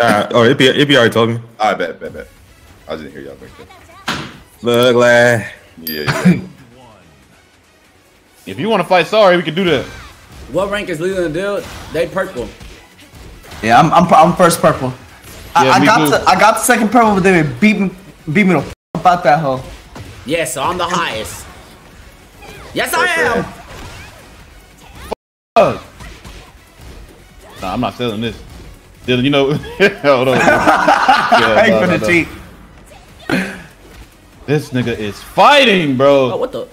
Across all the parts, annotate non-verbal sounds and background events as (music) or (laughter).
Uh, oh, it be it be already told me. I bet, bet, bet. I didn't hear y'all back there. Look, lad. Yeah, yeah. (laughs) If you want to fight, sorry, we can do that. What rank is Leland and Dill? They purple. Yeah, I'm I'm, I'm first purple. I, Yeah, I me got too. to, I got the second purple, but they beat me beat me the f- up out that hole. Yeah, so I'm the highest. Yes, I am. Fuck. Nah, I'm not selling this. Dylan, you know, (laughs) hold on. (laughs) I ain't no, gonna no, no. cheat. This nigga is fighting, bro. Oh, bro. what the? All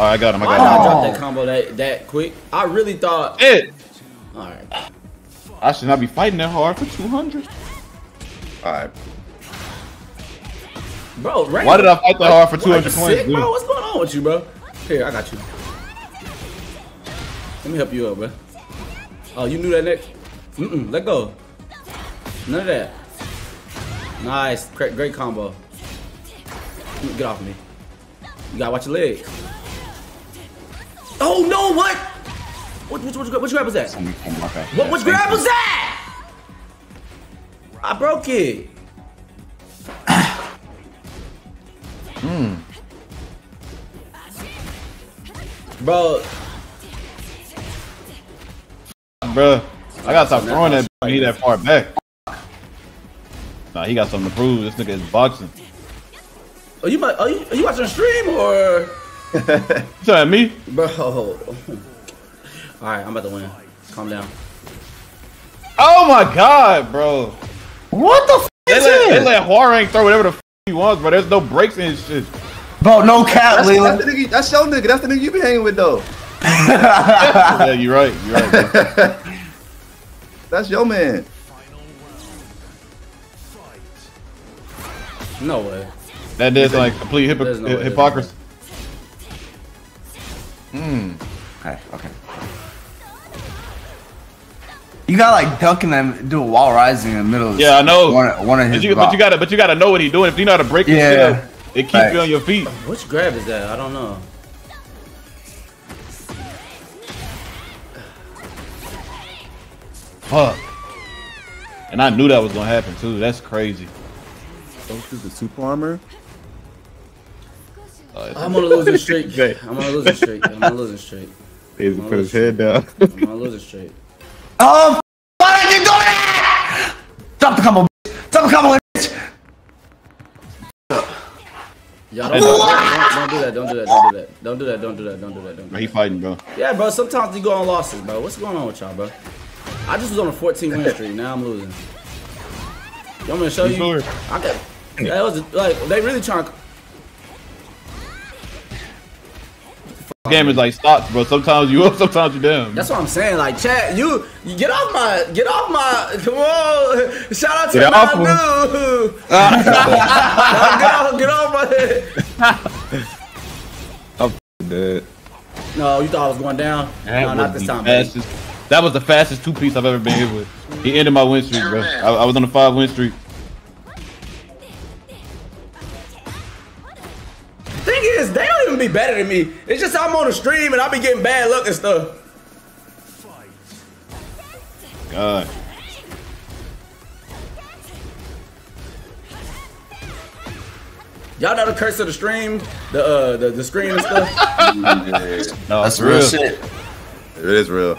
right, I got him. I Why did I got him. drop that combo that that quick? I really thought. It. All right. I should not be fighting that hard for 200. All right. Bro, rank, Why did I fight that hard for 200 points? sick, dude? bro? What's going on with you, bro? Here, I got you. Let me help you up, bro. Oh, you knew that next? Mm-mm, let go. None of that. Nice, great, great combo. Get off me. You gotta watch your legs. Oh no! What? What? Which, which, which grab was that? What? Which grab was that? I broke it. Hmm. Bro, Bro. I gotta stop throwing that. I need that far back. Nah, he got something to prove. This nigga is boxing. are you, are you are you watching a stream or? (laughs) You telling me? Bro, all right, I'm about to win. Calm down. Oh my god, bro. What the f- They is let, they it? let Hwoarang throw whatever the f he wants, bro. There's no breaks in his shit. Bro, no cap, That's, that's, Leland. the nigga, that's your nigga. That's the nigga you be hanging with, though. (laughs) yeah, you're right. You're right. Bro. (laughs) That's your man. No way. That is like complete hypo- There's no way, there's hypocrisy. Hmm. Okay, okay. You got like ducking them, do a wall rising in the middle. Of Yeah, I know. One, one of But his. you, but you gotta, but you gotta know what he's doing. If you know how to break your shit Yeah. it keeps Facts. you on your feet. Which grab is that? I don't know. Fuck. And I knew that was gonna happen too. That's crazy. Don't shoot the super armor. Uh, I'm on a losing streak. (laughs) Okay. I'm on a losing streak. I'm on a losing streak. He put his head down. I'm on a losing streak. Oh, why did you do that? Drop the combo, bitch. Drop the combo, bitch. Y'all don't, don't, don't, don't do that. Don't do that. Don't do that. Don't do that. Don't do that. Don't do that. Don't do bro, he that. fighting, bro. Yeah, bro. Sometimes you go on losses, bro. What's going on with y'all, bro? I just was on a 14 win (laughs) streak. Now I'm losing. You want me to show you? Sure. I got. That was like they really trying. to... This game is like stocks, bro. Sometimes you up, sometimes you down. That's what I'm saying. Like, chat, you, you get off my, get off my. Come on, shout out to Get off Nanu. (laughs) get off, get off my. (laughs) Dead. No, you thought I was going down. That no, was not this the time. baby. fastest. That was the fastest two piece I've ever been hit with. He ended my win streak, bro. I, I was on a five win streak. Thing is, they don't even be better than me. It's just I'm on the stream and I be getting bad luck and stuff. God. Y'all know the curse of the stream, the uh, the, the screen and stuff. (laughs) No, That's for real shit. It is real.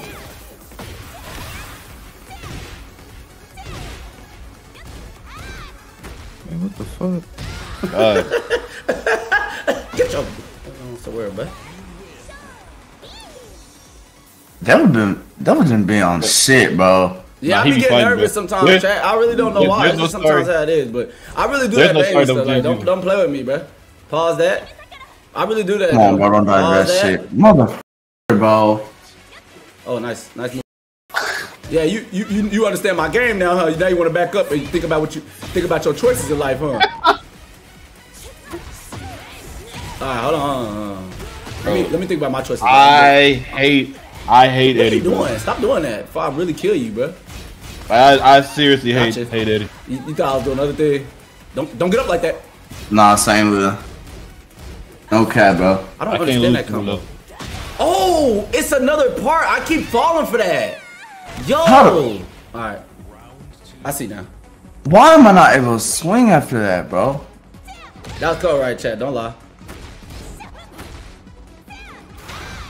Man, what the fuck? God. (laughs) (laughs) Get your. Oh, so weird, but That would been that would been be on shit, bro. yeah, Nah, I he be be getting fighting, nervous bro. sometimes. There's- Chat. I really don't know there's- why. there's no sometimes story. how it is, but I really do There's that no baby story stuff. that Like, don't do. don't play with me, bro. Pause that. I really do that. Come on, bro, don't Pause digress shit, mother, bro. Oh, nice, nice. move. Yeah, you, you you you understand my game now, huh? Now you want to back up and think about what you think about your choices in life, huh? (laughs) All right, hold on. Hold on. Let me oh. let me think about my choices. I hate, I hate what are Eddy, you bro. doing? Stop doing that. Before I really kill you, bro. I, I seriously hate, Gotcha. hate Eddy. You, you thought I was doing another thing? Don't don't get up like that. Nah, same with. No cap, bro. I don't I understand that combo. Oh, it's another part. I keep falling for that. Yo. All right. I see now. Why am I not able to swing after that, bro? That was cool, right, Chad? Don't lie.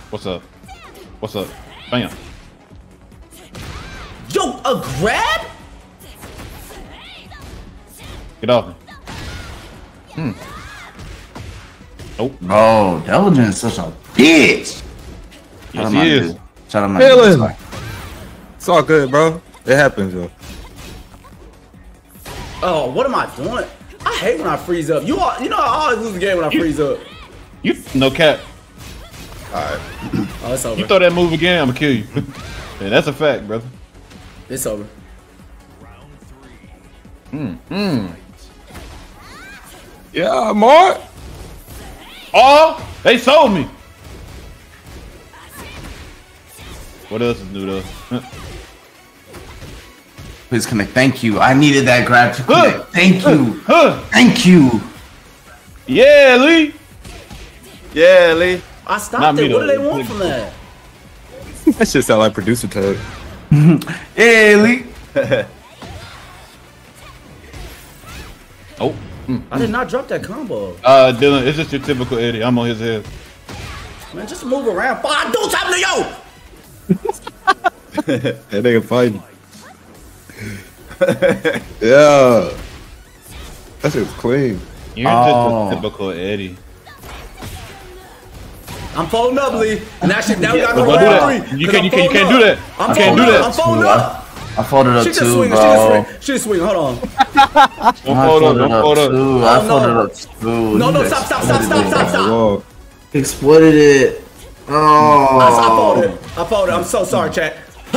What's up? What's up? Bam. Yo, a grab? Get off me. Hmm. Nope. Bro, Devil Jin is such a bitch. Yes, he is. Shout out my Feeling. dude. It's all good, bro. It happens, yo. Oh, what am I doing? I hate when I freeze up. You all, you know, I always lose the game when I freeze up. You no cap. Alright. Oh, it's over. You throw that move again, I'm gonna kill you. (laughs) yeah, that's a fact, brother. It's over. Hmm. Yeah, Mark. Oh, they sold me. What else is new though? Please connect. Thank you. I needed that grab to Huh. Thank you. Huh? Thank you. Yeah, Lee. Yeah, Lee. I stopped me, it. What do they want from that? (laughs) That shit sound like producer tag. Yeah, Lee. Oh. I did not drop that combo. Uh, Dylan, it's just your typical Eddy. I'm on his head. Man, just move around. I do something to you! (laughs) That nigga fighting. (laughs) yeah. That shit's clean. You're Oh. just a typical Eddy. I'm folding up, Lee. And that shit, now we gotta go do that. three. You 'cause can't- you can't- you can't do that. I'm You can't do up. that. I'm folding up. I folded up She just too, swinging. She bro. just swing. She just swinging. Hold on. Don't I fold up. folded Don't up fold up. too. Oh, I no. folded up too. No, no, stop, stop, stop, stop, stop, stop. Exploited it. I, I Oh. folded. I folded. I'm so sorry, chat. (laughs)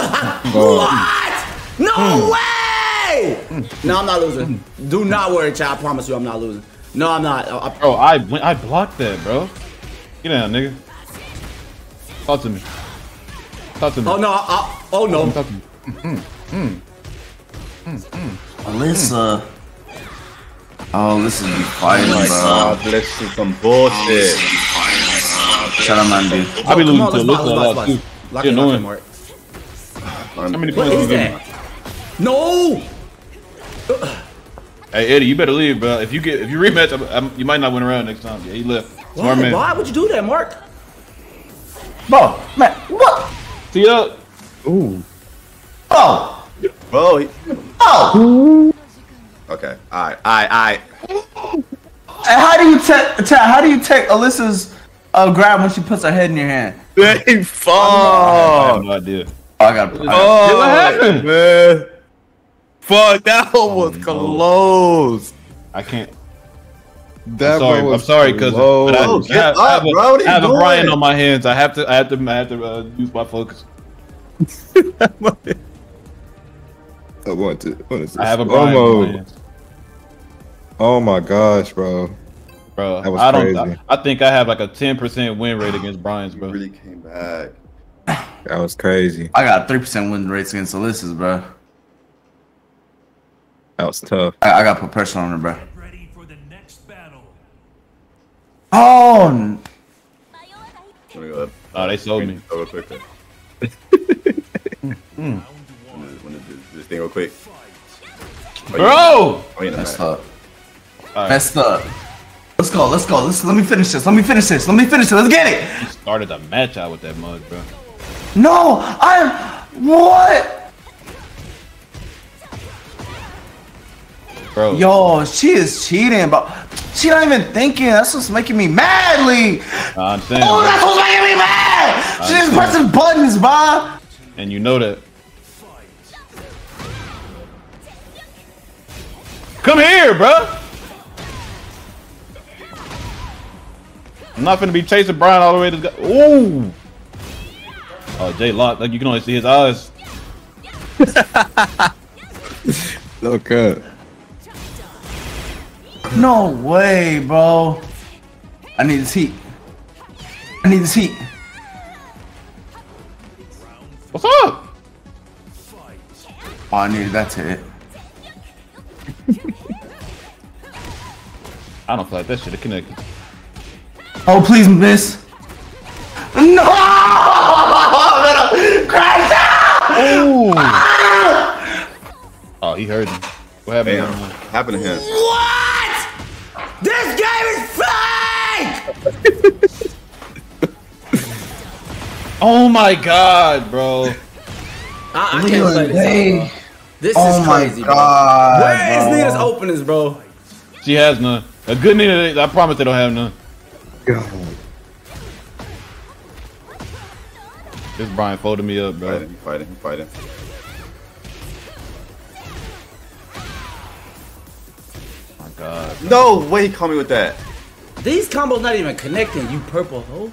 what? No way! No, I'm not losing. Do not worry, chat. I promise you, I'm not losing. No, I'm not. I, I, Bro, I I blocked that, bro. Get down, nigga. Talk to me. Talk to me. oh no! I, I, oh no! Talk to me. Alisa. Oh, this is be fighting, Oh bro. god, this is some bullshit. Shout out, man, dude. I be Come losing to let's Alisa box, a let's lot too. let's Lock She in, lock in, annoying. Mark. How many points is you give me? that? No! Hey Eddy, you better leave, bro. If you get if you rematch, I'm, I'm, you might not win around next time. Yeah, he left. Smart Why? man. Why would you do that, Mark? Bro, man, what? See ya. Ooh. Bro, Bro, he, bro. okay. Alright, alright, alright. How do you take, how do you take Alisa's uh, grab when she puts her head in your hand? They I have no idea. Oh, I got. I got Oh, what happened? man. Fuck, that one was no. close. I can't. That I'm sorry. I'm sorry, cousin. close. But I, Oh, I get have, I have up, a, bro. I have a Bryan on my hands. I have to. I have to. I have to uh, use my focus. (laughs) I want to. What is this? I have a Bryan on my hands. Oh my gosh, bro. Bro, That was I don't. crazy. I, I think I have like a 10% win rate against Bryan's, He bro. really came back. That was crazy. I got three percent win rates against Alisa's, bro. That was tough. I, I got to put pressure on her, bro. ready for the next battle. Oh, ah, n- Let me go up. Oh, they sold me. Go real quick. quick. Wanna- wanna do this (laughs) thing real quick. Bro! Oh, you in the messed back. up. Alright. Messed up. Let's go. Let's go. Let's let me finish this. Let me finish this. Let me finish it. Let's get it. You started the match out with that mug, bro. No, I'm... What? Bro, Yo, she is cheating, but she not even thinking. That's what's making me mad, Lee. I. Oh, bro. that's what's making me mad. She just pressing buttons, bro. And you know that. Come here, bro. I'm not gonna be chasing Bryan all the way to the. Ooh. Oh, Jay Lock, like you can only see his eyes. (laughs) Look cut. No way, bro. I need this heat. I need this heat. What's up? Oh, I needed that to hit. I don't feel like that shit have connected. Oh, please miss. No! Crash out! Ooh. (laughs) Oh, he heard him. What happened? Damn. to him? Happened to him. What? This game is fake! (laughs) Oh my god, bro. I, I can't play this. Dang. This Oh is my crazy, bro. god. Where is bro. Nina's openings, bro? She has none. A good Nina, I promise they don't have none. God. This Bryan folded me up, bro. Fighting, fighting, fighting. God. No way he caught me with that. These combos not even connecting, you purple hoe.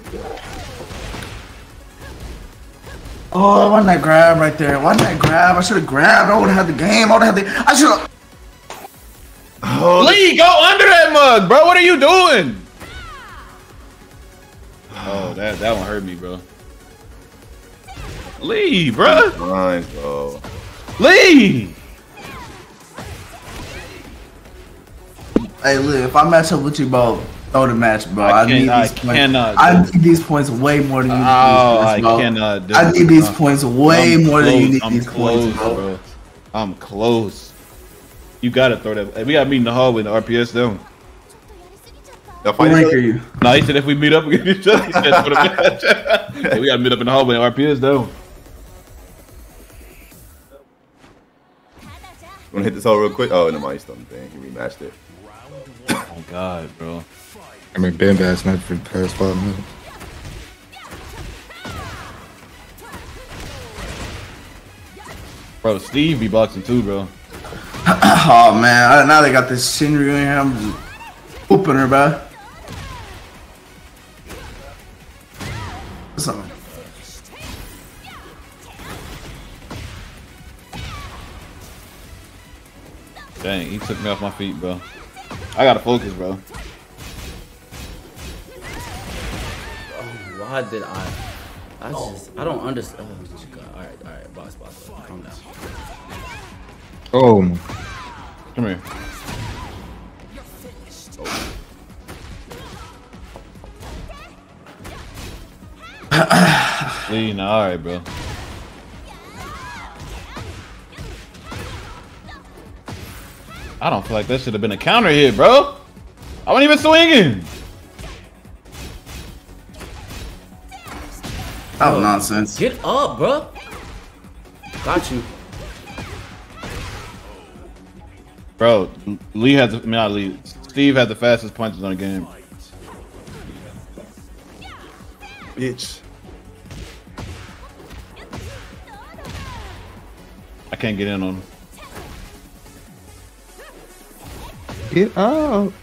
Oh, why didn't I grab right there? Why didn't I grab? I should have grabbed. I would have had the game. I would have had the. I should have. Oh, Lee, go under that mug, bro. What are you doing? Oh, that that one hurt me, bro. Lee, bro. Fine, bro. Lee. Hey, look, if I match up with you, bro, throw the match, bro. I I, can't- need I these points. cannot, I need these points way more than you need Oh, these I points, bro. cannot. Do I need these points way I'm more than you close. need I'm these close, points, bro. bro. I'm close. You gotta throw that. Hey, we gotta meet in the hallway in the RPS though. Y'all What fighting rank are you? No, he said if we meet up against each other, he said for the match. (laughs) hey, we gotta meet up in the hallway in RPS though. Wanna hit this hole real quick? Oh, no, mind. He's still on the thing. He rematched it. Oh God, bro. I mean, Ben Bass not for the past five minutes. Bro, Steve be boxing too, bro. (clears throat) Oh man, now they got this Shinryu in here. I'm just whooping her, bro. What's up? Dang, he took me off my feet, bro. I gotta focus, bro. Oh, Why did I? I just, I don't understand. Oh, God. All right, all right, boss, boss, boss, calm down. Oh, my. Come here. (coughs) Lee, nah, all right, bro. I don't feel like that should have been a counter hit, bro. I wasn't even swinging. That was nonsense. Get up, bro. Got you. Bro, Lee has, the, I mean, not Lee. Steve has the fastest punches on the game. Bitch. I can't get in on him. Get out.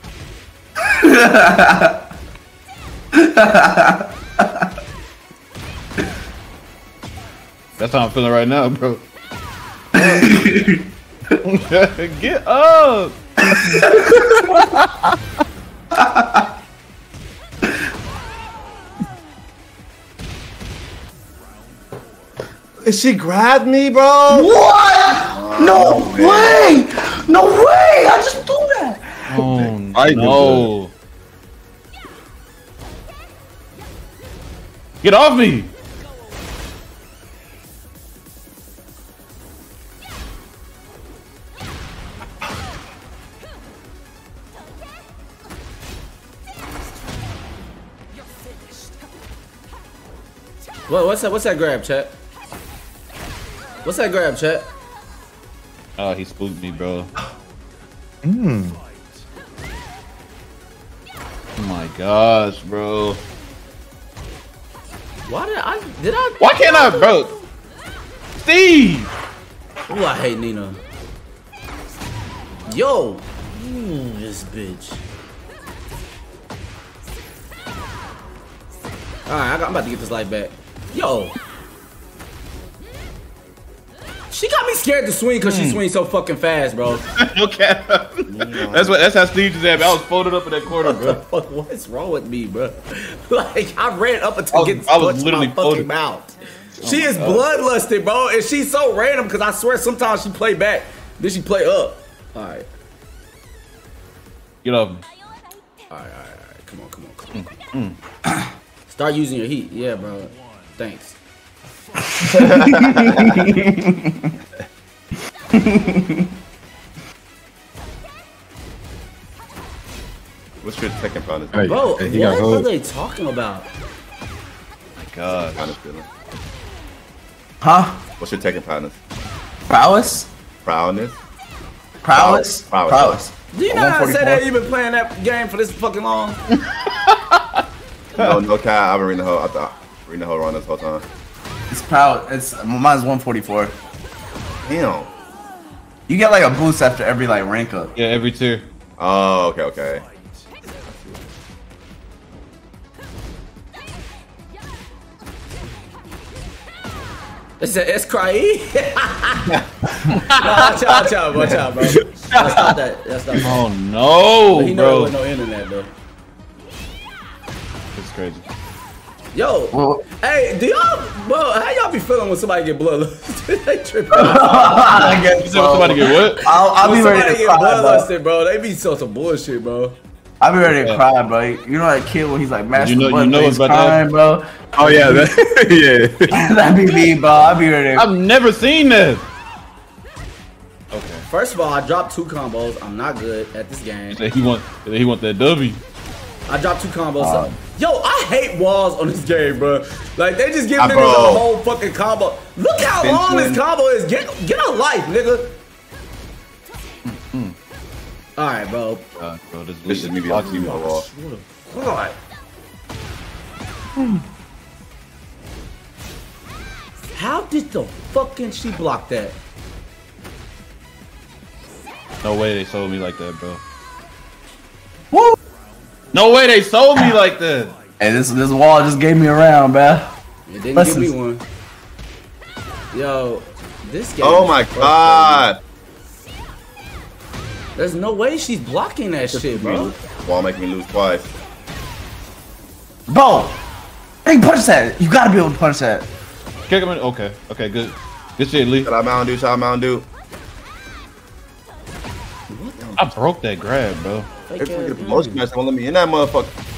Oh. That's how I'm feeling right now, bro. (laughs) get up. (laughs) Is she grabbed me, bro. What? No way! No way! I just do that. Oh I no! Get off me! What, what's that? What's that grab, chat? What's that grab, chat? Oh, he spooked me, bro. Hmm. Oh my gosh, bro. Why did I? Did I? Why can't I, bro? Steve! Ooh, I hate Nina. Yo, Ooh, this bitch. All right, I got, I'm about to get this life back. Yo, she got me scared to swing because she hmm. swings so fucking fast, bro. (laughs) okay. that's what. That's how Steve just had me. I was folded up in that corner, bro. fuck? What's wrong with me, bro? (laughs) Like I ran up until I was- getting I was literally my fucking folded. mouth. Oh she is bloodlusted, bro, and she's so random because I swear sometimes she play back, then she play up. All right, Get me. all right, all right, all right. Come on, come on, come on. Mm, mm. Start using your heat, yeah, bro. Thanks. What's your second problem? Hey, Bro, hey, what are they talking about? My god. Kind of feeling. Huh? What's your taking prowess? Prowess? Prowess? Prowess? Prowess. prowess. Do you know how I said that you've been playing that game for this fucking long? (laughs) no, no, cat. I've been reading the whole, I've been reading the whole run this whole time. It's proud. It's mine's 144. Damn. You get like a boost after every like rank up. Yeah, every tier. Oh, okay, okay. It's a it's cry. no, watch out, watch out, watch out, bro. (laughs) That's not that. That's not oh, that. Oh no, He know there bro. was no internet though. It's crazy. Yo, Well, hey, do y'all, bro? How y'all be feeling when somebody get bloodlusted? (laughs) they tripping. (laughs) I You guess said somebody get what? I'll, I'll when be ready to get cry, bro. bloodlusted, bro, they be so some bullshit, bro. I'll be ready to Yeah. cry, bro. You know that kid when he's like mashing You know- the you know it's he's about to crying, bro. Oh yeah, that, (laughs) yeah. That'd be me, bro. I'll be ready. I've never seen this. Okay. First of all, I dropped two combos. I'm not good at this game. He want he want that W. I dropped two combos. Uh, Yo, I hate walls on this game, bro. Like they just give Ah, niggas bro. a whole fucking combo. Look how long this combo is. Get get a life, nigga. All right, bro. God, bro, this, This is me being on the wall. God. How did the fucking she block that? No way they sold me like that, bro. Woo! No way they sold me like that. Hey, this this wall just gave me a round, bro. It didn't Listen. give me one. Yo, this game. Oh my frustrating. god. There's no way she's blocking that shit, bro. Wall make me lose twice. Bro, hey, punch that. You gotta be able to punch that. Kick him in. Okay, okay, good. Good shit, Lee. Shout out Mountain Dew. Shout out Mountain Dew. I broke that grab, bro. Fake Every ass fucking game. promotion match won't let me in that motherfucker.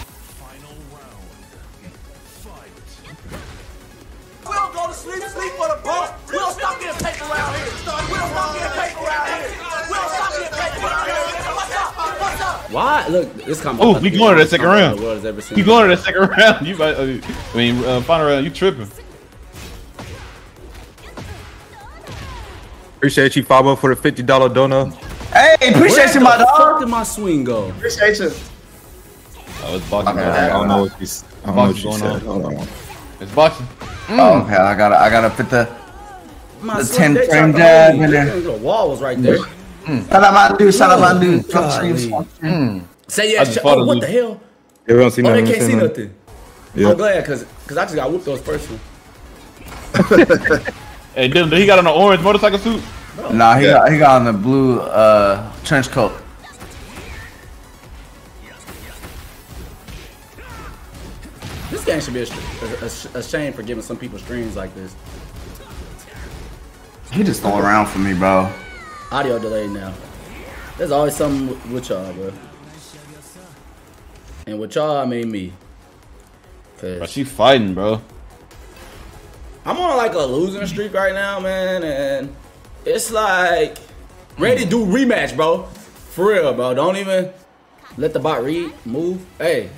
We don't go to sleep, sleep for the boss. We don't stop getting paper around here. We don't stop getting paper around here. We don't stop getting paper around here. What's up? What's up? Why? Look, this combo. Oh, we going to that second round. The world has ever seen. You going to the second (laughs) round? You, might- uh, I mean, uh, final round. You tripping? Appreciate you, Fabo, for the fifty dollar donut. Hey, appreciate Where you, my the fuck dog. did my swing go? Appreciate you. Oh, it's boxing. I don't know what you. s- I don't know what you What's said. going Hold on. It's boxing. Oh, okay, I gotta, I gotta put the. My The swing, 10 frame tried to jab in there. The wall was right there. Mm. Shout out my dude. Shout out my dude. Truck streams. Mm. Say I yes. just ch- fought Oh, what the hell? Yeah, we don't see Oh, they can't see nothing. Yeah. I'm glad, cause, cause I just got whooped those first one. (laughs) Hey, Dylan, he got on an orange motorcycle suit. Nah, he Yeah. got, he got on the blue uh trench coat. This game should be a, a, a, a shame for giving some people streams like this. He just throw around for me, bro. Audio delay now. There's always something with, with y'all, bro. And with y'all, I mean me. Bro, Cause she fighting, bro. I'm on like a losing streak right now, man, and it's like ready to do rematch, bro. For real, bro. Don't even let the bot read, move. Hey.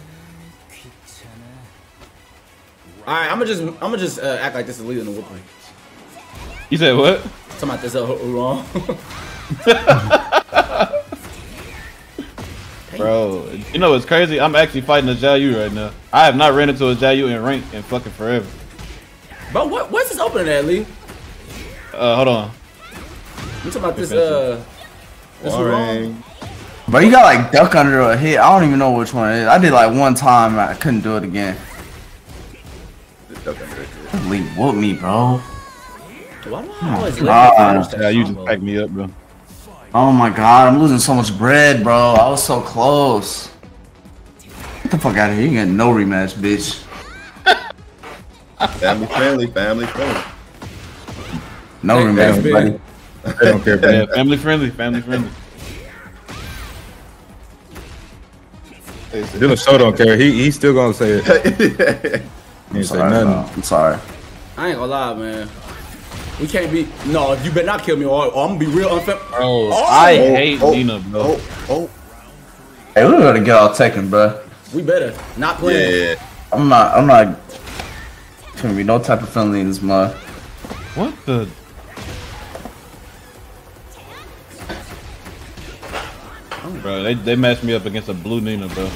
All right, I'm gonna just, I'm gonna just uh, act like this is leading the whooping. You said what? Talking about this uh, wrong. (laughs) Bro, you know what's crazy? I'm actually fighting a Jayu right now. I have not ran into a Jayu in rank in fucking forever. bro, what, what's this opening at, Lee? Uh, hold on. I'm talking about this, uh, this wrong. But you got like duck under a hit. I don't even know which one it is. I did like one time. I couldn't do it again. Lee whoop me, bro. Why do I always let God. that finish that Yeah, you just combo? packed me up, bro. Oh my god, I'm losing so much bread, bro. I was so close. Get the fuck out of here. You get no rematch, bitch. Family friendly, family friendly. No Thank- rematch, thanks, buddy. Man. I don't care, Yeah, man. family friendly, family friendly. Dylan Show don't care. He he's still gonna say it. (laughs) He ain't say Sorry, bro. nothing. I'm sorry. I ain't gonna lie, man. We can't be. No, you better not kill me, or, or I'm gonna be real unfair. Bro, Oh! I oh, hate oh, Nina, bro. Oh, oh. Hey, we gotta get all taken, bro. We better not Yeah, playing. yeah, yeah. I'm not. I'm not. Gonna be no type of friendly in this mud. What the? Bro, they they matched me up against a blue Nina, bro.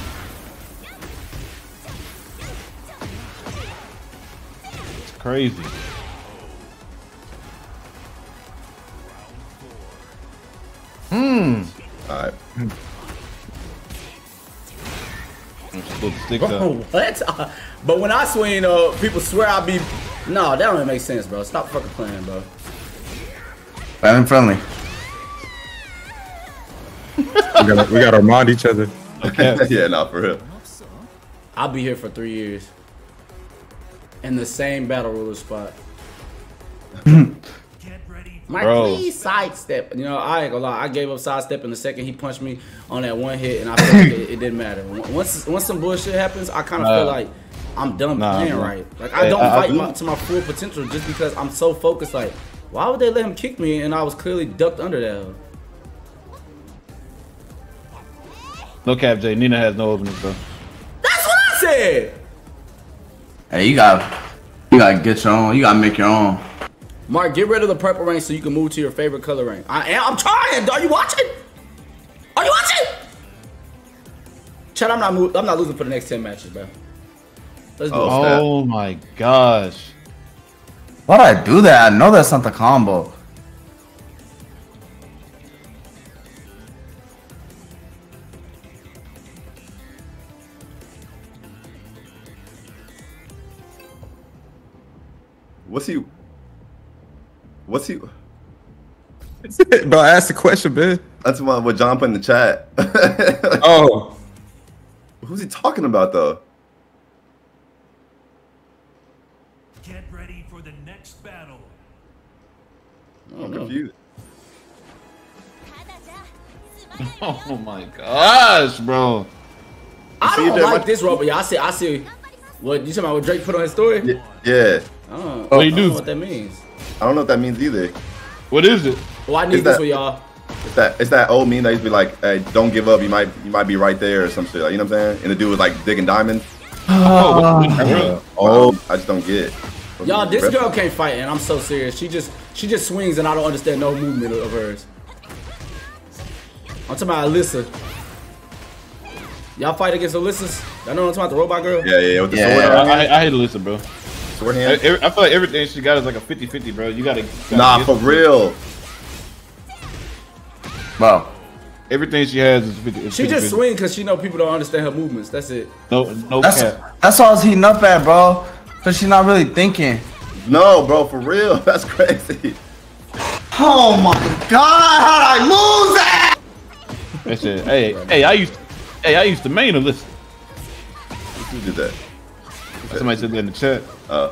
It's crazy. Hmm. All right. Little stick Bro, (laughs) what? Uh, but when I swing, uh, people swear I be. No, that don't even make sense, bro. Stop fucking playing, bro. I'm friendly. We gotta, we gotta remind each other. Okay. (laughs) yeah, nah, for real. I'll be here for three years. In the same battle ruler spot. Get. (laughs) My Bro. please sidestep. You know, I ain't gonna lie. I gave up sidestep in the second he punched me on that one hit, and I felt like it, it didn't matter. Once once some bullshit happens, I kind of Nah. feel like I'm done Nah, playing bro. right. Like I don't I- I fight do- my, to my full potential just because I'm so focused. Like, why would they let him kick me and I was clearly ducked under that? No cap, Jay. Nina has no openings, bro. That's what I said. Hey, you got. You gotta get your own. You gotta make your own. Mark, get rid of the purple ring so you can move to your favorite color ring. I am. I'm trying. Are you watching? Are you watching? Chad, I'm not. Move, I'm not losing for the next ten matches, bro. Let's do Oh. it. Oh my gosh. Why'd I do that? I know that's not the combo. What's he? What's he? (laughs) Bro, I asked the question, man. That's what, what John put in the chat. (laughs) Oh, Who's he talking about though? Get ready for the next battle. I'm confused. Oh my gosh, bro. I see don't that like much- this robot. I see. I see. What you talking about? What Drake put on his story? Y- Yeah, Oh, What do you I don't do? know what that means. I don't know what that means either. What is it? Well, I need Is this that- for y'all. It's that it's that old meme that used to be like, "Hey, don't give up. You might you might be right there or some shit." Like, you know what I'm saying? And the dude was like digging diamonds. Oh, what, what. Oh, I just don't get. it. Y'all, this girl can't fight, and I'm so serious. She just she just swings, and I don't understand no movement of hers. I'm talking about Alisa. Y'all fight against Alisa's? Y'all know what I'm talking about, the robot girl? Yeah, yeah, with the Yeah. sword, I, I, I hate Alisa, bro. Sword I, hand. I feel like everything she got is like a 50-50, bro. You gotta, gotta Nah, get- for real. Wow. Everything she has is 50. is She just 50-50. swing because she know people don't understand her movements. That's it. No, no That's cap. that's all I was heating up at, bro. Cause she's not really thinking. No, bro, for real. (laughs) That's crazy. Oh my god, how'd I lose that? That shit. Hey, hey, I used, to, hey, I used to main Alisa. Who did that? Somebody said that in the chat. Uh,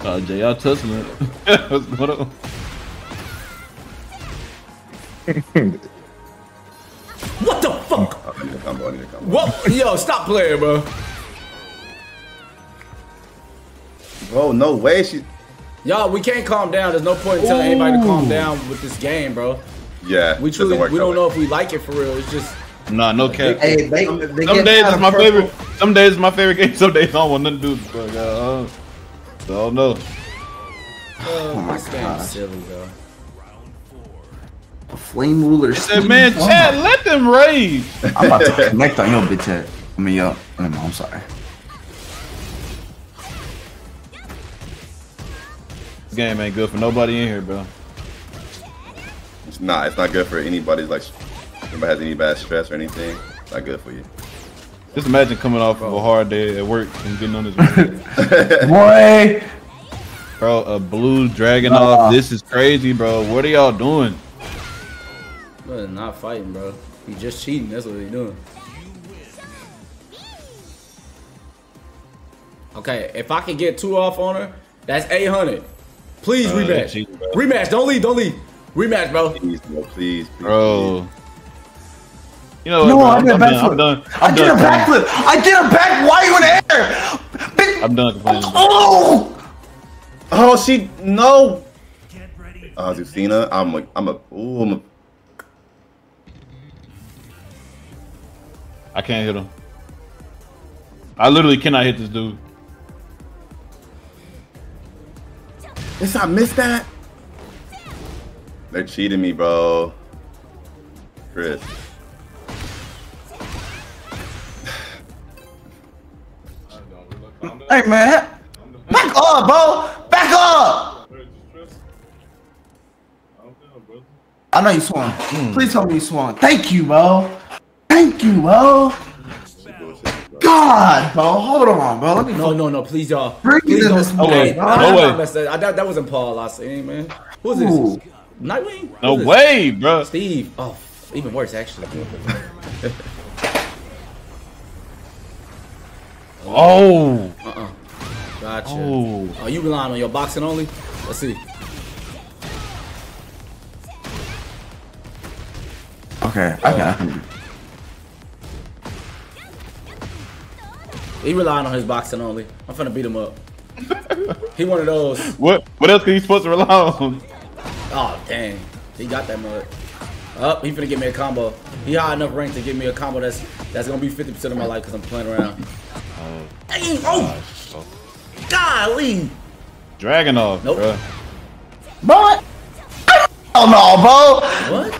Uh, Jay, y'all it. What's going on? What the fuck? I need a combo. I need a combo. What? Yo, stop playing, bro. Bro, no way. She. Y'all, we can't calm down. There's no point in telling anybody to calm down with this game, bro. Yeah. We truly, work we don't way. know if we like it for real. It's just, Nah, no cap. Hey, they, they Some days mad it's my purple. favorite. Some days it's my favorite game. Some days I don't want nothing to do with it. bro. Uh, I don't know. oh, my God. silly, bro. A flame ruler. Said, man, Chad, let them rage. I'm about to connect on your bitch head. I mean, yo, no, I'm sorry. This game ain't good for nobody in here, bro. It's not. It's not good for anybody's like. Anybody has any bad stress or anything. It's not good for you. Just imagine coming off of a hard day at work and getting on this, road. (laughs) Boy, bro. A blue dragon Nah. off. This is crazy, bro. What are y'all doing? Brother, not fighting, bro. He just cheating. That's what he doing. Okay, if I can get two off on her, that's 800. Please Uh, rematch. cheating, rematch. Don't leave. Don't leave. Rematch, bro. Please, bro, please, please, Bro. You know no, bro? I I'm, did a I'm done. I'm backflip. done. I I'm did a done. backflip. I did a back. Why are you in the air? Bitch. I'm done complaining. bro. Oh, Oh, she no. Get ready. Oh, Lucina. I'm a. I'm a. Ooh, I'm a. I can't hit him. I literally cannot hit this dude. Yes, I miss that. They're cheating me, bro. Chris. Hey man, back up, bro. Back up. I know you swung. Hmm. Please tell me you swung. Thank you, bro. Thank you, bro. God, bro. Hold on, bro. Let me No, no, no, please, y'all. Bring please it in don't- this No way. Hey, No I- I way. messed that, I, that, that wasn't Paul I seen, man. Who is this? Ooh. Nightwing? No Who is this? way, bro. Steve. Oh, even worse, actually. (laughs) Oh, Uh-uh. Gotcha. oh. Oh, you relying on your boxing only? Let's see. Okay, I got him. He relying on his boxing only. I'm finna beat him up. he one of those. (laughs) What? What else can he supposed to rely on? Oh, dang. He got that mud. Up, he finna get me a combo. He high enough rank to give me a combo that's that's gonna be 50% of my life because I'm playing around. Dang, oh, golly. Dragunov, Nope. bro. Bro, oh no, bro. What?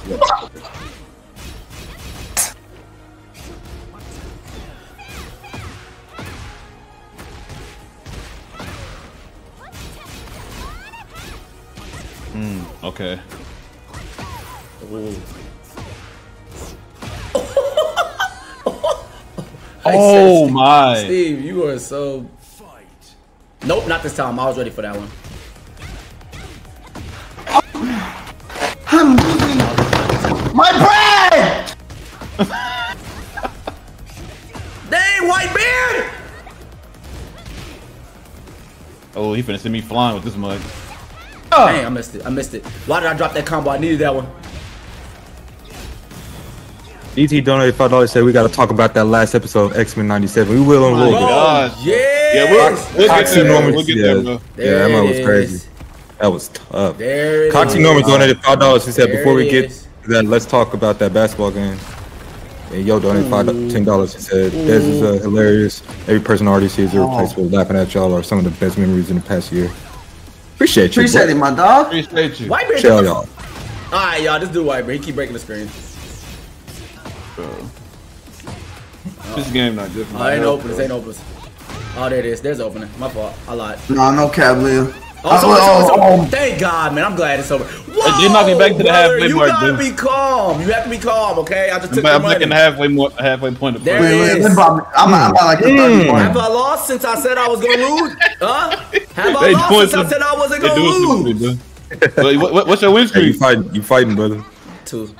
Hmm, Okay. Ooh. (laughs) Oh my. Steve, you are so. Nope, not this time. I was ready for that one. I'm losing my bread. (laughs) Dang, white beard! Oh, he finna send me flying with this mug. Oh. Dang, I missed it. I missed it. Why did I drop that combo? I needed that one. DT donated five dollars. Said we got to talk about that last episode of X Men '97. We will in a little bit. Oh, yeah. Yeah, we'll, we'll get Coxie there. Norman, We'll get yeah. there, bro. Yeah, There that was crazy. That was tough. There it Coxie is. Norman donated five dollars. He said There before we it get to that, let's talk about that basketball game. And yo donated five ten dollars. He said this is uh, hilarious. Every person already sees Oh. irreplaceable. Laughing at y'all are some of the best memories in the past year. Appreciate you. Appreciate boy. it, my dog. Appreciate you. White beard. Chill, y'all. All right, y'all. This dude white beard. He keep breaking the screen. (laughs) This game not good for Oh, my ain't health, open. This bro. ain't open. Oh, there it is. There's opening. My fault. I lied. No, no Cavalier. Oh, so, Oh, so, so, oh, oh. Thank God, man. I'm glad it's over. Whoa, did knock me back to the brother, halfway You mark, gotta dude. be calm. You have to be calm, okay? I just took I'm, I'm the looking money. halfway more, halfway point. Of There play. it Wait, wait, is. they brought I'm, I'm like a 30 mm. point. Have I lost since I said I was gonna lose? Huh? Have I lost doing since I said I wasn't gonna doing me, lose? Wait, what, what- what's your win Hey, you fighting? You fighting, brother? Two.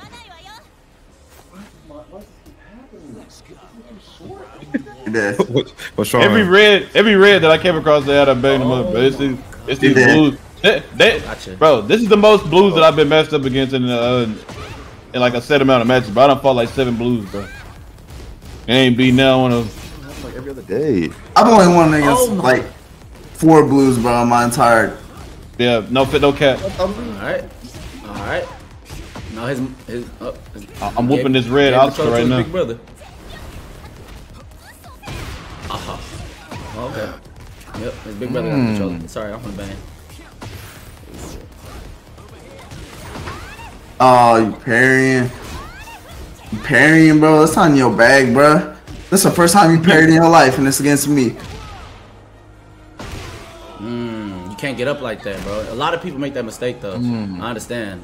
Yeah. (laughs) What, what's wrong? Every red, every red that I came across, they had a bang them up, bro. It's these, it's these Yeah. blues. They, they- Gotcha. bro, this is the most blues that I've been matched up against in, uh, in like a set amount of matches. Bro, I don't fought like seven blues, bro. Ain't beat now one of like Every other day. I've only won against Oh like four blues, bro, my entire. yeah, no fit, no cap. All right. All right. Now his his. Uh, his I'm whooping this red gave Oscar right now. Big brother. Uh-huh. Okay. Yep, his big brother got Hmm. control. Sorry, I'm gonna bang. Oh, you parrying. You parrying, bro. That's not in your bag, bro. This is the first time you parried in your life, and it's against me. You can't get up like that, bro. A lot of people make that mistake, though. Hmm. I understand.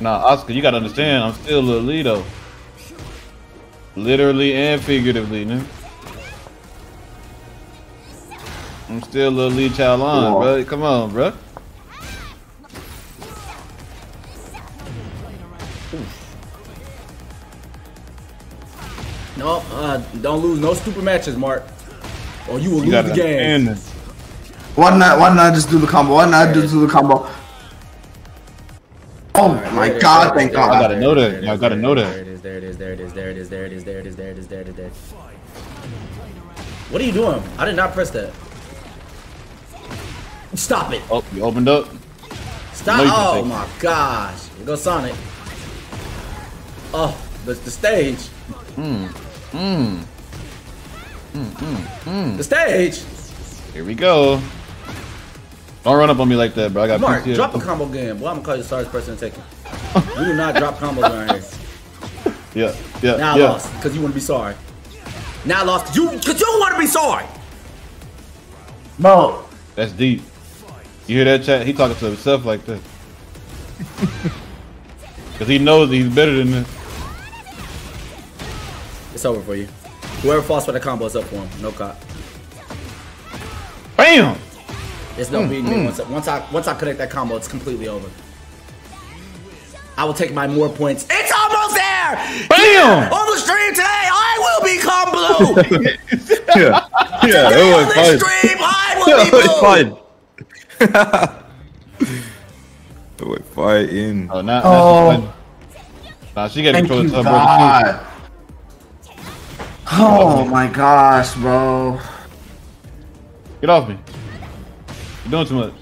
Nah, Oscar, you gotta understand, I'm still a Lito. Literally and figuratively, man. I'm still a little Lee Child line, bro. Come on, bro. No, uh, don't lose no stupid matches, Mark. Or you will You lose the game. understand this. Why not? Why not just do the combo? Why not just do the combo? Oh my There it is, God! it Thank is, God. I gotta know there it that. is, I gotta know that. Is, there it is, there it is, there it is, there it is, there it is, there it is, there it is, there it is. What are you doing? I did not press that. Stop it. Oh, you opened up. Stop. You Oh my gosh. Here goes Sonic. Oh, the, the stage. Mm. The stage. Here we go. Don't run up on me like that, bro. I got Mark, drop a combo game. Boy, I'm gonna call you the sorriest person to take it. we do not drop combos around here. Yeah, yeah, Now I yeah. lost because you want to be sorry. Now I lost because you because you want to be sorry. No, That's deep. You hear that chat? He talking to himself like that. (laughs) Cause he knows that he's better than this. It's over for you. Whoever falls for the combo is up for him. No cop. Bam! There's no mm, beating me mm. once I, once I once I connect that combo. It's completely over. I will take my more points. It's almost there. Bam! On the stream today, I will become blue. (laughs) Yeah, (laughs) yeah, On it was the fun. stream, I (laughs) will be It blue. fun. it was fighting. Oh, now, Oh. Nah, she got thank control you, of her brother God. Oh my gosh, bro. Get off me. You're doing too much.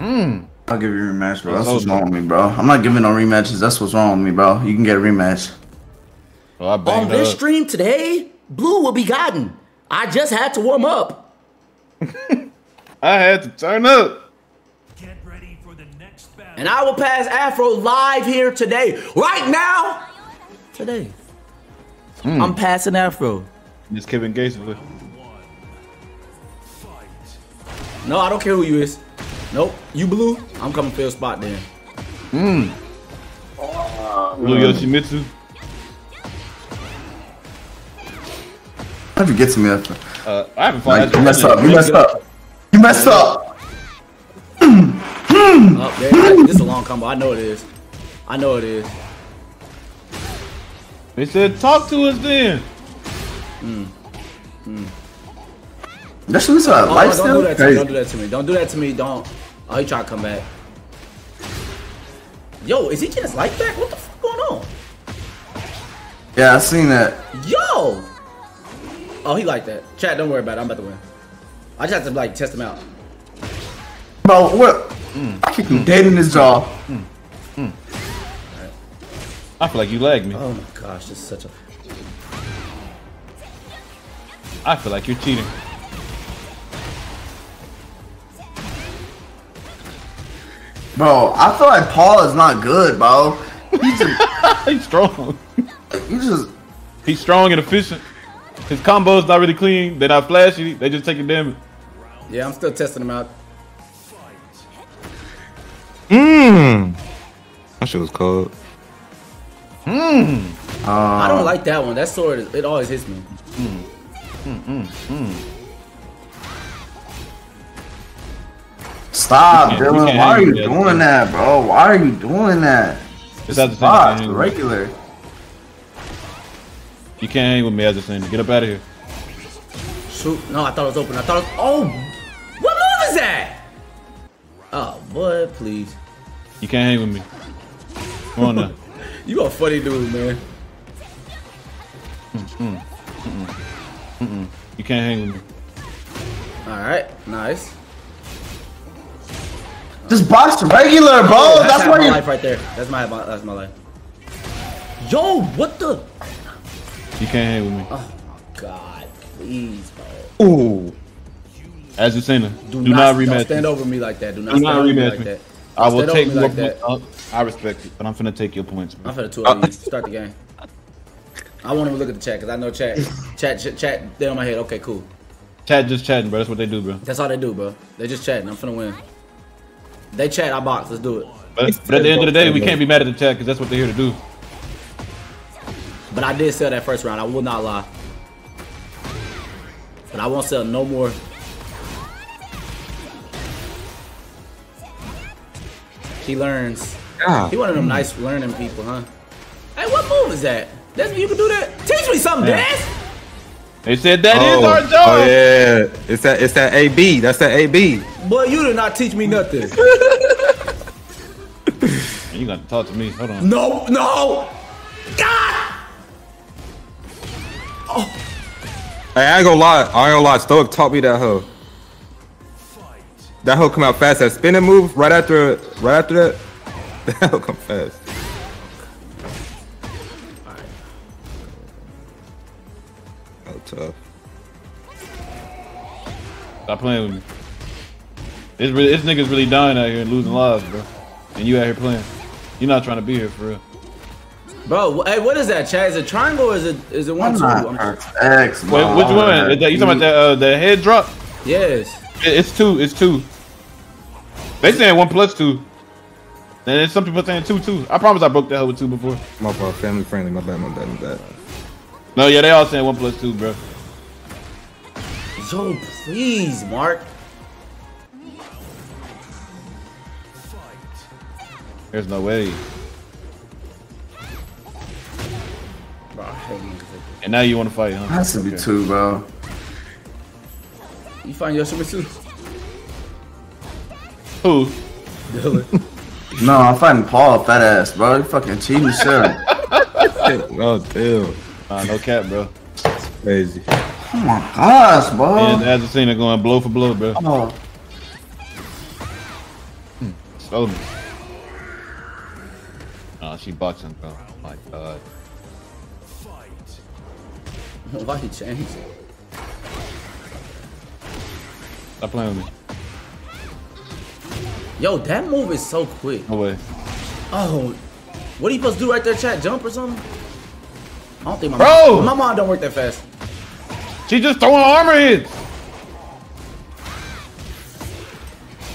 Hmm. I'll give you a rematch, bro. That's what's wrong with me, bro. I'm not giving no rematches. That's what's wrong with me, bro. You can get a rematch. I On this up. stream today, blue will be gotten. I just had to warm up. (laughs) I had to turn up. Get ready for the next battle. And I will pass Afro live here today. Right now. Today. Hmm. I'm passing Afro. This Kevin Gates. look. No, I don't care who you is. Nope. You blue, I'm coming for your spot then. Hmm. Blue uh, Yoshimitsu. How'd you get to me after? Uh, I haven't Like, fought you messed up. You messed up. You messed up. Oh, there, this is a long combo. I know it is. I know it is. They said talk to us then. Hmm. Hmm. That's what's up. Oh, Life don't do that to me. Crazy. Don't do that to me. Don't do that to me. Don't. Oh, he tried to come back. Yo, is he getting his life back? What the fuck going on? Yeah, I seen that. Yo! Oh, he like that. Chat, don't worry about it. I'm about to win. I just have to like test him out. Bro, what? Hmm. I kicked him dead in his jaw. Hmm. Hmm. I feel like you lagged me. Oh my gosh, this is such a. I feel like you're cheating. Bro, I feel like Paul is not good, bro. He's just, (laughs) He's strong. he just He's strong and efficient. His combos not really clean. They're not flashy. They just taking damage. Yeah, I'm still testing him out. Mmm. That shit was cold. Mmm. I don't uh, like that one. That sword, is- it always hits me. stop, We can't- we Dylan. Why are you doing bro. that, bro? Why are you doing that? It's not the same Stop, thing. regular. You can't hang with me as a saying. Get up out of here. Shoot. No, I thought it was open. I thought it was. Oh! What move is that? Oh, boy, please. You can't hang with me. Come on now. (laughs) You a funny dude, man. Mm, mm, mm, you can't hang with me. Alright, nice. Just box regular, bro. Oh, That's half why my you. life right there. That's my that's my life. Yo, what the? You can't hang with me. Oh my god, please, bro. Ooh. As a saying, do, Do, not, not, rematch. Don't stand me. over me like that. Do not Do stand not over me rematch like me. that. I will take over me your like that. up. I respect it, but I'm finna take your points. Bro. I'm Bro. finna two of you. Start the game. I want to look at the chat because I know chat, chat, chat, chat. They on my head. Okay, cool. Chat just chatting, bro. That's what they do, bro. That's all they do, bro. They just chatting. I'm finna win. They chat. I box. Let's do it. But, but at the end of the day, we can't be mad at the chat because that's what they're here to do. But I did sell that first round. I will not lie. But I won't sell no more. He learns. God. He one of them nice learning people, huh? Hey, what move is that? That's you can do that. Teach me something, Yeah. Daz. They said that is oh, our job. oh yeah, it's that it's that AB. That's that AB. Boy, you did not teach me nothing. (laughs) You got to talk to me. Hold on. no, no. God. Hey, I ain't gonna lie. I ain't gonna lie. Stoic taught me that hoe. That hoe come out fast. That spinning move right after right after that. (laughs) That hoe come fast. Tough. Stop playing with me. This, really, this nigga's really dying out here and losing lives, bro. And you out here playing. You're not trying to be here for real. Bro, hey, what is that, Chad? Is it triangle or is it is it one I'm two? not I'm- X, Wait, which one? Is that, you talking about that, uh, the head drop? Yes. It- It's two. It's two. They saying one plus two. And then some people saying two two. I promise I broke that hell with two before. My fault. Family friendly. My bad. My bad. My bad. No, yeah, they all saying one plus two, bro. Yo, please, Mark. There's no way. Bro, I hate niggas like And now you want to fight, huh? Has to be Okay. two, bro. You find your Shimmy too? Who? Dylan. (laughs) No, I'm fighting Paul, fat ass, bro. You fucking cheating shit. (laughs) Oh damn. Nah, no cap, bro. Crazy. Oh my gosh, bro. And as a scene, going blow for blow, bro. Oh, Slow me. Oh, she boxing, bro. Oh my god. Why he changed? Stop playing with me. Yo, that move is so quick. No way. Oh, what are you supposed to do right there, chat? Jump or something? I don't think my Bro! mom, my mom don't work that fast. She just throwing armor hits.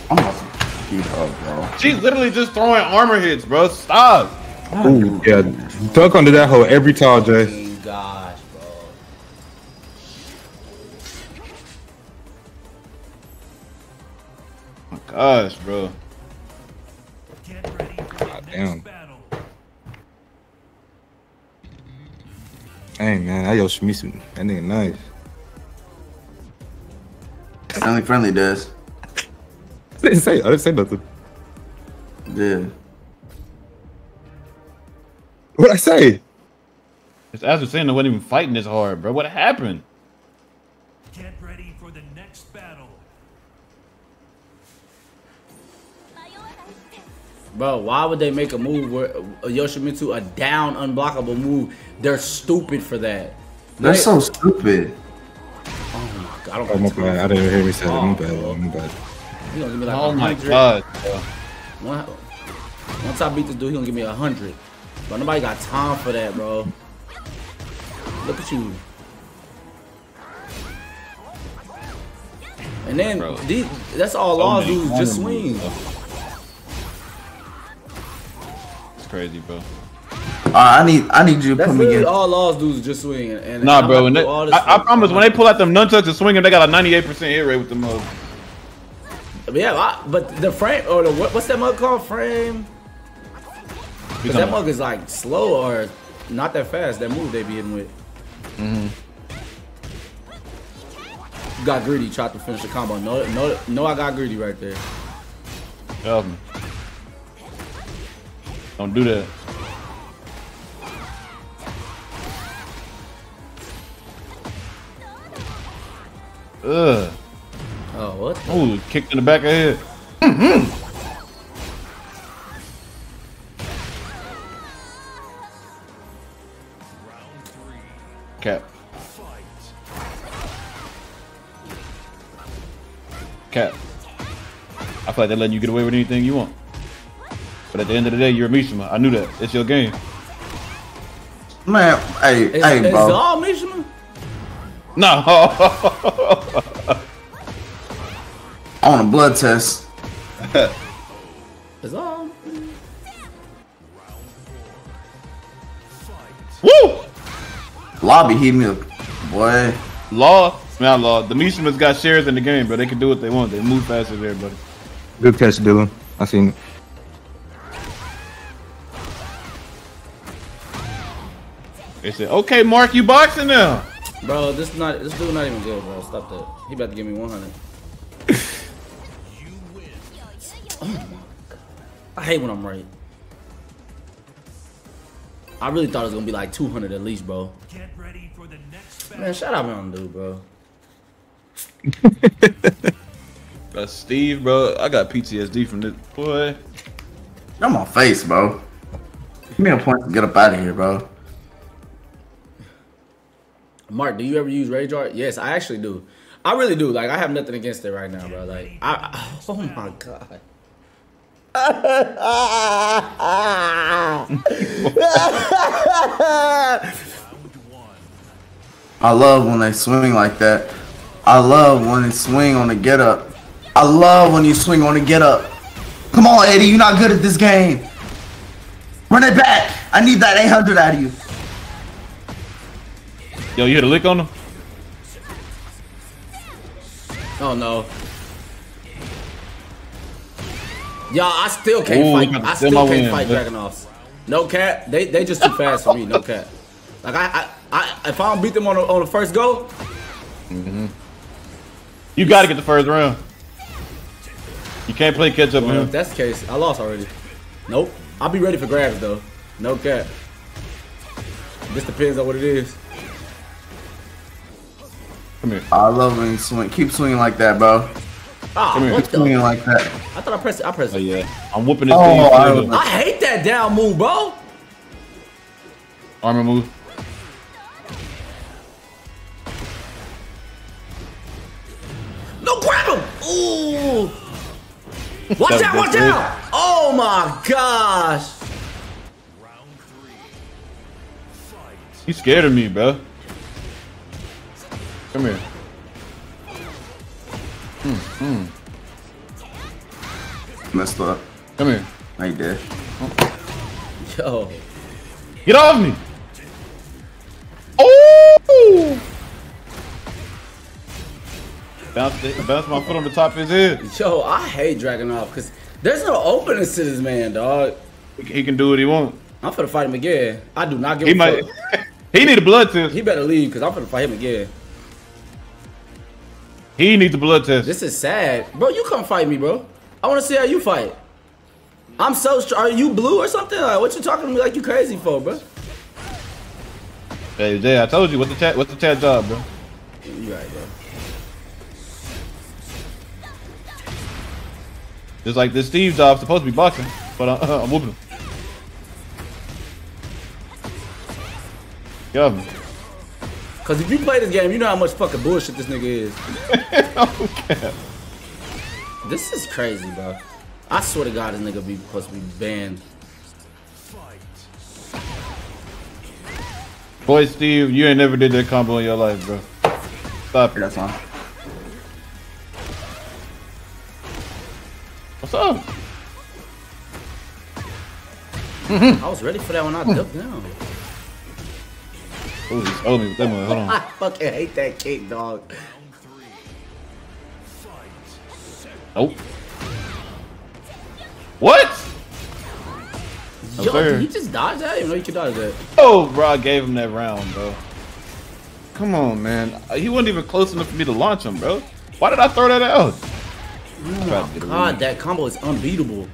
I'm about to beat up, bro. She's literally just throwing armor hits, bro. Stop. Ooh, yeah. Duck under that hole every time, Jay. Oh, gosh, bro. Oh my gosh, bro. Get ready for the damn. Next battle. Hey man, that Yoshimitsu, that nigga nice. Family friendly does. I didn't say. I didn't say nothing. Yeah. What I say? It's as we're saying, I wasn't even fighting this hard, bro. What happened? Get ready for the next battle. Bro, why would they make a move where a Yoshimitsu a down unblockable move? They're stupid for that. They're They- so stupid. Oh my god, I don't Oh my bad. I didn't even hear me say that. My Oh, bad. bro. My bad. He gonna give me like Oh my god, bro. One- Once I beat this dude, he gonna give me a hundred. But nobody got time for that, bro. Look at you. And then Bro. these, that's all So laws many do just corner swing. Crazy, bro. Uh, I need, I need you to That's put me literally in. all laws do is just swing. And, and Nah, I'm bro. When they, do all this I, I promise, when they pull out them nunchucks and swing them, they got a 98% hit rate with the mugs. But yeah, I, but the frame or the what, what's that mug called? Frame. Cause that mug is like slow or not that fast. That move they be hitting with. Mm-hmm. Got greedy, tried to finish the combo. No, no, no, I got greedy right there. Help me. Don't do that. Ugh. Oh, what? Ooh, kicked in the back of the head. Mm-hmm. Cap. Cap. I feel like they're letting you get away with anything you want. But at the end of the day, you're a Mishima. I knew that. It's your game. Man, hey, Is, hey, is it bro. all Mishima? (laughs) No. (laughs) On a blood test. It's all. Woo! Lobby heat me up, boy. Law, not law. The Mishimas got shares in the game, but They can do what they want. They move faster than everybody. Good catch, Dylan. I seen it. They said, "Okay, Mark, you boxing now." Bro, this is not this dude not even good, bro. Stop that. He about to give me 100. Oh my god. I hate when I'm right. I really thought it was gonna be like 200 at least, bro. Get ready for the next. Man, shut up, on dude, bro. (laughs) Uh, Steve, bro, I got PTSD from this boy. I'm on face, bro. Give me a point to get up out of here, bro. Mark, do you ever use Rage Art? Yes, I actually do. I really do. Like, I have nothing against it right now, bro. Like, I, I oh my god. I love when they swing like that. I love when they swing on the get up. I love when you swing on the get up. Come on, Eddy, you're not good at this game. Run it back. I need that 800 out of you. Yo, you hit a lick on him? Oh no. Y'all, I still can't Ooh, fight. I still can't win, fight Dragunovs. No cat. They they just too fast for me. No cat. Like I, I, I if I don't beat them on the, on the first go, Mm -hmm. You got to get the first round. You can't play catch up with well, if that's the case, I lost already. Nope. I'll be ready for grabs though. No cat. This depends on what it is. Come here. I love when you swing. Keep swinging like that, bro. Ah, Come here. what Keep swinging like that. I thought I pressed it. I pressed it. Oh it. yeah, I'm whooping this Oh, thing. I was- I hate that down move, bro. Armor move. No, grab him. Ooh. (laughs) Watch That out! Watch good. out! Oh my gosh! You scared of me, bro. Come here. Hmm. Messed up. Come here. I ain't dead. Yo. Get off me. Oh! Bounce, the- bounce my foot on the top of his head. Yo, I hate Dragunov because there's no openness to this man, dog. He can do what he wants. I'm finna fight him again. I do not give He a might. fuck. (laughs) he need a blood test. He better leave because I'm finna fight him again. He needs a blood test. This is sad. Bro, you come fight me, bro. I wanna see how you fight. I'm so Are you blue or something? Like, what you talking to me like you crazy for, bro? Hey Jay, I told you what's the chat. What's the chat job, bro? You right, bro. Just like this Steve job supposed to be boxing, but uh, (laughs) I'm whooping him. Me. Cause if you play this game, you know how much fucking bullshit this nigga is. (laughs) okay. This is crazy, bro. I swear to God, this nigga be supposed to be banned. Boy, Steve, you ain't never did that combo in your life, bro. Stop it. That's fine. What's up? I was ready for that when I ducked down. Ooh, he's holding me with that one. Hold on. (laughs) I fucking hate that kick, dog. Nope. What? No, Yo, sir. did he just dodge that? I didn't know you could dodge that. Oh, bro, I gave him that round, bro. Come on, man. Uh, He wasn't even close enough for me to launch him, bro. Why did I throw that out? Tried to get a God, that combo is unbeatable.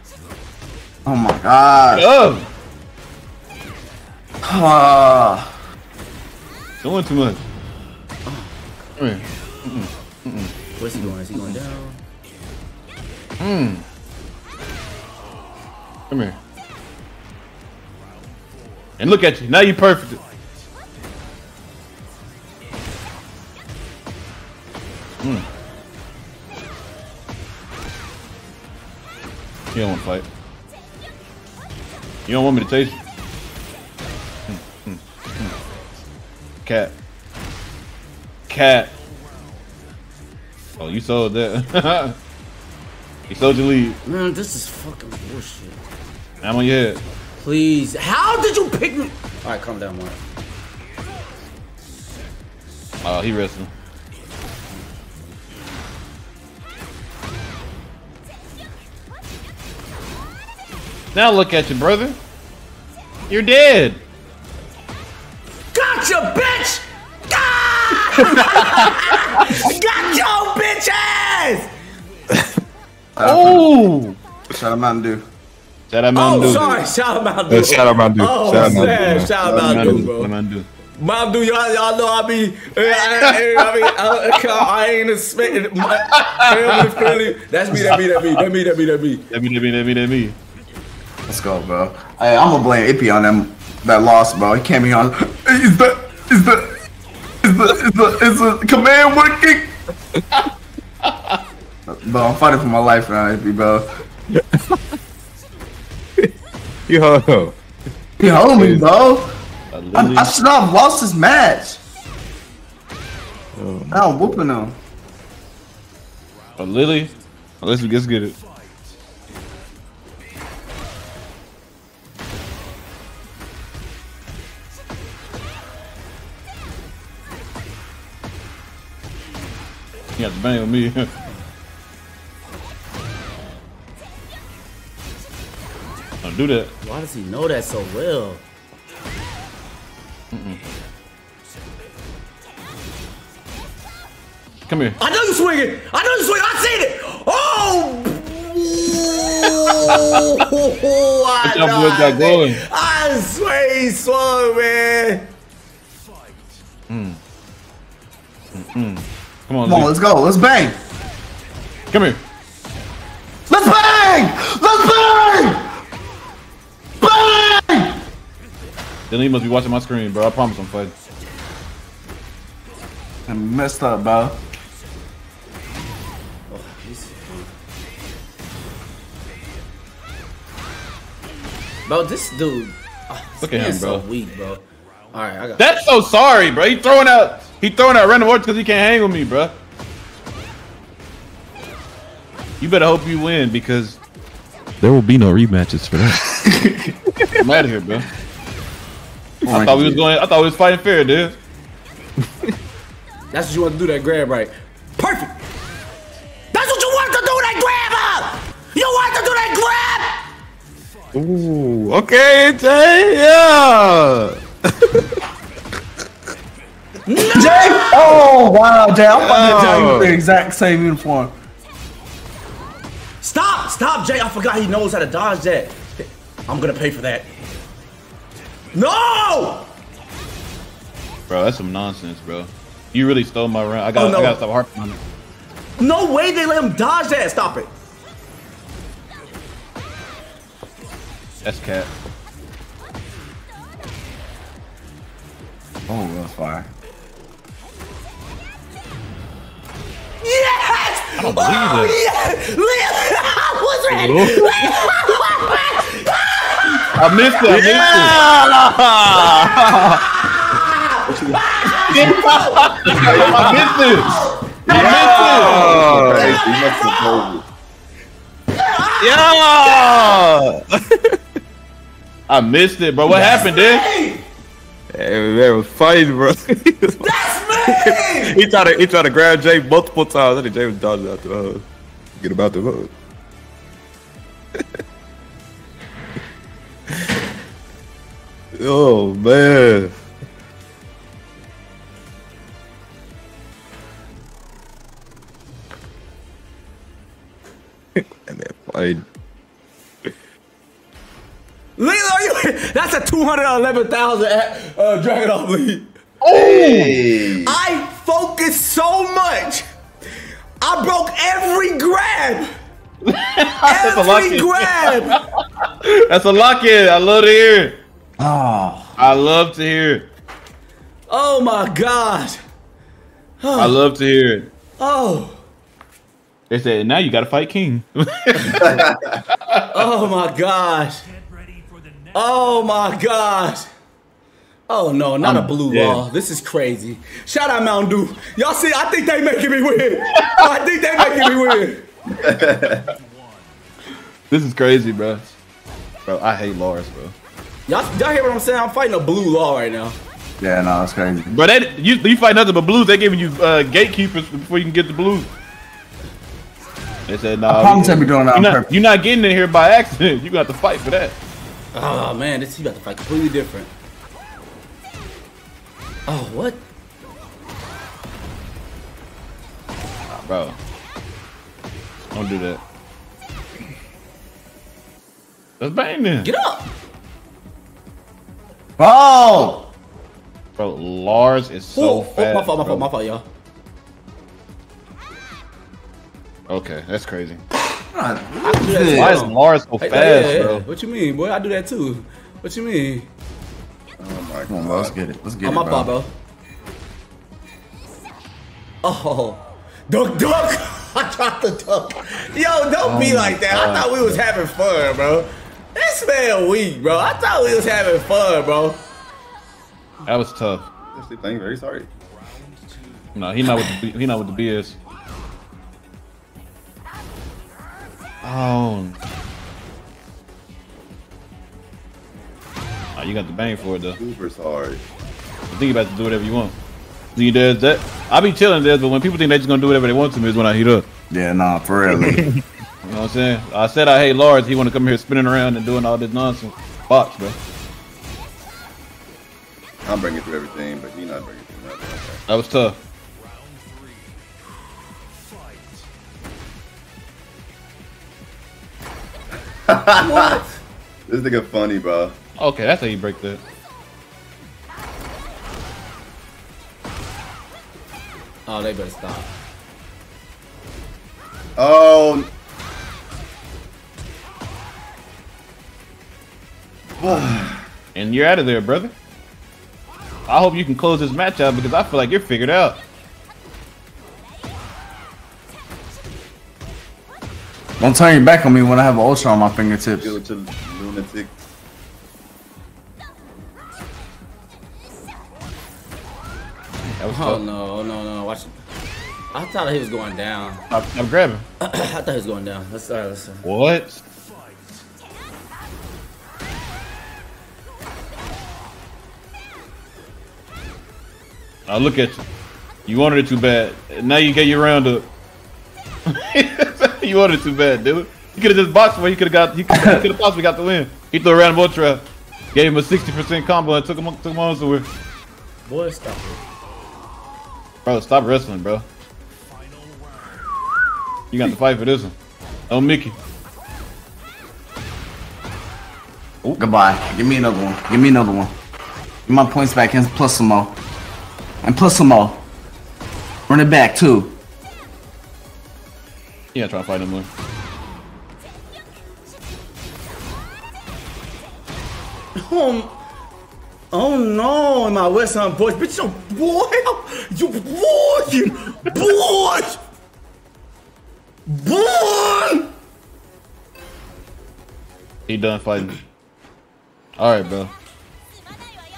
Oh my god. Oh, Ah. Doing too much. Come here. Mm -mm. Mm Where's he going? Is he going down? Come here. And look at you. Now you're perfect. Mm. You don't want to fight. You don't want me to taste you. Cat. Cat. Oh, you sold that. (laughs) you sold your lead. Man, this is fucking bullshit. I'm on your head. Please, how did you pick me? All right, calm down, Mark. Oh, he wrestling. Now look at you, brother. You're dead. Gotcha, bitch! Ah! Got your bitch ass! Oh! Shout out Mountain Dew. Shout out Mountain Oh, sorry, shout out Mountain Dew. Uh, shout out Mountain Oh, Shout out Mountain man, Dew, shout out Mountain bro. Mountain Dew. Mountain y'all, y'all know I be, I, I, I, mean, I, I ain't expecting, my, family, that's me, that me, that me, that me, that me, that me. That me, that me, that me, that me. Let's go, bro. Hey, I'm gonna blame Ippy on them that loss, bro. He came in on. Is that? Is that? Is a, it's a, it's a command working? (laughs) bro, I'm fighting for my life now, FB, bro. (laughs) Yo. He hold me, bro. I, Lili. I should not have lost this match. Oh. Now I'm whooping him. A Lili. Let's let's get it. You have to bang on me. (laughs) Don't do that. Why does he know that so well? Come here. I know you swinging. I know you swinging. I seen it. Oh. (laughs) I, What y'all know boys got I- going? I swear he swung, man. Mm. Come on, Come on, let's go. Let's bang. Come here. Let's bang. Let's bang. Bang. Then you must be watching my screen, bro. I promise I'm fighting. I messed up, bro. Bro, this dude. Oh, Look at him, he's so weak, bro. All right, I got. That's so sorry, bro. He throwing out. He throwing out random words because he can't hang with me, bro. You better hope you win because There will be no rematches for that. (laughs) I'm out of here, bro. I thought we was going. I thought we was fighting fair, dude. That's what you want to do. That grab right. Perfect. That's what you want to do. That grab up. You want to do that grab. Ooh, okay, Jay, yeah. (laughs) Jay. Oh wow, Jay. I'm about to tell you Oh. the exact same uniform. Stop! Stop, Jay! I forgot he knows how to dodge that. I'm gonna pay for that. No! Bro, that's some nonsense, bro. You really stole my round. I got. Oh, no. I got to stop harping on it. No way they let him dodge that. Stop it. That's cat. Oh, that's fire. Yes! I don't believe oh, it. Yes! I was ready. (laughs) (laughs) I missed it. I missed it. I missed it. I missed it. Crazy. You must have told. I missed it, bro. What happened, dude? Hey, Hey, man was fighting, bro. that's me! (laughs) he tried to he tried to grab Jay multiple times. I think Jay was dodging out the uh, get him out the hood. (laughs) oh man. (laughs) and that fight. Lilo, you, that's a 211,000 uh, Dragunov lead. Hey. I focused so much. I broke every grab. (laughs) a Every lucky- grab. (laughs) That's a lock in. I love to hear it. Oh, I love to hear it. Oh my god. I love to hear it. Oh. They said, now you got to fight King. (laughs) Oh my gosh. Get ready for the next Oh my God. Oh no, not I'm a blue dead. wall. This is crazy. Shout out Mountain Dew. Y'all see, I think they making me win. (laughs) I think they making me win. (laughs) this is crazy, bro. Bro, I hate Lars, bro. Y'all, y'all hear what I'm saying? I'm fighting a blue law right now. yeah, no, that's crazy. But they, you, you fight nothing but blues. They giving you uh, gatekeepers before you can get the blues. They said, "Nah, I promise we- I be doing that you're not, purpose. you're not getting in here by accident. You got to fight for that." Oh man, this he about to fight completely different. Oh what? bro. Don't do that. Let's bang then. Get up! Oh, Bro, Lars is so oh, oh, my fault, my bro. fault, my fault, y'all. Okay, that's crazy. God, do that. Why is Lars so Hey, fast, yeah, yeah, bro? What you mean, boy? I do that too. What you mean? Oh my Come on, bro, let's get it. Let's get On it, my bro. fault, bro. Oh, dunk, duck. (laughs) I dropped the duck. Yo, don't be oh like that. I thought we was having fun, bro. This man weak, bro. I thought we was having fun, bro. That was tough. Actually playing very sorry. No, he not with the B- he not with the BS. Oh. Oh, you got the bang for it though. Super sorry. I think you about to do whatever you want. You does that? I be chilling there, but when people think they just gonna do whatever they want to me is when I heat up. Yeah, nah, for real. (laughs) You know what I'm saying? I said I hate Lars. He want to come here spinning around and doing all this nonsense. Box, bro. I'm bringing through everything, but he not bringing through nothing. That was tough. This nigga funny, bro. Okay, that's how you break that. Oh, they better stop. Oh, And you're out of there, brother. I hope you can close this match out because I feel like you're figured out. Don't turn your back on me when I have an ultra on my fingertips. deal with your lunatic. That was Oh no, oh, no, no! Watch. it. I thought he was going down. I'm, I'm grabbing. (clears throat) I thought he was going down. Let's start. Uh, Let's start. Uh. What? I look at you. You wanted it too bad. Now you get your round up. (laughs) you wanted it too bad, dude. You could have just boxed where you could have got. You could have possibly got the win. He threw a random ultra, gave him a sixty percent combo, and took him took him on somewhere. Boy, stop it. Bro, stop wrestling, bro. You got to fight for this one. Oh, Mickey. Goodbye. Give me another one. Give me another one. Get my points back and plus some more. And plus some more. Run it back too. Gotta try to fight him more. Oh, oh no, my West Ham boys, bitch, you boy, you boy, you boy, boy. He done fighting. All right, bro.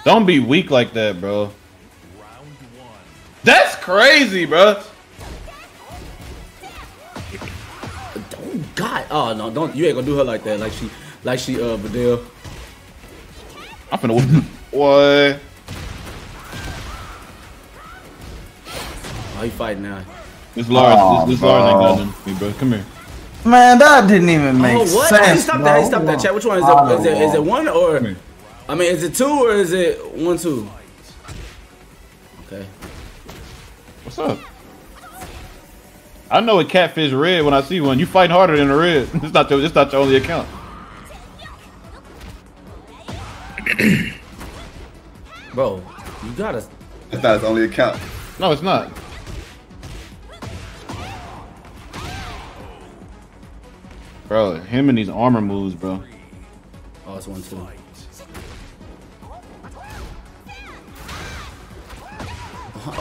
Don't be weak like that, bro. That's crazy, bro. God, oh no, don't you ain't gonna do her like that, like she, like she, uh, Badell. I'm finna whoop. What? Oh, he fighting now. This Lars, Aw, this, this Lars ain't got nothing me, bro. Come here. Man, that didn't even make Oh what? sense. Hey, stop that! Hey, stop that! Chat. Which one is I it? Is it, is it one or? I mean, is it two or is it one two? Okay. What's up? I know a catfish red when I see one. You fighting harder than a red. (laughs) It's not your, it's not your only account. (coughs) Bro, you gotta. That's not his only account. No, it's not. Bro, him and these armor moves, bro. Oh, it's one two.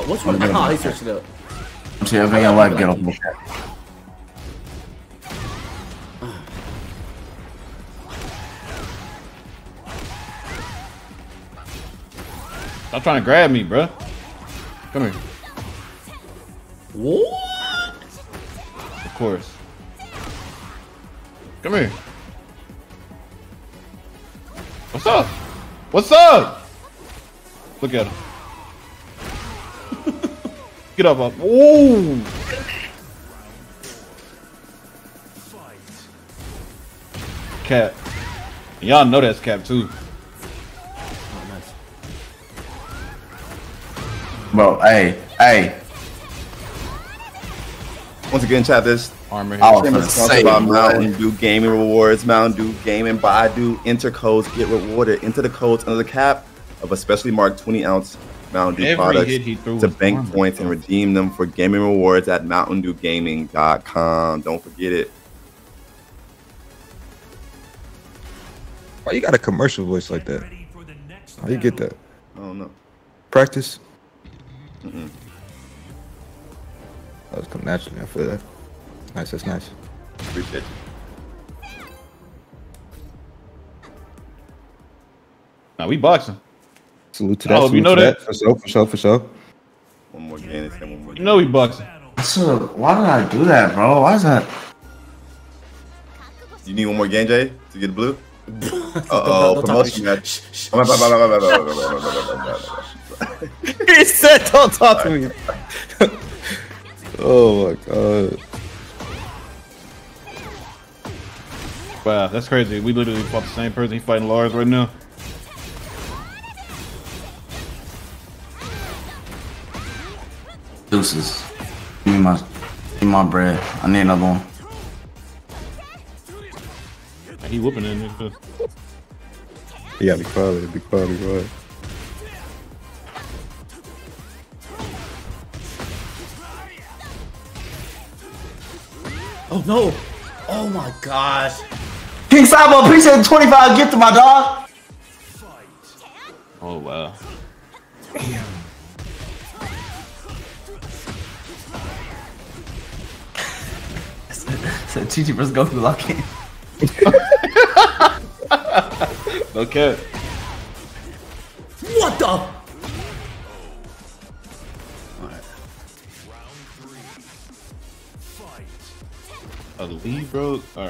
Which one? (laughs) Oh, he switched it up. See, I think I like get off the chat. Stop trying to grab me, bro. Come here. What? Of course. Come here. What's up? What's up? Look at him. Get up, up. Ooh. Cap. Y'all know that's cap too. Oh, nice. Bro, hey, hey. Once again, chat this. Armor I was Tim gonna say, by bro. Mountain Dew Gaming Rewards. Mountain Dew Gaming Baidu. Enter codes, get rewarded. Enter the codes under the cap of a specially marked 20 ounce Mountain Dew Every products hit he threw to bank points and redeem them for gaming rewards at MountainDewGaming.com. Don't forget it. Why you got a commercial voice like that? Ready for How you get that? I don't know. Practice? That was come naturally. I feel that. Nice, that's nice. Appreciate you. Nah, we boxing. Salute to that. Oh, you know to that? For sure, for sure, for sure. One more game. Let's get one more You know we boxing. So why did I do that, bro? Why is that? You need one more game, Jay, to get blue? Uh Don't- oh, don't talk to promotion me. match. Shh, shh, he said, "Don't talk to me." oh my god. Wow, that's crazy. We literally fought the same person. He's fighting Lars right now. Deuces. Give me my, give me my bread. I need another one. He whooping in this. Yeah, be quiet, be quiet, be quiet. Oh no! Oh my gosh! King Sabo, appreciate the 25 gift to my dog. Oh wow. Said Chi Chi versus Goku lock in. (laughs) Okay. What the? A lead, bro. All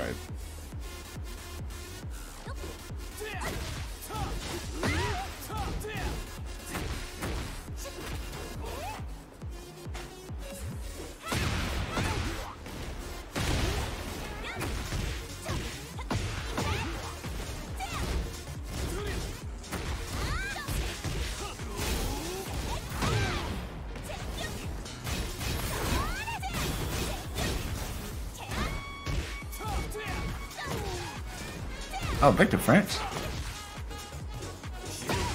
Oh, Victor French.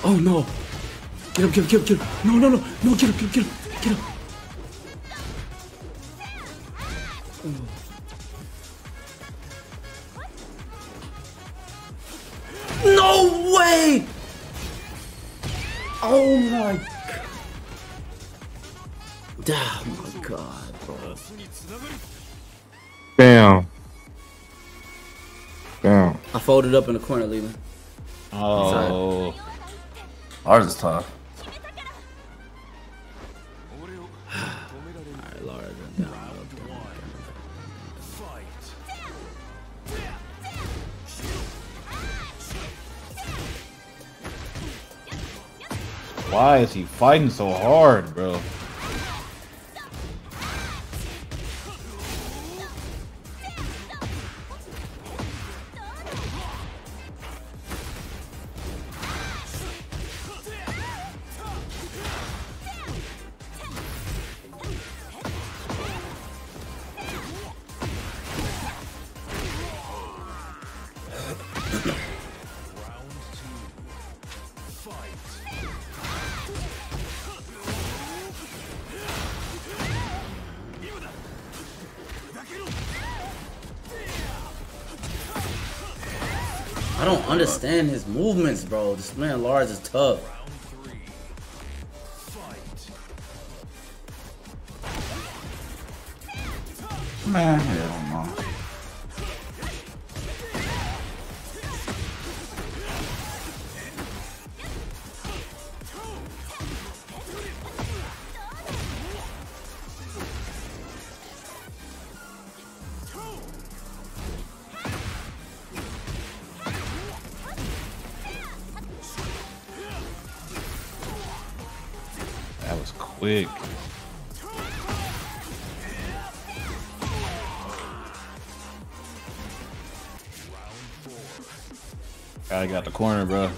Oh no! Get him! Get him! Get him! Get him! No! No! No! No! Get him! Get him! Get him! Get him! No way! Oh my! Oh my god, bro. Damn. Damn. I folded up in the corner, Leland. Oh. Ours is tough. Alright, Laura, down, down, down. Why is he fighting so hard, bro? Movements, bro. This man Lars is tough. Corner, bro.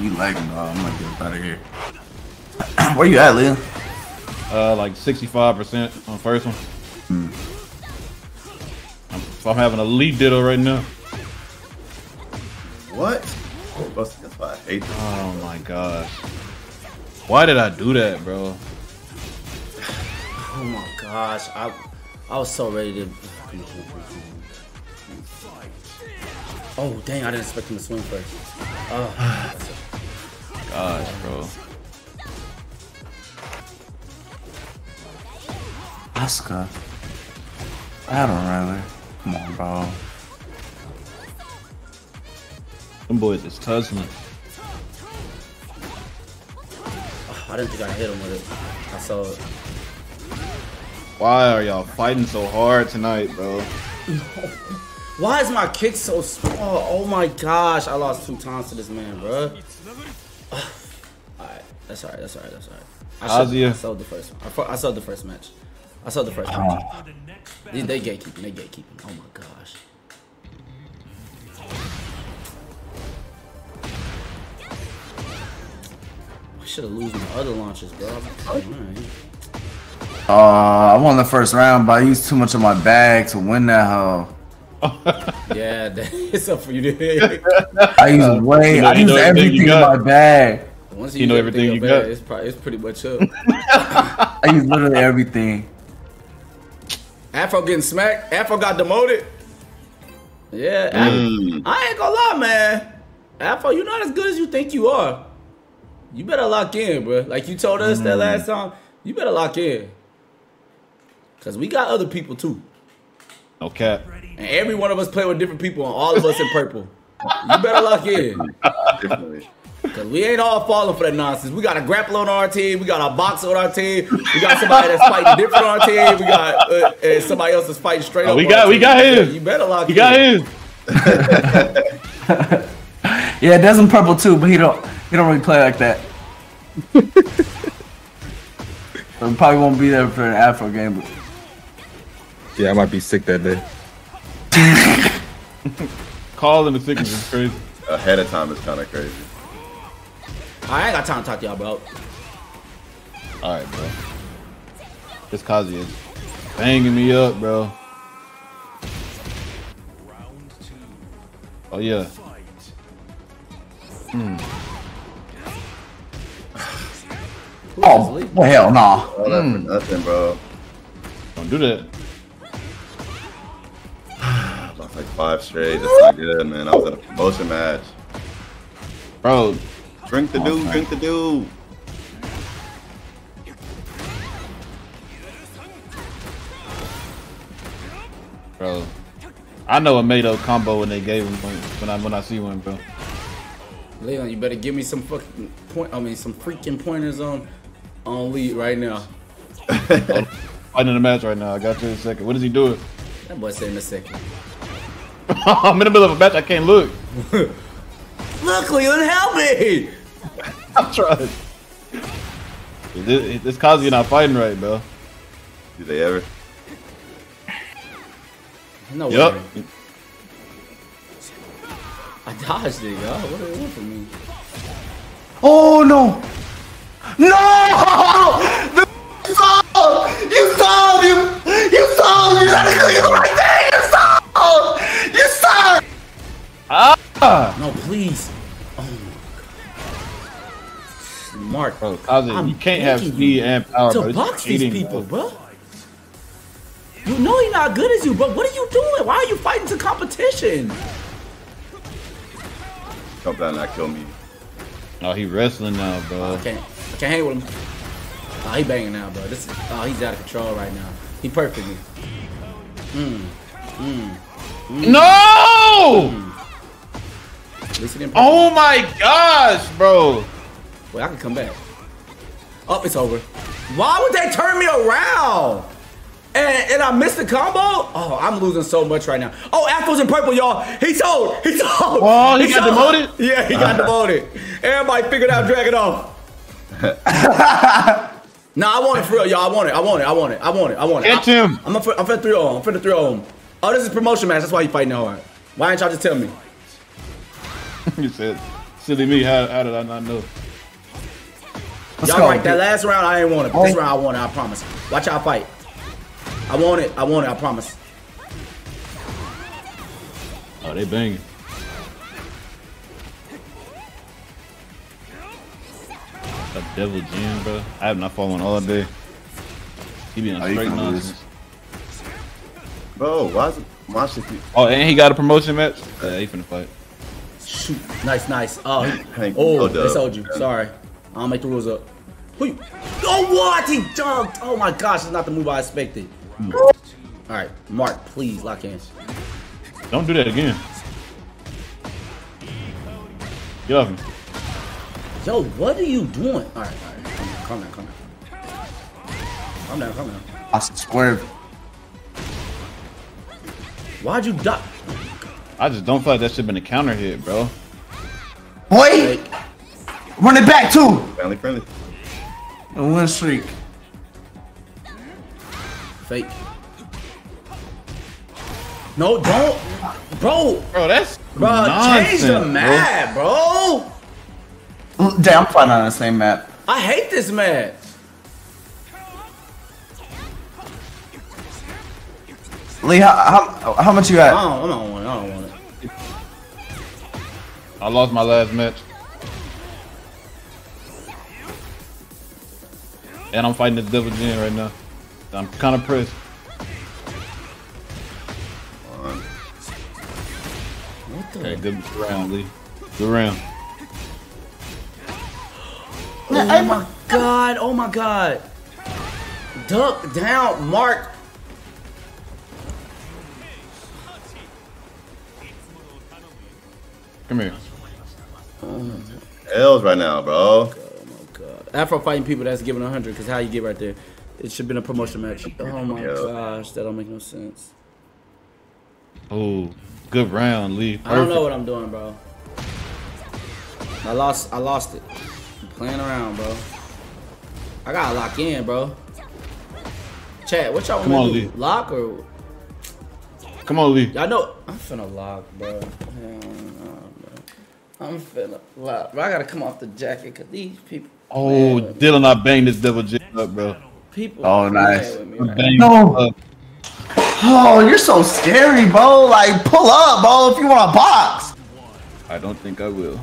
You lagging, dog. I'm gonna get out of here. (clears throat) Where you at, Leon? Uh, like 65% on first one. I'm, so I'm having a lead ditto right now. What? That's that's why I hate this. Oh my gosh. Why did I do that, bro? Gosh, I I was so ready to. Oh, dang, I didn't expect him to swing first. Oh, (sighs) Gosh, bro. Asuka. Battle Ryder. Come on, bro. Them boys is tussling. Ah, I didn't think I hit him with it. I saw it. Why are y'all fighting so hard tonight, bro? (laughs) Why is my kick so small? Oh my gosh, I lost two times to this man, bro. (sighs) alright, that's alright, that's alright, that's alright. I, should've- I sold the first one. I, I sold the first match. I sold the first match. They, they gatekeeping, they gatekeeping. Oh my gosh. I should have lost my other launches, bro. Alright. Uh, I won the first round, but I used too much of my bag to win that hoe. (laughs) Yeah, (laughs) it's up for you to. I used way, You know- I you used everything everything in my bag. Once You know get everything you got. bag, It's probably it's pretty much up. (laughs) I used literally everything. Afro getting smacked. Afro got demoted. Yeah, Mm. I ain't gonna lie, man. Afro, you're not as good as you think you are. You better lock in, bro. Like you told us that last time. You better lock in. Cause we got other people too. Okay. And every one of us play with different people and all of us in purple. You better lock in. Definitely. Cause we ain't all falling for that nonsense. We got a grappler on our team. We got a boxer on our team. We got somebody that's fighting different on our team. We got uh, and somebody else that's fighting straight Oh, up. we got- we team. got him. You better lock in. You in. got his. (laughs) Yeah, Desmond Purple too, but he don't he don't really play like that. (laughs) so we probably won't be there for an Afro game. But Yeah, I might be sick that day. (laughs) Calling the sickness is crazy. Ahead of time is kind of crazy. I ain't got time to talk to y'all, bro. All right, bro. This Kazi is banging me up, bro. Oh yeah. Hmm. oh, well, hell no. All that for nothing, bro. Don't do that. Lost like five straight. That's not good, man. I was in a promotion match. Bro, Drink the dude, drink the dude. bro. I know a made up combo when they gave him when, when I when I see one, bro. Leon, you better give me some fucking point. I mean, some freaking pointers on on lead right now. (laughs) Fighting the match right now. I got you in a second. What is he doing? That boy said in a second. (laughs) I'm in the middle of a match. I can't look. (laughs) Look, Leland, help me! (laughs) I'm trying. This, this Kazi not fighting right, bro. Do they ever? No Yup. way. I dodged it, y'all. What do they want from me? Oh no! No! The you saw! You saw you! You Bro, Kazi, I'm you can't have speed you and power, to bro. This is these people, bro. bro. You know he's not good as you, bro. What are you doing? Why are you fighting to competition? Jump down and not kill me. Oh, he wrestling now, bro. I can't, I can't hang with him. Oh, he banging now, bro. This is, oh, he's out of control right now. He perfect me. Hmm, hmm, hmm. No! At least he didn't. Oh my gosh, bro. Wait, I can come back. Oh, it's over. Why would they turn me around? And, and I missed the combo? Oh, I'm losing so much right now. Oh, Afro's in purple, y'all. He told. He told. Oh, he got demoted? Yeah, he got (laughs) demoted. Everybody figured out Dragunov. (laughs) nah, I want it for real, y'all. I want it. I want it. I want it. I want it. I want it. I, him. I'm for, I'm the 3 0 I'm the 3 0 Oh, this is promotion match. That's why you fighting hard. Why didn't y'all just tell me? (laughs) you said, silly me. How, how did I not know? Let's Y'all go. right, that last round I ain't want it. but This Oh. round I want it, I promise. Watch y'all fight. I want it, I want it, I promise. Oh, they banging. A devil Jin, bro. I have not fallen all day. He be on Oh, straight can lose. nonsense. Bro, why is it? My shit. Oh, and he got a promotion match. Yeah, he finna fight. Shoot. Nice, nice. Oh, he- oh, no they sold you. Sorry. I don't make the rules up. Who you? Oh, what? He jumped. Oh my gosh, it's not the move I expected. All right, Mark, please lock in. Don't do that again. Get off him. Yo, what are you doing? All right, all right. Calm down, calm down, calm down. Calm down, calm down. I swear. Why'd you duck? I just don't feel like that should have been a counter hit, bro. Boy, Fake. run it back too. Family friendly. A win streak. Fake. No, don't. Bro, Bro, that's bro, change the nonsense, bro. map, bro. Damn, I'm fighting on the same map. I hate this match. Lee, how, how, how much you I got? don't, I don't want it. I don't want it. I lost my last match. And I'm fighting this Devil Jin right now. I'm kind of pressed. What the? Okay, good round, Lee. Good round. Oh my god! Oh my god! Duck down, Mark. Come here. Uh, L's right now, bro. God. Afro fighting people that's giving 100 because how you get right there. It should have been a promotion match. Oh my Yeah. gosh, that don't make no sense. Oh, good round, Lee. I don't know what I'm doing, bro. I lost. I lost it. I'm playing around, bro. I gotta lock in, bro. Chat, what y'all want on, me to do? Lee. Lock or Come on, Lee. y'all know? I'm finna lock, bro. Hell no, bro. I'm finna lock. Bro, I gotta come off the jacket because these people. Oh, playing with me. Dylan, I banged this Devil Jin up, bro. People. Oh, nice. me right No. Oh, you're so scary, bro. Like, pull up, bro, if you want a box. I don't think I will.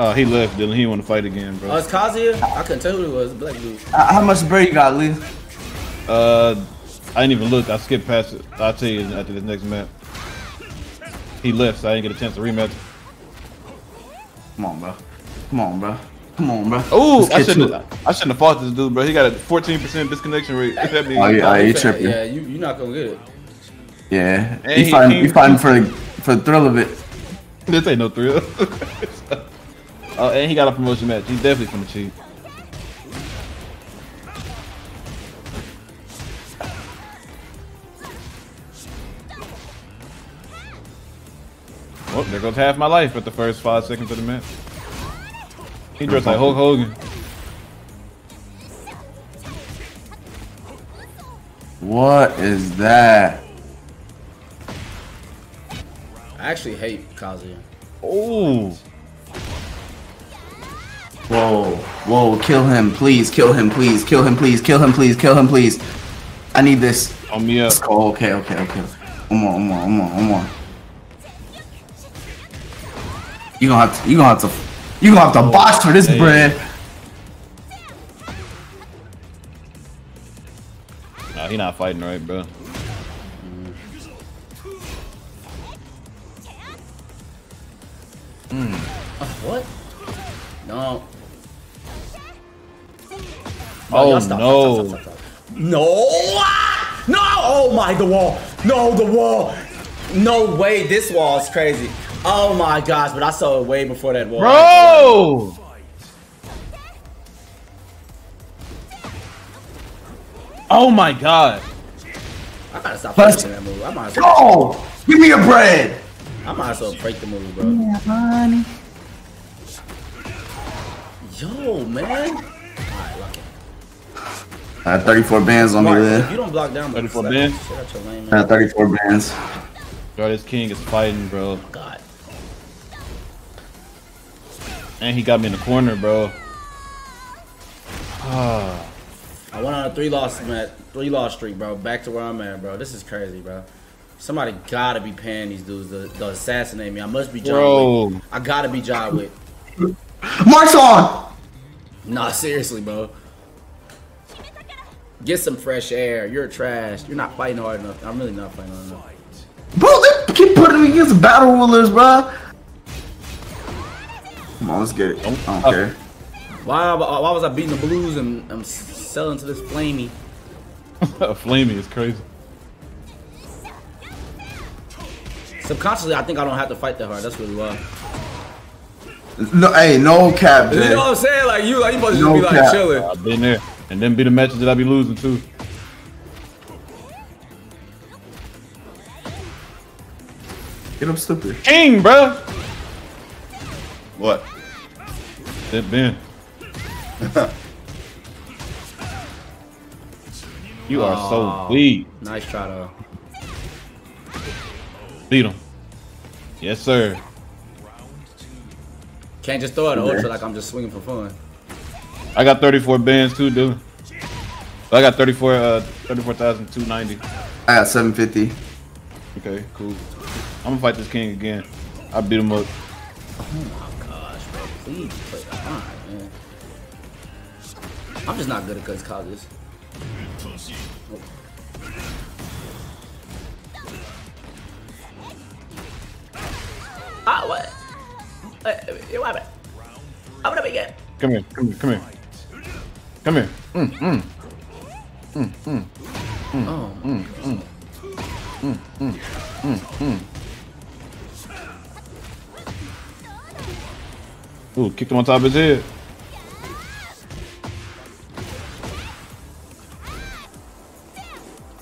Oh, he left, Dylan. He want to fight again, Oh, bro. it's Kazuya? I couldn't tell who it was. Black dude. Uh, How much bread you got, Lee? Uh, I didn't even look. I skipped past it. I'll tell you after this next map. He left, so I didn't get a chance to rematch. Come on, bro. Come on, bro. Come on, bro. Oh, I shouldn't. Have, I shouldn't have fought this dude, bro. He got a 14% disconnection rate. That means- Oh, yeah, you finna- tripping. Yeah, you you not gonna get it. Yeah. And You he- fighting, he- you fighting for, the- for the thrill of it. (laughs) This ain't no thrill. (laughs) oh, and he got a promotion match. He's definitely from the cheat. Well, there goes half my life at the first five seconds of the match. He dressed like Hulk Hogan. What is that? I actually hate Kazuya. Oh, Whoa, whoa, kill him, please, kill him, please, kill him, please, kill him, please, kill him, please. I need this. on me up. Oh, okay, okay, okay. One more, one more, one more, one more. You gonna have to, you gonna have to, you gonna have to box for this Hey. bread. Nah, he not fighting right, bro. What? No. Oh, y'all stop, no. stop, stop, stop, stop. No! Ah! No! Oh my, the wall! No, the wall! No way, this wall is crazy. Oh my gosh, but I saw it way before that wall. Bro! Oh my god. I gotta stop Let's breaking that move. I might as well, Go! Give me your bread. I might as well break the move, bro. honey. Yo, man. Alright, lucky. I had 34 bands on me Mark, if you don't block down, 34 bands? Shut out lame I had 34 bands. Bro, this king is fighting, bro. God. And he got me in the corner, bro. Ah. I went on a three loss match, three loss streak, bro. Back to where I'm at, bro. This is crazy, bro. Somebody gotta be paying these dudes to, to assassinate me. I must be John Bro. Wick. I gotta be John Wick. Mark's on! Nah, seriously, bro. Get some fresh air. You're trash. You're not fighting hard enough. I'm really not fighting hard enough. Bro, they keep putting me against battle rulers, bro. Come on, let's get it. Oh, I don't uh, care. Why, why why was I beating the blues and I'm selling to this flamey? (laughs) Flamey is crazy. Subconsciously, I think I don't have to fight that hard. That's really why. No, hey, no cap, You know what I'm saying? Like you, like you supposed to No just be like cap. chilling. I've been there. And then be the matches that I be losing too. Get up, stupid. King, bro. What? That Ben. (laughs) you are Aw. so weak. Nice try though. Beat him. Yes, sir. Can't just throw it ultra like I'm just swinging for fun. I got 34 bands too, dude. I got 34, uh, 34,290. I got 750. Okay, cool. I'm gonna fight this king again. I beat him up. Gosh, play the line, man. I'm just not good at guns causes. Oh. Ah, what? Uh, what happened? I'm gonna begin. Come here, come here, come here. Come here. Mm, mm. mm, mm, mm. Oh, Ooh, kicked him on top of his head.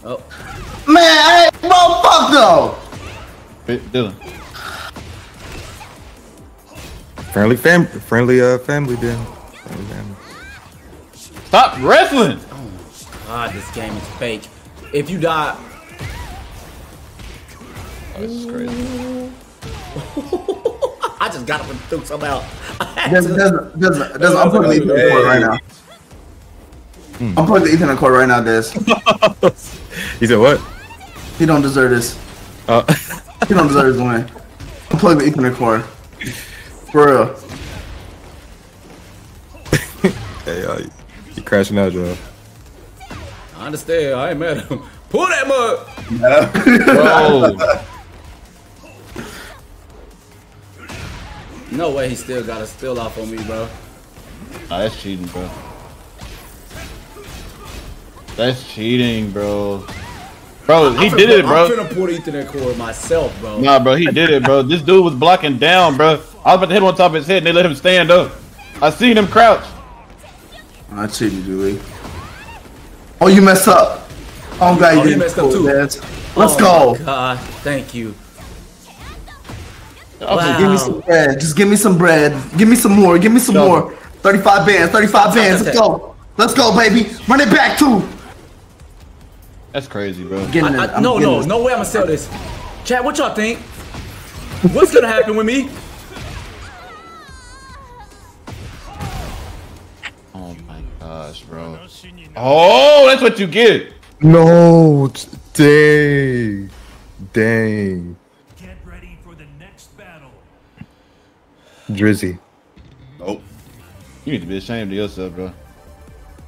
oh, Man, hey, bro, fuck though. Hey, Dylan. Friendly fam, friendly uh family then. Friendly family. Stop wrestling! God, this game is fake. If you die, Oh, this is crazy. (laughs) I just got up and threw some out. There's, there's, there's, there's, I'm putting the Ethernet cord right now. I'm putting the Ethernet cord right now, Des. (laughs) He said what? He don't deserve this. Uh, He don't deserve this win. I'm plugging the Ethernet cord. For real. (laughs) hey, uh, you crashing out, Joe. I understand. I ain't mad at him. Pull that mug. (laughs) Bro, No way he still got a steal off on me, bro. nah, that's cheating, bro. That's cheating, bro. Bro, he I'm did it, bro. I'm finna pull the Ethernet cord myself, bro. Nah, bro, he did it, bro. This dude was blocking down, bro. I was about to hit him on top of his head, and they let him stand up. I seen him crouch. I cheated, Julie. Oh, you messed up. Oh, I'm glad you Oh, you didn't. messed up too. Des. Let's Oh go. God, thank you. Wow. Give me some bread. Just give me some bread. Give me some more. Give me some Go. more. 35 bands. 35 bands. Let's go. Let's go, baby. Run it back too. That's crazy, bro. I, I, no, no, it. no way I'm gonna sell this. Chat, what y'all think? What's gonna happen with me? Oh my gosh, bro. Oh, that's what you get. No, dang, dang, Drizzy. Nope. You need to be ashamed of yourself, bro.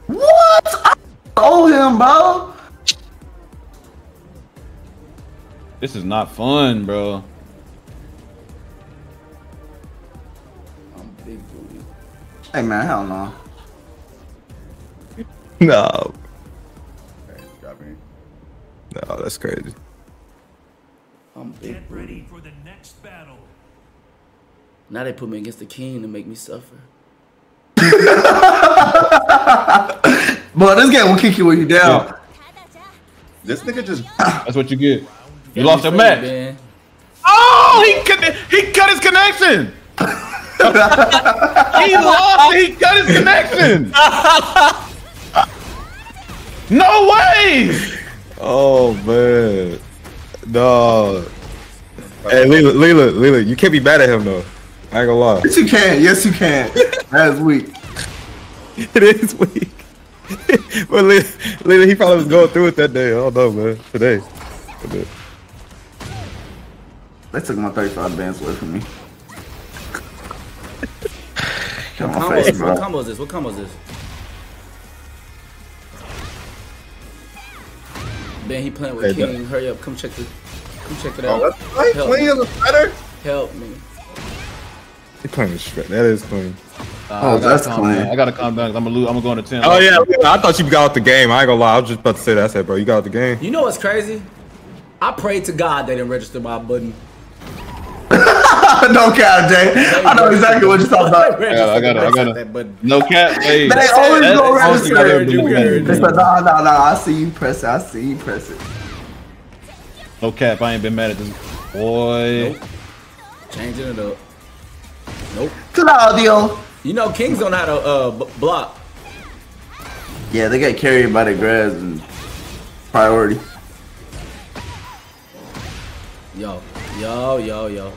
What? I stole him, bro. This is not fun, bro. I'm big booty. Hey, man. Hell no. No, Okay, got me. no, that's crazy. I'm big Get booty. ready for the next battle. Now they put me against the king to make me suffer. (laughs) But this game will kick you when you down. This nigga just (coughs) That's what you get. You Get lost me your match. man. Oh, he cut, he cut his connection. (laughs) he lost. He cut his connection. (laughs) no way. Oh man, no. Hey, Leela, Leela, Leela, you can't be mad at him though. I ain't gonna lie. Yes, you can. Yes, you can. That is weak. It is weak. (laughs) but Leela, Leela, he probably was going through it that day. I don't know, man. Today. But, They took my 35 bands away from me. (laughs) Got my Combo face, is, what bro. combo is this? What combo is this? Ben, he playing with Hey, King. Hurry up, come check the, come check it Oh, out. that's right. Help Clean me. is better. Help me. He playing with straight. That is clean. Uh, Oh, I gotta that's calm clean. down. I gotta calm down. 'cause I'm gonna lose. I'm gonna go into ten. Oh yeah, I thought you got out the game. I ain't gonna lie. I was just about to say that. I said, bro, you got out the game. You know what's crazy? I prayed to God they didn't register my button. (laughs) no cap, Jay. I know exactly what you're talking about. (laughs) I gotta, I gotta, I gotta. That button. No cap. Hey, They that- always that- go that's around the the I've ever side. been You got at. it. They said, nah, nah, nah. I see you press it. I see you press it. No cap. I ain't been mad at this boy. Nope. Changing it up. Nope. Claudio. You know Kings don't know how to uh, b- block. Yeah, they got carried by the grass and priority. Yo, yo, yo, yo.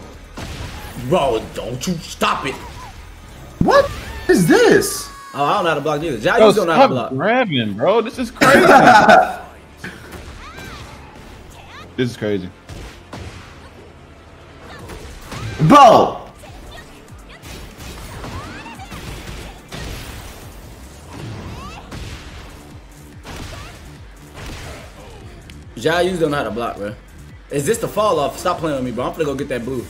Bro, don't you stop it. What is this? Oh, I don't know how to block either. Jai Bro, you don't know how to stop block. grabbing, bro. This is (laughs) crazy. this is crazy. Bro, Jai you don't know how to block, bro. Is this the fall off? Stop playing with me, bro. I'm gonna go get that blue.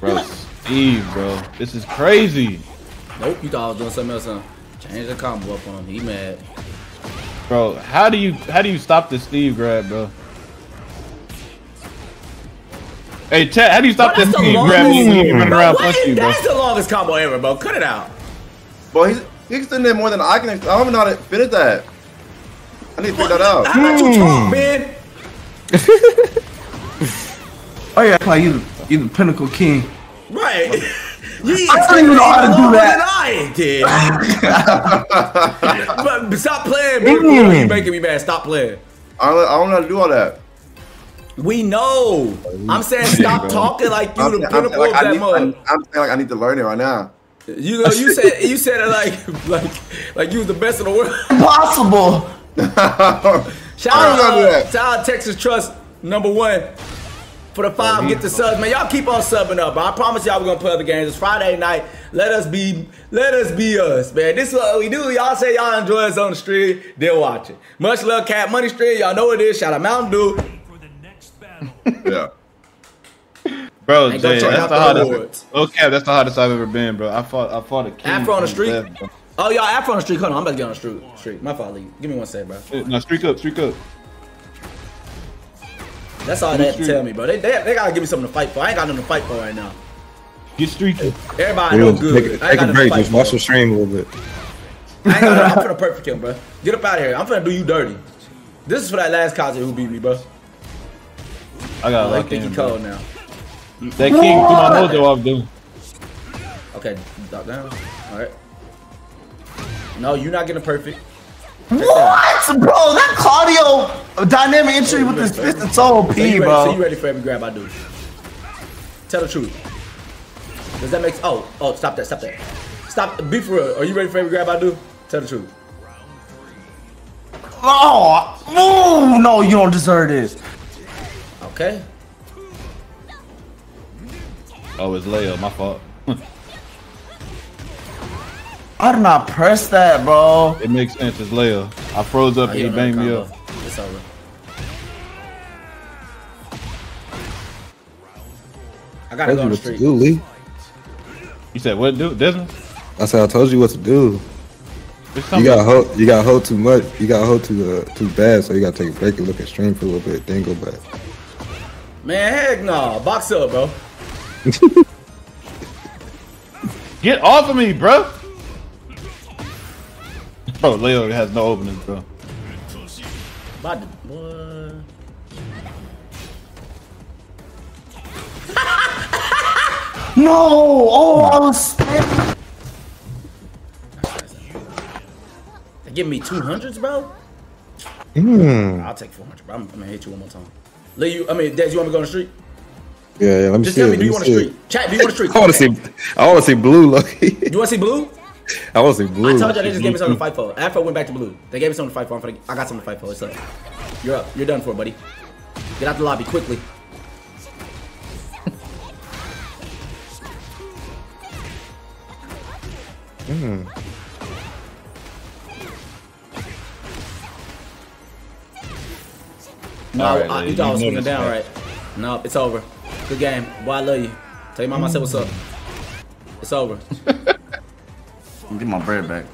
Bro, Steve, bro. This is crazy. Nope, you thought I was doing something else, huh? Change the combo up on him. He mad. Bro, how do you how do you stop this Steve grab, bro? Hey, chat, how do you stop Bro, this that's Steve grab when you running Bro, around what punching you, bro? That's the longest combo ever, bro. Cut it out. Bro, he's he's in there more than I can. I don't even know how to finish that. I need to figure that out. How about you talk, hmm. man? oh yeah, like you, you the pinnacle king. Right. (laughs) You I don't even know how to do that. I did. (laughs) but, but stop playing, bro. Hmm. You making me mad. Stop playing. I don't, I don't know how to do all that. We know. I'm saying stop talking like you I'm, the saying- I'm, pinnacle saying of I that need, mode. I'm, I'm saying like I need to learn it right now. You know, you said you said it like (laughs) like like you was the best in the world. Impossible. (laughs) Shout I out, don't know that. shout out Texas Trust number one for the five. Oh, get the subs, man. Y'all keep on subbing up. I promise y'all we're gonna play other games. It's Friday night. Let us be, let us be us, man. This is what we do. Y'all say y'all enjoy us on the stream, then watch it. Much love, Cat Money Stream. Y'all know what it is. Shout out Mountain Dew. For the next battle. Yeah. Bro, Jay, that's the the hardest. Okay, oh, that's the hardest I've ever been, bro. I fought, I fought a king. Afro on the street. death, bro. Oh, y'all Afro on the street. Hold on, I'm about to get on the street. street. My fault, Lee. Give me one sec, bro. No, streak up, streak up. That's all they have to tell me, bro. They, they, they gotta give me something to fight for. I ain't got nothing to fight for right now. Get streaking. Everybody You know know, good. take, I ain't take got a break. to fight Just watch for. the stream a little bit. I ain't got, I'm (laughs) finna perfect him, bro. Get up out of here. I'm finna do you dirty. This is for that last concert who beat me, bro. I got I locked think in, he bro. cold now. That king threw my mojo off, dude. Okay, drop down. All right. No, you're not getting perfect. What, bro? That Claudio dynamic entry with his fist is so OP, So you, ready, so you ready for every grab I do? Tell the truth. Does that make Oh, oh, stop that, stop that. Stop, be for real. Are you ready for every grab I do? Tell the truth. Oh, oh, no, you don't deserve this. Okay. Oh, it's Leo. My fault. I did not press that, bro. it makes sense. It's Leia. I froze up Oh, and he banged me up. It's over. I gotta I go told on you the what to do, Lee. You said what, dude? Desmond? I said I told you what to do. You got hold. You got hold too much. You got hold too uh, too bad. So you got to take a break and look at stream for a little bit, then go back. Man, heck no. Box up, bro. (laughs) Get off of me, bro. Bro, Leo has no openings, bro. About to, what? No, oh, I was. They give me 200s, bro? Hmm. I'll take 400, bro. I'm, I'm gonna hit you one more time. Lee, you, I mean, Dez, you want me to go on the street? Yeah, yeah. Let me Just see. tell it, me, do let you want see a it. street? Chat, do you want a street? (laughs) I want to see. I want to see blue. Lucky. Do you want to see blue? I want to see blue. I told you they just gave me something to fight for. Afro went back to blue. They gave me something to fight for. I'm finna, I got something to fight for. It's up. You're up. You're done for, buddy. Get out the lobby quickly. Hmm. No, Alright, I, you thought I was you swinging down right. No, it's over. Good game. Boy, I love you. Tell your mama I said what's up. It's over. (laughs) Get my bread back.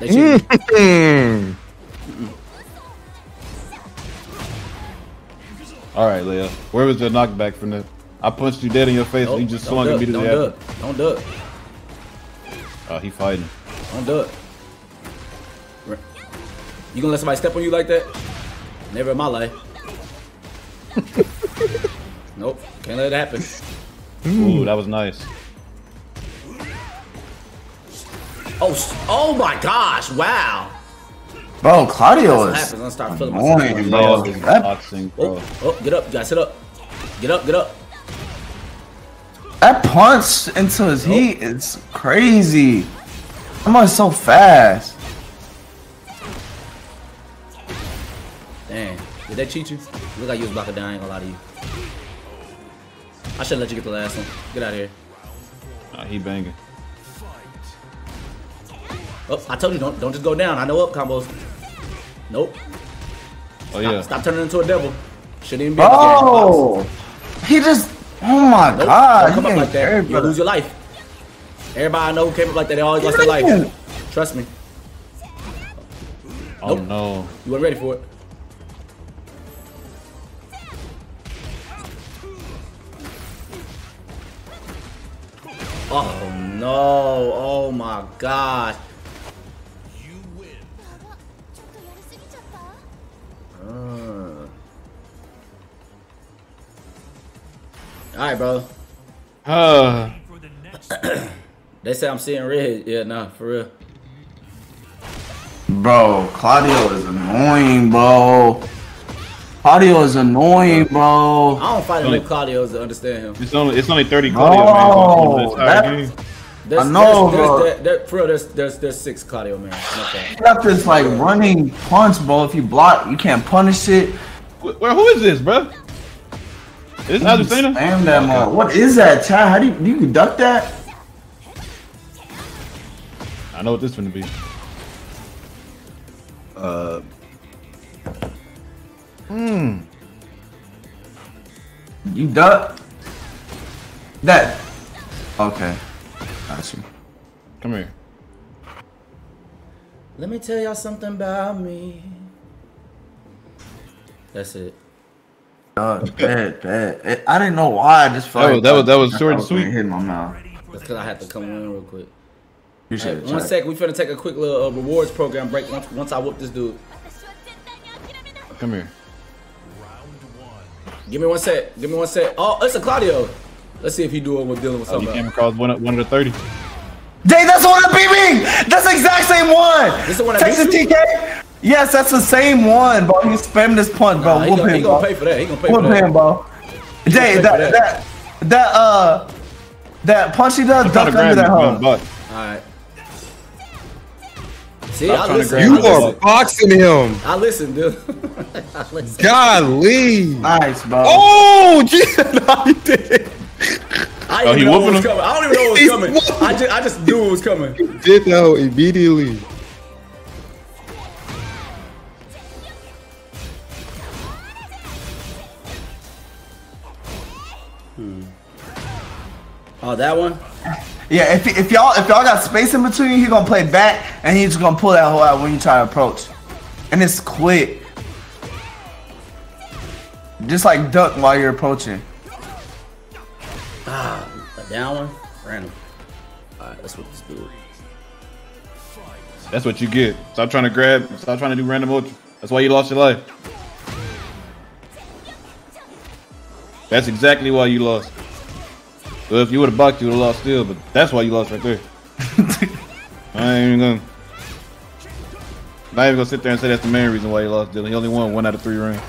They. (laughs) All right, Leia. Where was the knockback from the? I punched you dead in your face, Nope, and you just don't swung duck, immediately Don't duck. Don't duck. Oh, he fighting. Don't duck. You gonna let somebody step on you like that? Never in my life. (laughs) nope. Can't let it happen. Ooh, that was nice. Oh, oh my gosh! Wow. Bro, Claudio is what is happens. I'm start feeling myself. annoying, bro. Leia is That, boxing, oh, bro. Oh, oh, get up! You gotta sit up. Get up! Get up! that punch into his heat is crazy. That on, so fast. Dang. Did that cheat you? Look like you was blocking down. I ain't gonna lie to you. I should let you get the last one. Get out of here. Nah, he banging. Oh, I told you don't don't just go down. I know up combos. Nope. Oh yeah. Stop turning into a devil. Shouldn't even be in this oh! game. Oh, he just. Oh my Nope, god. don't come he up ain't like that. carried, You'll brother. lose your life. Everybody I know who came up like that, they always lost their life. Trust me. Oh Nope. no. You weren't ready for it. Oh no! Oh my god! All right, bro. Uh, For the next They say I'm seeing red. Yeah, nah, for real. Bro, Claudio is annoying, bro. Claudio is annoying, bro. I don't fight Only- enough Claudios to understand him. it's only it's only 30 Claudio man. No, so it's the entire that- There's, I know, there's, bro. there's, there, there, for real, there's, there's, there's six Claudio man. Okay. You got this like running punch, bro. If you block, you can't punish it. Where who is this, bro? Is this Azucena? Damn that man. What is that, Chad? How do you, do you duck that? I know what this gonna be. Uh, Hmm. You duck that. Okay, got you. Come here. Let me tell y'all something about me. That's it. Duck, bad, bad. I didn't know why. I just felt That was- like that was- that was short and was gonna sweet. Hit my mouth. That's because I had to come in real quick. Appreciate Hey, it. one Chad. sec, we finna take a quick little uh, rewards program break once, once I whoop this dude. Come here. Give me one sec. Give me one sec. Oh, it's a Claudio. Let's see if he doing with dealing with Oh, you came across one of, one of the 30. Dang, that's the one that beat me. That's the exact same one. This is the one that Texas beat you? TK. Yes, that's the same one, bro. He's spamming this punch, bro. Nah, he Whoop gonna, he him, gonna bro. pay for that. He gonna pay Whoop for him, that. bro. Dang, pay that, that. that, that, uh, that punch he does, duck under that you, hoe. but All right. See, I listen. You I me. are listen. boxing him. I listen, dude. (laughs) I listen. Golly. Nice, bro. Oh, (laughs) yeah, no, he did. I Oh, didn't he know whooping what was him? coming. I don't even know what was He's coming. I just, I just knew it was coming. (laughs) Did though immediately. Oh, that one? Yeah, if, if y'all if y'all got space in between, he gonna play back and he's gonna pull that hoe out when you try to approach. And it's quick. Just like duck while you're approaching. Ah, a down one? Random. Alright, let's whip this dude. that's what you get. Stop trying to grab. Stop trying to do random ultra. That's why you lost your life. That's exactly why you lost. So if you would have bucked, you would have lost still. But that's why you lost right there. (laughs) I ain't even gonna. Not even gonna sit there and say that's the main reason why he lost. Dylan. He only won one out of three rounds.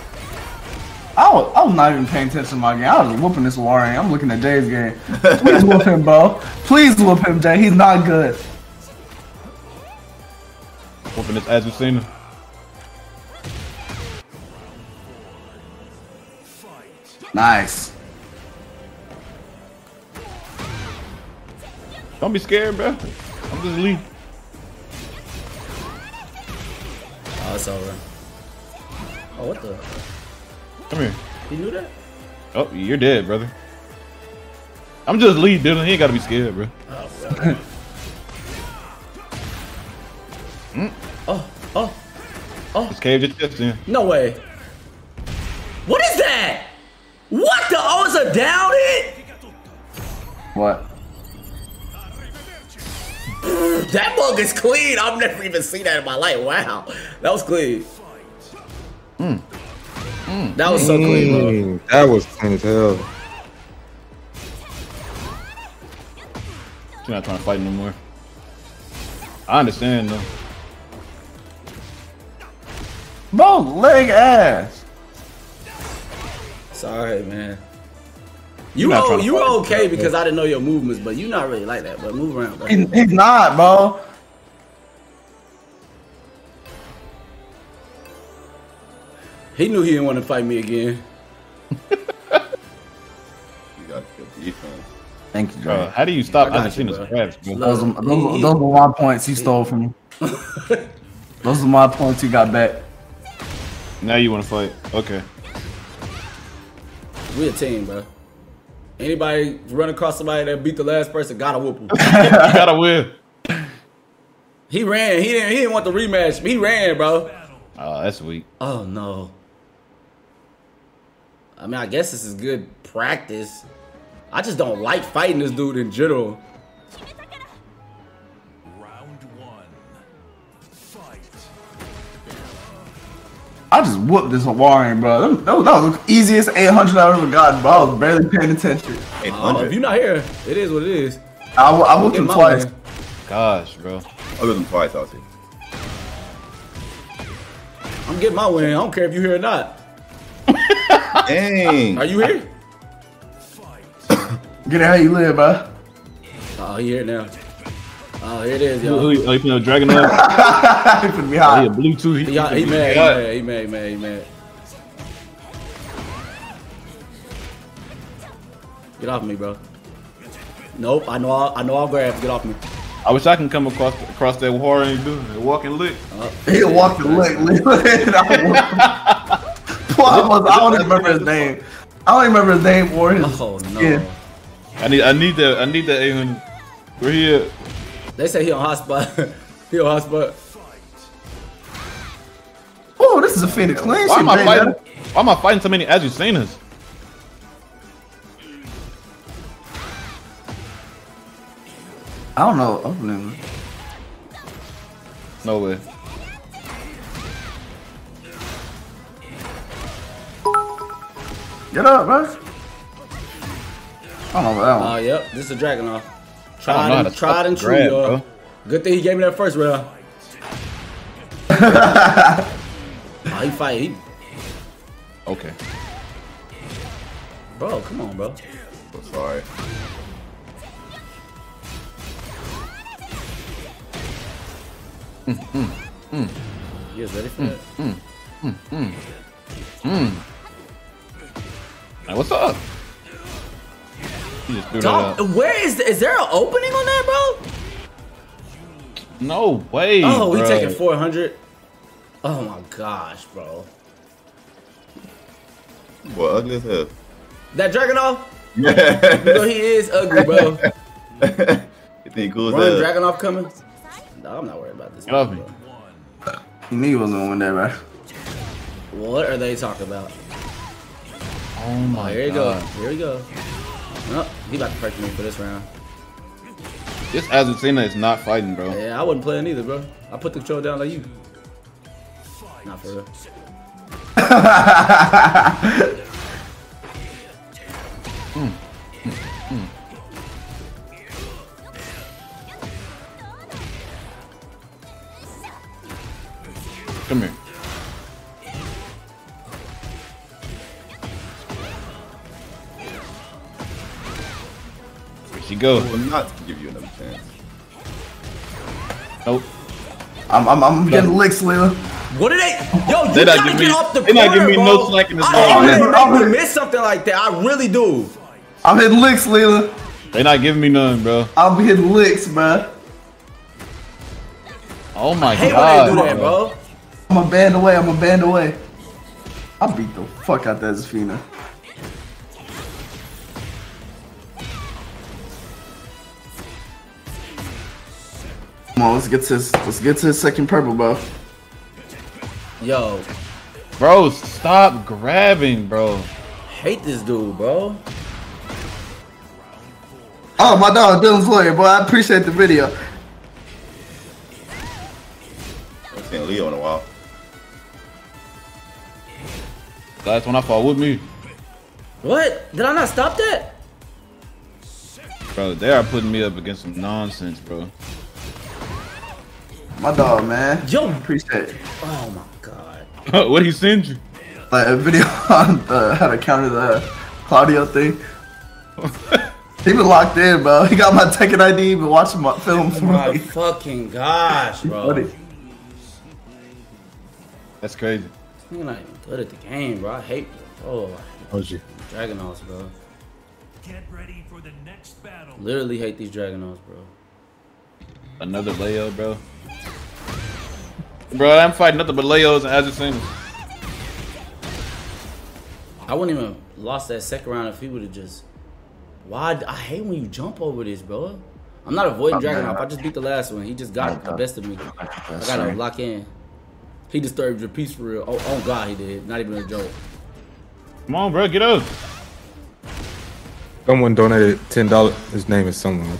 I was, I was not even paying attention to my game. I was whooping this Hwoarang. I'm looking at Jay's game. Please whoop him, bro. Please whoop him, Jay. He's not good. Whooping this Azucena. Nice. Don't be scared, bro. I'm just leave. Oh, it's over. Oh, what the? Come here. You knew that? Oh, you're dead, brother. I'm just lead, Dylan. He ain't gotta be scared, bro. Oh, (laughs) mm. oh, oh, oh. Just cave your chest in. no way. What is that? What the? Oh, it's a down hit? What? That bug is clean. I've never even seen that in my life. Wow. That was clean. That was so clean, bro. Mm, that was clean as hell. She's not trying to fight no more. I understand though. Bro, leg ass. Sorry, man. You not o- you were okay bro. because I didn't know your movements, but you not really like that. But move around, bro. He, he's not, bro. He knew he didn't want to fight me again. (laughs) You got good defense. Thank you, Bro, Dre. how do you stop I got you, Argentina's bro. crabs, bro? Those, are, those, he- those are my points he stole from me. (laughs) those are my points he got back. Now you want to fight? Okay. We're a team, bro. Anybody run across somebody that beat the last person, gotta whoop him. (laughs) Gotta win. he ran. He didn't. He didn't want the rematch. He ran, bro. Oh, that's weak. Oh no. I mean, I guess this is good practice. I just don't like fighting this dude in general. Whooped this Hawaiian, bro. That, that was, that was the easiest 800 I've ever gotten, bro. I was barely paying attention. Oh, 800. if you're not here, it is what it is. I, wh- I whooped Get him twice. man. Gosh, bro. Other than twice, I'll say. I'm getting my win. I don't care if you're here or not. (laughs) Dang. Are you here? Get out how you live, bro. Oh, he here now. Oh, here it is, Who, y'all. who, oh, you playing with Dragon Knight? (laughs) he finna be Oh, hot. he a Bluetooth. He, he, he mad, he mad, he mad, he mad, he mad. Get off me, bro. Nope, I know I'll, I know I'll grab. Get off me. I wish I can come across across that horror and do it. Walk and lick. Uh, he walked the lick, lick. I whooped him. Was, I don't even remember his name. I don't even remember his name or his Oh no. skin. I need I need that I need that 800. Where he at? They say he on hotspot. (laughs) he on hotspot. Oh, this is a faded clean Why shit, am I fighting? Why am I fighting so many Azucenas? I don't know. I don't know. No way. Get up, bro. I don't know about that Oh, one. yep. This is a Dragunov. I don't know Tried and, tried and true, y'all. Good thing he gave me that first round. (laughs) oh, he fight. He, Okay. bro, come on, bro. So sorry. You guys ready for that? Mm, mm, mm, hey, what's up? He just threw that Dog, where is is there an opening on that, bro? No way. Oh, he taking 400. Oh my gosh, bro. Boy, ugly as hell. That Dragunov, Yeah. (laughs) you know he is ugly, bro. (laughs) you think cool as Run hell? Dragunov coming? No, I'm not worried about this. Get off me. bro. He knew he wasn't gonna win that, bro. What are they talking about? Oh Oh, my here you go. Here you go. Oh, he about to perk me for this round. This Azucena is not fighting, bro. Yeah, I wasn't playing either, bro. I put the control down like you. Not for real. Come here. Where she go? I will not give you another chance. Nope. I'm, I'm, I'm getting licks, Lila. What did they? Yo, you They not gotta give get me- off the they not corner, give me bro. no slack in this I game. hate when I'm make me miss something like that. I really do. I'm hitting licks, Lila. They not giving me none, bro. I'm be hitting licks, bro. Oh my I hate god. when they do that, bro. I'm a band away. I'm a band away. I beat the fuck out that Zafina. Come on, let's get to his, let's get to his second purple buff. Yo, Bro, stop grabbing, bro. hate this dude, bro. Oh my dog, Dylan's lawyer, boy. I appreciate the video. I haven't seen Leo in a while. Last one I fought with me. What? Did I not stop that? Bro, they are putting me up against some nonsense, bro. My dog, man. Yo. Appreciate it. Oh my god. (laughs) what he send you? Like a video (laughs) on uh, how to counter the Claudio thing. (laughs) he been locked in, bro. He got my Tekken ID, been watching my films. Oh my fucking gosh, bro. Buddy. That's crazy. You're not even good at the game, bro. I hate oh Told you. Dragunovs, bro. Get ready for the next battle. Literally hate these Dragunovs, bro. Another Leo, bro. Bro, I'm fighting nothing but Leos and Azucenas. I wouldn't even lost that second round if he would have just. Why? I hate when you jump over this, bro. I'm not avoiding Oh, man. Dragunovs. I just beat the last one. He just got Oh, the best of me. I gotta right. lock in. He disturbed your peace for real. Oh, oh God, he did. Not even a joke. Come on, bro, get up. Someone donated ten dollars. His name is someone.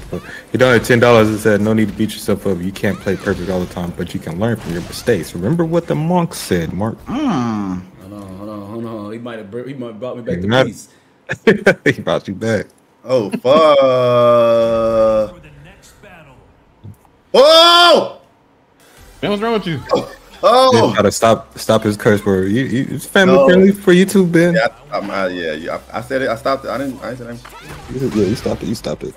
He donated ten dollars and said, "No need to beat yourself up. You can't play perfect all the time, but you can learn from your mistakes." Remember what the monk said, Mark. Hmm. Hold on, hold on, hold on. He might have he might have brought me back to Not- peace. (laughs) he brought you back. Oh fuck! For the next battle. Whoa! Man, what's wrong with you? Oh, you gotta stop stop his curse word. You, you, it's family No. friendly for you too, Ben. Yeah, I, I'm, uh, yeah, yeah. I, I said it. I stopped it. I didn't. I didn't say anything. Yeah, you stopped it. You stopped it.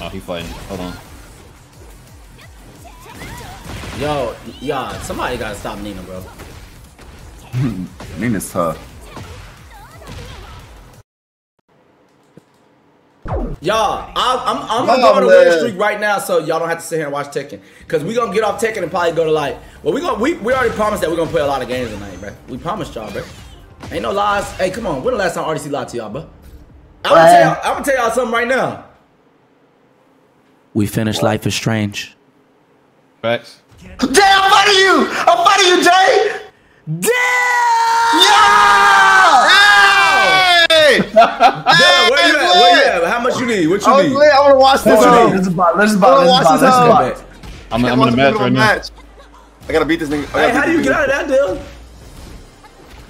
Oh, he fighting. Hold on. Yo, yeah, somebody gotta stop Nina, bro. (laughs) Nina's tough. Y'all, I'm, I'm, I'm gonna go on a winning streak right now, so y'all don't have to sit here and watch Tekken. Cause we gonna get off Tekken and probably go to like, well, we gonna we, we already promised that we're gonna play a lot of games tonight, bro. We promised y'all, bro. Ain't no lies. Hey, come on, when the last time RDC lied to y'all, bro? I'm gonna tell y'all, I'm gonna tell y'all something right now. We finished Life is Strange. Facts. Jay, I'm fighting you! I'm fighting you, Jay! Damn! Yeah! Hey! (laughs) Yeah, where you at? Where you at? How much you need? What you I need? lit. I want to watch this. Let's one. Let's bot. Let's I bot. Let's watch bot. this Let's out. bot. I'm, I I'm in want the to match right on now. I gotta beat this nigga. Hey, how do you get out of that deal?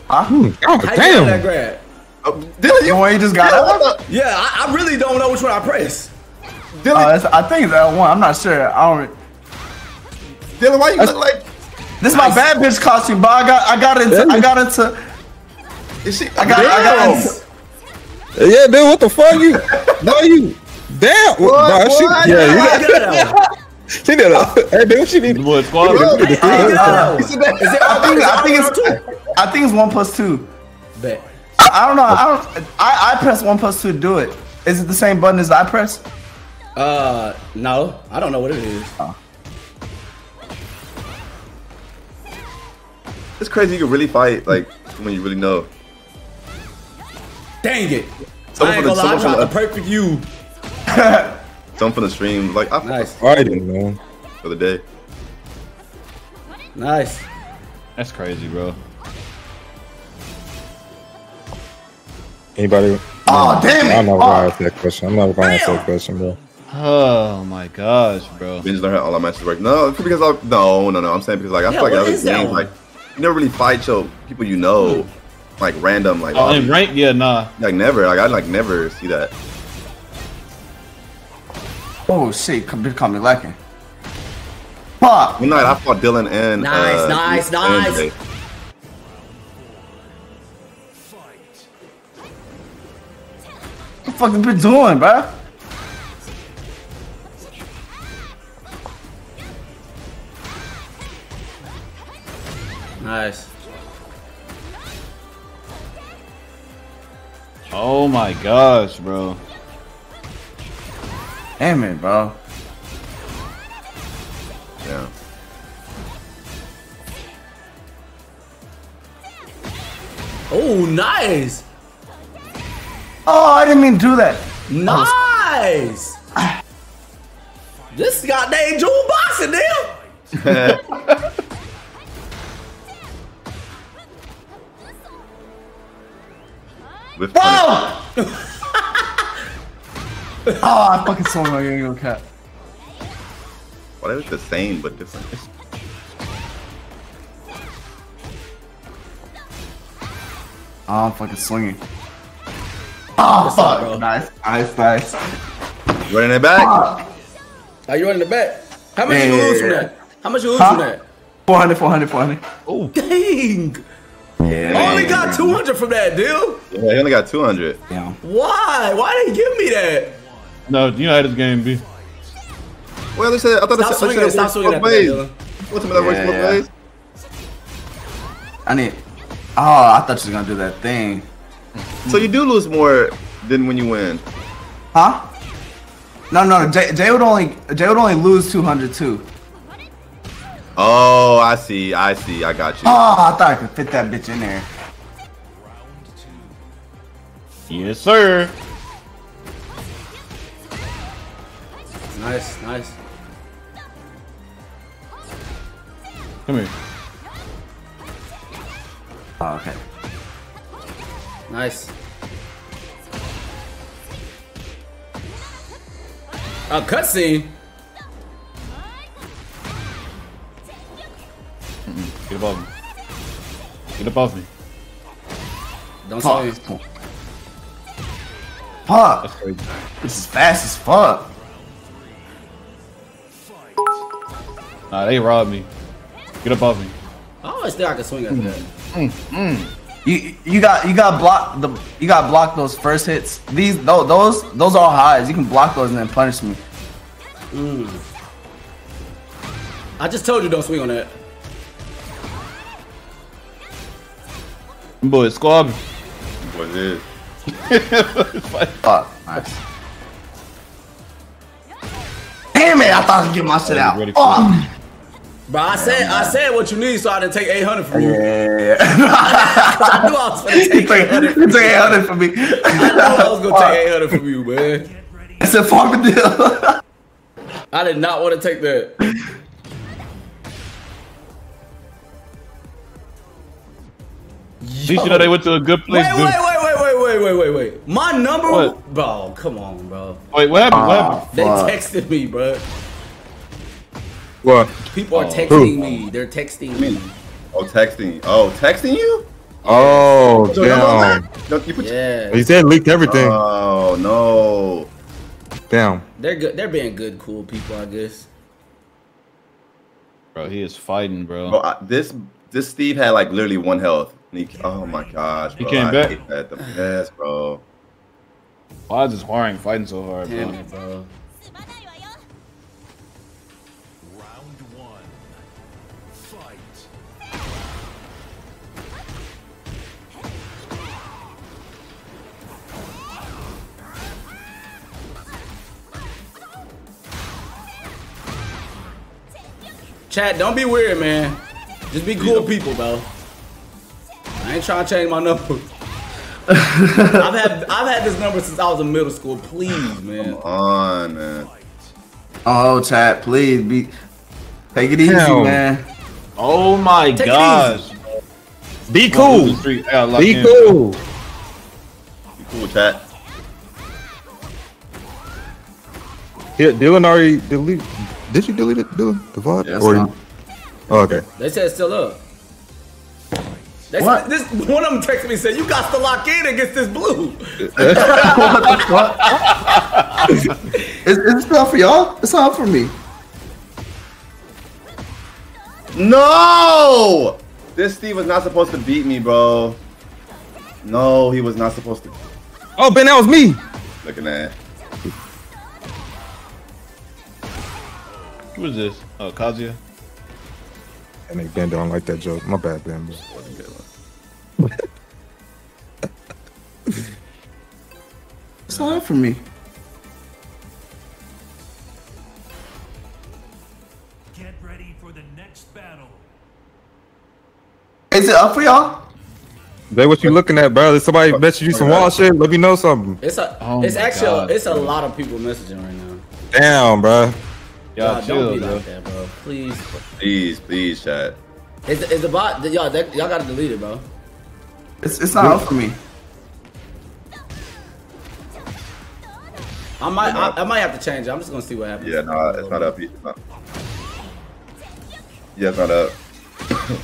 Huh? God How you get out of that damn. grab? nigga. Oh, Dylan, you you just got Dylan, up? Yeah, I, I really don't know which one I press. Oh, Dylan, uh, that's, I think that one. I'm not sure. I don't. Dylan, why you look like? This is my bad bitch costume, but I got I got into I got into Is she? I got I got into Yeah, dude, what the fuck you? (laughs) Why you? Damn, Boy, bro, she, boy, yeah, you got, you get out of that one? she did a. Hey, dude, she need. What squad? Bro, Hey, how you get out of He that said one? that- Is it I think I think it's it's I think it's one plus two. Bet. I, I don't know. I don't I, I press one plus two to do it. Is it the same button as I press? Uh, no, I don't know what it is. It's crazy. You can really fight like when you really know. Dang it! Someone I ain't from the- gonna lie, I someone from dropped the the- perfect you. (laughs) Some from the stream, like I Nice, Fighting, man. for the day. nice. That's crazy, bro. Anybody? Oh, damn it. I'm not Oh. gonna ask that question. I'm not gonna ask Damn. that question, bro. Oh my gosh, bro. Binge learn how all our matches work. No, it's because I no no no. I'm saying because like I Yeah, feel like what other is games like you never really fight your people you know like random like Oh, in rank, yeah, nah. like never like I like never see that. Oh shit! Come, bitch, call me lacking. Fuck! One night I fought Dylan and Nice, uh, nice, nice. Jay. What the fuck you been doing, bro? Nice. Oh my gosh, bro. Damn it, bro. Yeah. Oh, nice. Oh, I didn't mean to do that. Nice. Ah. this got named Jewel Boxing, deal. (laughs) With Oh! (laughs) oh, I fucking swung my Gango Cat. Well, they look the same but different. Oh, I'm fucking swinging. Oh, fuck. bro? Nice, nice, nice. Running it back. Are you running the back? How much Yeah, you yeah, lose from that? How much you lose Huh? from that? 400, 400, 400. Dang. Yeah. I only got 200 from that, deal. Yeah, he only got 200. Damn. Why? Why didn't you give me that? No, you know how this game be. Well, they said I thought Stop they said swinging they it. said Stop it swinging both that, ways. Dylan. What's that works Yeah, both yeah. ways? I need. Oh, I thought you was gonna do that thing. So you do lose more than when you win. Huh? No, no, Jay, Jay would only Jay would only lose 200 too. Oh, I see. I see. I got you. Oh, I thought I could fit that bitch in there. Yes, sir. Nice, nice. Come here. Oh, okay. Nice. A cutscene. Get above me. Get above me. Don't Fuck. swing. Fuck. That's. This is fast as fuck. Nah, they robbed me. Get above me. I always think I can swing at that. Mm, mm. You you got you got block the you got block those first hits. These those those those are highs. You can block those and then punish me. Mm. I just told you don't swing on that. Them Boys, squab. me. What it is? (laughs) Fuck. Nice. Damn it! I thought I could get my shit out. Ready Oh, Bro, I said I said what you need, so I didn't take 800 from you. yeah. (laughs) I knew I was gonna take (laughs) 800. you took 800 from me. I knew I was gonna take 800 from you, man. It's a farm deal. I did not want to take that. At least you know they went to a good place. Wait, dude. wait, wait, wait, wait, wait, wait, wait, wait. My number, What? bro. Come on, bro. Wait, what happened? What ah, happened? They Fuck. texted me, bro. What? People are Oh. texting me. They're texting me. Oh, texting. Oh, texting you? Oh, So, no, damn. no, you put Yeah, He said leaked everything. Oh no. Damn. they're good. They're being good, cool people, I guess. Bro, he is fighting, bro. Bro, I, this this Steve had like literally one health. And he- oh my gosh, He bro. came I back? hate that the best, bro. Why is this Hwoarang fighting so hard, Damn bro? it, bro. Round one. Fight. Chat, don't be weird, man. Just be cool people, bro. I ain't trying to change my number. (laughs) I've had I've had this number since I was in middle school. Please, man. Come on, man. oh, chat, please be. Take it easy, Damn. man. Oh my Take it gosh. Be Cool. cool. Street, I gotta lock Be in. cool. You cool, chat. Yeah, Dylan already delete. Did you delete it, Dylan? The VOD? Yes, or no. you- oh, okay. They said it's still up. They What? This one of them texted me and said you got to lock in against this blue. what the fuck? is, is this not for y'all? It's not for me. No! This Steve was not supposed to beat me, bro. No, he was not supposed to. Oh, Ben, that was me. Look at that. Who is this? Oh, Kazuya. And they Ben don't like that joke. My bad, Ben. (laughs) bro. on for me. Get ready for the next battle. Is it up for y'all? That what you looking at, bro? If somebody message you some wild shit, let me know something. It's a, Oh it's actually, God, it's a lot of people messaging right now. Damn, bro. Y'all Y'all chill, don't be bro. like that, bro. Please. Please, please, chat. Is, is the bot? Y'all, y'all gotta delete it, bro. It's it's not up for me. I might, I, I might have to change it. I'm just gonna see what happens. Yeah, no, it's not up. It's not. Yeah, it's not up. (coughs)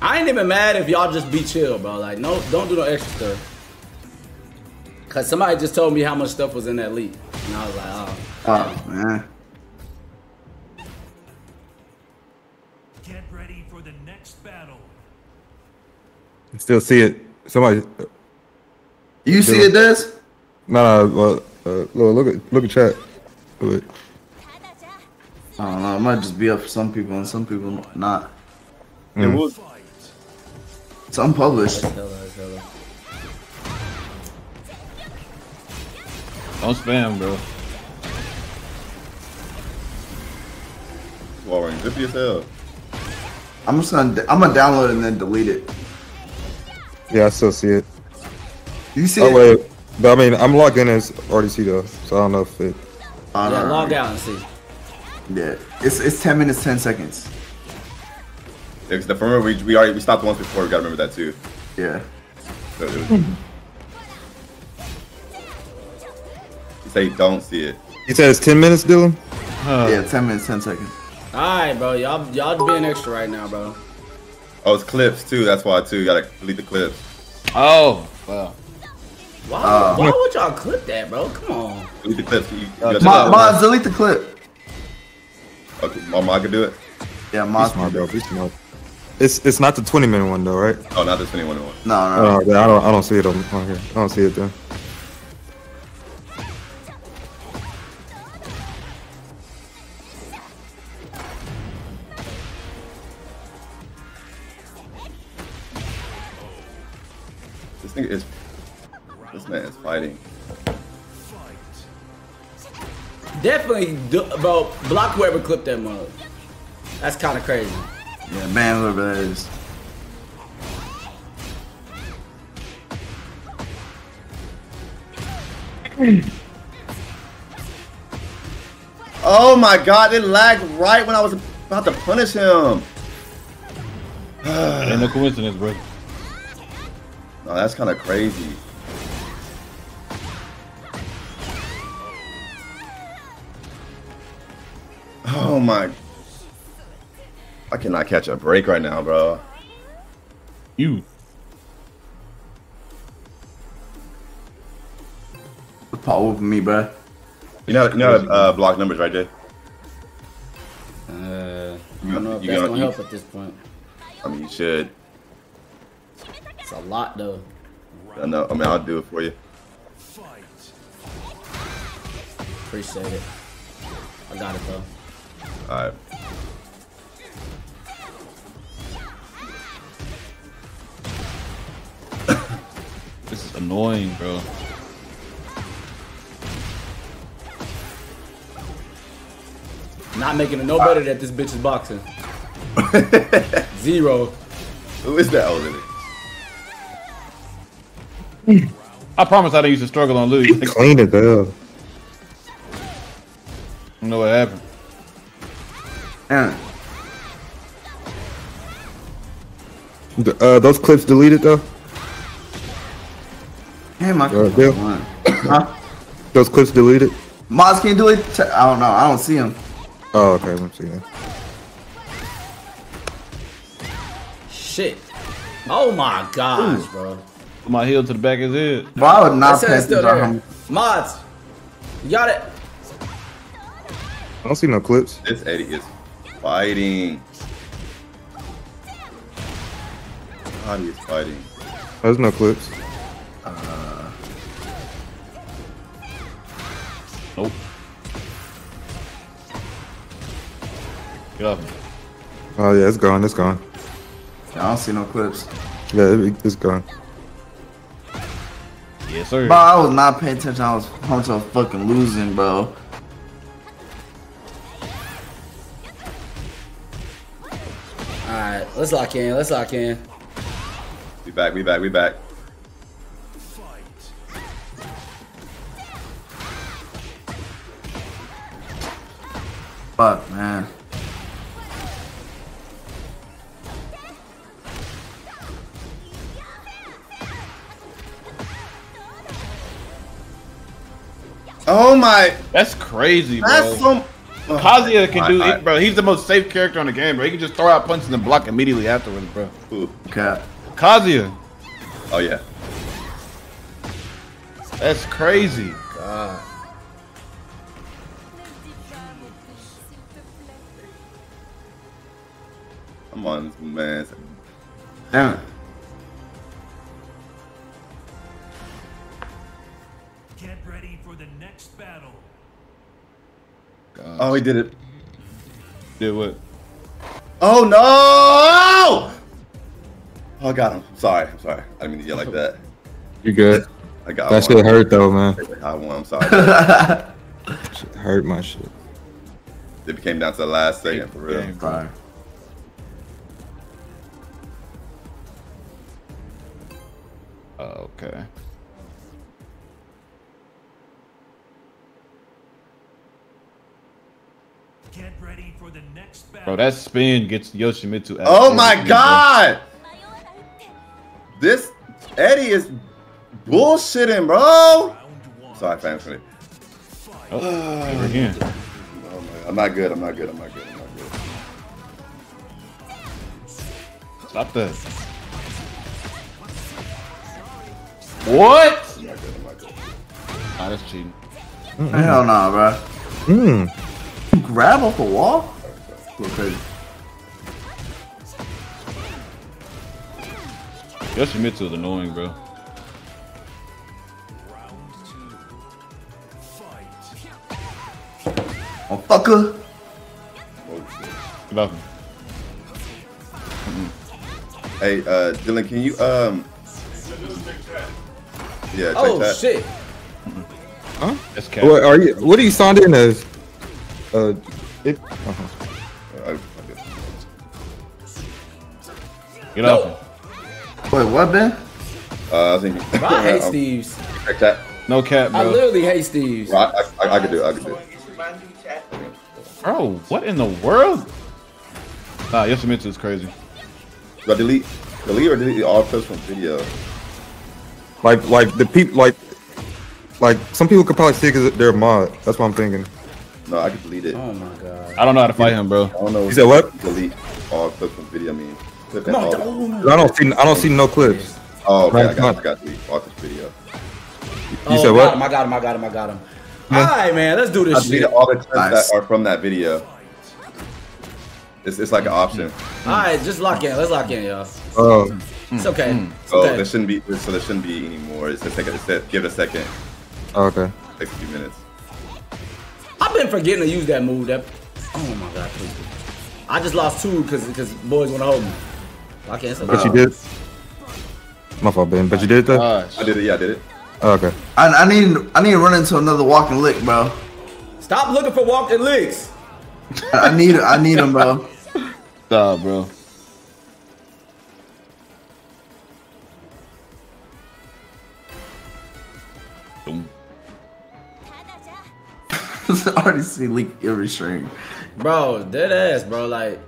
I ain't even mad if y'all just be chill, bro. Like, no, don't do no extra stuff. Cause somebody just told me how much stuff was in that leak, and I was like, oh. Oh man. Still see it. Somebody. You see it, Des? No, no. Well, uh, look, look at look at chat. Look. I don't know. It might just be up for some people and some people not. It was. It's unpublished. Hella, hella. Don't spam, bro. Warren, zippy as hell. I'm just gonna I'm gonna download it and then delete it. Yeah, I still see it. You see Oh it? but I mean, I'm logged in as RDC though, so I don't know if it. Yeah, no, no, log no. out and see. Yeah, it's it's ten minutes, ten seconds. Yeah, 'cause the remember we, we already we stopped once before. We gotta remember that too. Yeah. So it was, you say don't see it. You said it's 10 minutes, Dylan. Yeah, ten minutes, ten seconds. All right, bro. Y'all, y'all being extra right now, bro. Oh, it's clips too. That's why too. You gotta delete the clips. Oh, wow. Why, Uh, why would y'all clip that, bro? Come on. Delete the clips. You, you Uh, gotta- Ma- delete the clip. okay, Mama, I can do it. Yeah, Be Moz. smart, bro. Be smart. It's it's not the 20 minute one though, right? Oh, not this anyone one. No, no, no. Oh, yeah, I don't I don't see it on, on here. I don't see it there. This thing is. This man is fighting. Definitely, do, bro. Block whoever clipped that mug. That's kind of crazy. Yeah, man, whoever that is. Oh my god, it lagged right when I was about to punish him. It (sighs) ain't no coincidence, bro. No, that's kind of crazy. Oh my. I cannot catch a break right now, bro. You. Paul whooping me, bruh. You know, you know, uh, block numbers right there. Uh, I don't know if You that's gonna- gonna you- help at this point. I mean, you should. It's a lot though. I know. I mean, I'll do it for you. Appreciate it. I got it though. All right. (coughs) This is annoying, bro. Not making it no better that this bitch is boxing. (laughs) Zero. Who is that? Oh, Lili. I promise I didn't used to struggle on Louis. I Clean it though. don't know what happened. Yeah. The- Uh, those clips deleted though. Damn, I Uh, Bill? Huh? Those clips deleted. Moz, can you do it? I don't know. I don't see him. Oh, okay. Let me see that. Shit. Oh my gosh, bro. Put my heel to the back of his head. Bro, I would not pass it's still this him. Mods. You got it. I don't see no clips. This Eddy is fighting. God, he is fighting. There's no clips. Uh, nope. Get off me. Oh yeah, it's gone. It's gone. I I don't see no clips. Yeah, it, it's gone. Yes, sir. Bro, I was not paying attention. I was punching fucking losing, bro. Alright, let's lock in. Let's lock in. We back, we back, we back. Fuck, man. Oh my, That's crazy, bro. that's some. Oh, Kazuya can do alright, it, bro. He's the most safe character on the game, bro. He can just throw out punches and block immediately afterwards, bro. Ooh. Cap. Kazuya, Oh yeah. that's crazy. God. I'm on man. Damn Oh, he did it. Did what? Oh no! Oh, I got him. Sorry, I'm sorry. I didn't mean to yell like (laughs) that. You good? I got That one. shit hurt though, man. I won. I'm sorry. (laughs) Shit hurt my shit. it came down to the last second for real. Game. Okay. Bro, that spin gets Yoshimitsu. out Oh my everything, god! This Eddy is bullshitting, bro. Sorry, fam. for. Oh, never again. Oh my- I'm not good. I'm not good. I'm not good. I'm not good. Stop that. What? I'm not good. I'm not good. Ah, that's cheating. Hell nah, bro. Hmm. You grab off the wall? Go crazy. Yoshimitsu is annoying, bro. Round two. Fight. Oh, fucker. Get off me. Hey, uh, Dylan, can you um? Yeah, check Oh that. shit. That's cat. What are you? What are you signed in as? Uh, it. Uh-huh. Uh, okay. Get off me. Wait, what, Ben? Uh, I think. (laughs) I hate Steve's. Check that. No cap, I literally hate Steve's. Bro, I, I, I, I can do it. I could do it. Bro, what in the world? Nah, Yoshimitsu is crazy. Do I delete, delete or delete all clips from video? Like, like the people, like, like some people could probably see because they're a mod. That's what I'm thinking. No, I can delete it. Oh my god. I don't know how to fight him, bro. I don't know. You said what? Delete all clips from video. I mean, clip Come and on, all. don't. I don't see. I don't see no clips. Oh, okay. I got, I got to delete all this video. Oh, said what? Him, I got him. I got him. I got him. All right, man. Let's do I this shit. deleted all the clips Nice. that are from that video. It's, it's like an option. All right, just lock in. Let's lock in, y'all. Oh, It's okay. Hmm. It's So okay. there shouldn't be. So there shouldn't be any more. It's just take a, it's- give it a second. okay. Takes a few minutes. I've been forgetting to use that move. That. Oh my god, please. I just lost two because because boys want to hold me. I can't. say But you that. did. My fault, Ben. But you did that. Gosh. I did it. Yeah, I did it. Oh, okay. I, I need I need to run into another walking lick, bro. Stop looking for walking licks. I I need I need them, bro. Stop, bro. (laughs) already see leak every string. Bro, dead ass, bro. Like,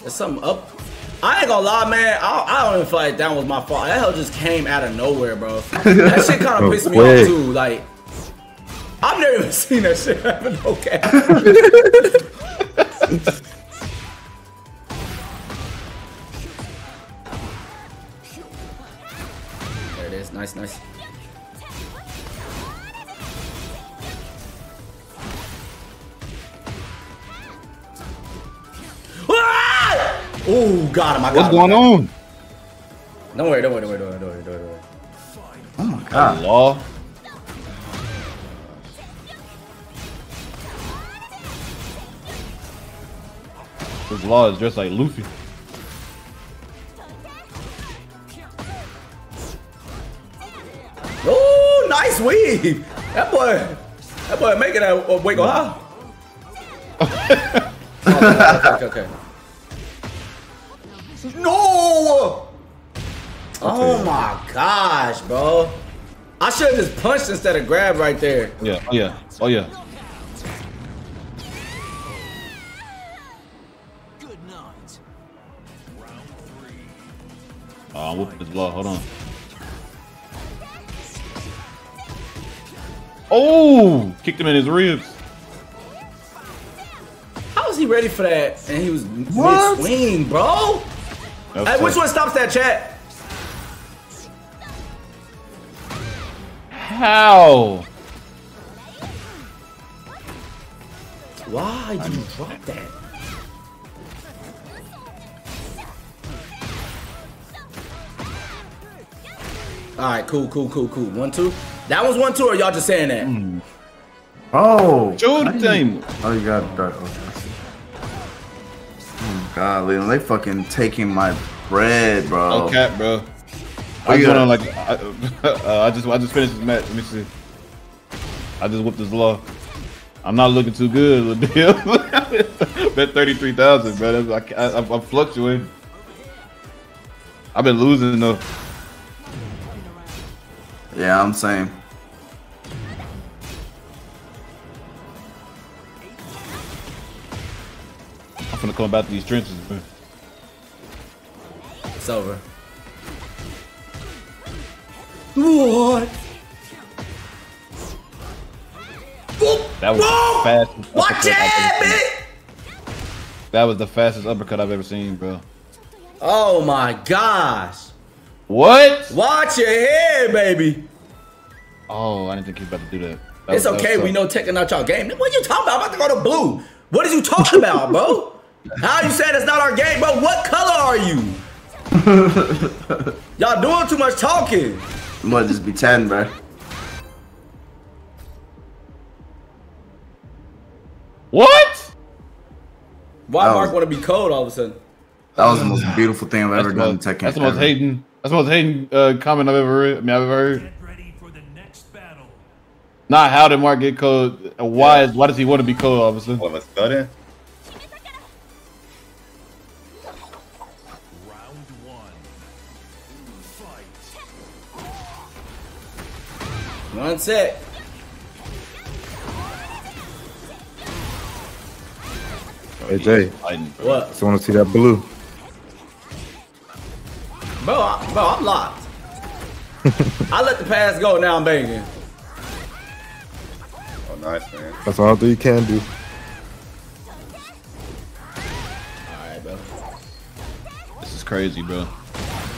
there's something up. I ain't gonna lie, man. I, I don't even feel like that was my fault. That hell just came out of nowhere, bro. That shit kind (laughs) of pissed me off too. Like, I've never even (laughs) seen that shit happen. Okay. there it is. Nice, nice. Ah! Oh, got him. I got What's him. going on? Don't worry, don't worry, don't worry, don't worry, don't worry, don't worry. Oh my ah. god. Oh, law. This law is just like Luffy. Oh, nice weave. That boy, that boy making that wake go high. Oh, okay, okay, okay. (laughs) No! Oh my gosh, bro. I should have just punched instead of grabbed right there. Yeah, oh yeah, oh yeah. Good night. Oh, I'm whooping this law. Hold on. Oh, kicked him in his ribs. How was he ready for that? And he was What? mid swing, bro. That Hey, which one stops that chat? How? Why did you drop that? All right, cool, cool, cool, cool. One, two. That was one, two, or y'all just saying that? Hmm. Oh. Show the thing. Oh, you got dark. Okay, I see. God, Leon, they fucking taking my bread, bro. Oh, cap, bro. I just went on like I, (laughs) uh, I just I just finished this match. Let me see. I just whooped this law. I'm not looking too good, deal. (laughs) Bet thirty three thousand, bro. I, I, I'm- I'm fluctuating. I've been losing though. Yeah, I'm saying. Finna come back to these trenches, man. It's over. What? That was Whoa! the fastest. Watch uppercut I've it, ever seen. bitch! That was the fastest uppercut I've ever seen, bro. Oh my gosh. What? Watch your head, baby. Oh, I didn't think he was about to do that. That It's was- okay. was We know taking out y'all game. What are you talking about? I'm about to go to blue. What What is you talking about, bro? How you saying it's not our game, bro? What color are you? (laughs) y'all doing too much talking. Might just be 10, bro. What? Why That Mark was- want to be cold all of a sudden? That was the most beautiful thing I've ever the done in most, Tekken. that's the most ever. hating. That's the most hating uh, comment I've ever heard. I mean, I've ever heard. Get ready for the next battle. Not how did Mark get cold? and Why? Why does he want to be cold? Obviously. All of us got in. Round One sec. Hey Jay, What? just want to see that blue. Bro, I, bro, I'm locked. (laughs) I let the pass go. Now I'm banging. Oh, nice, man. That's all that you can do. All right, bro. This is crazy, bro.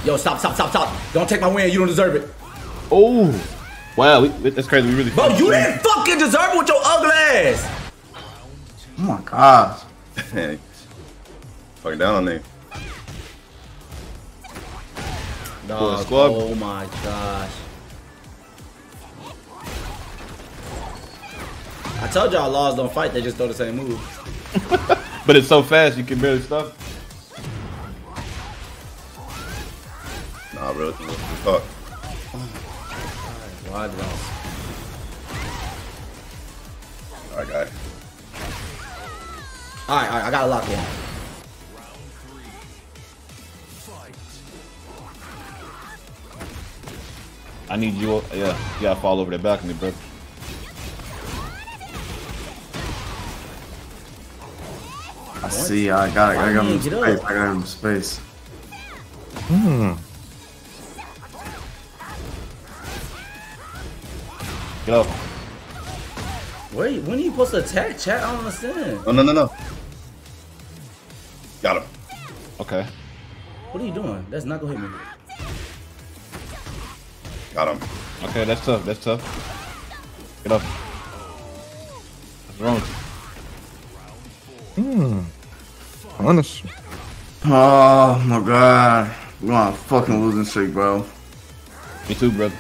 Yo, stop, stop, stop, stop. Don't take my win. You don't deserve it. Oh, wow, we, that's crazy. We really. Bro, you didn't fucking deserve it with your ugly ass. Oh my gosh. Fucking down on me. Dog, squad. oh my gosh. I told y'all laws don't fight, they just throw the same move. (laughs) But it's so fast you can barely stop. Nah, bro. Let's, let's talk. Why did I? All right, guy. Alright, alright, I gotta lock in. I need you. Yeah, you gotta fall over that balcony, bro. I see. I got. I got him space. I got him space. Get up. Wait, when are you supposed to attack, chat? I don't understand. No, no, no, no. Got him. Okay. What are you doing? That's not gonna hit me. Got him. Okay, that's tough. That's tough. Get up. What's wrong with you? Hmm. Honest. Oh my god. We're on a fucking losing streak, bro. Me too, brother.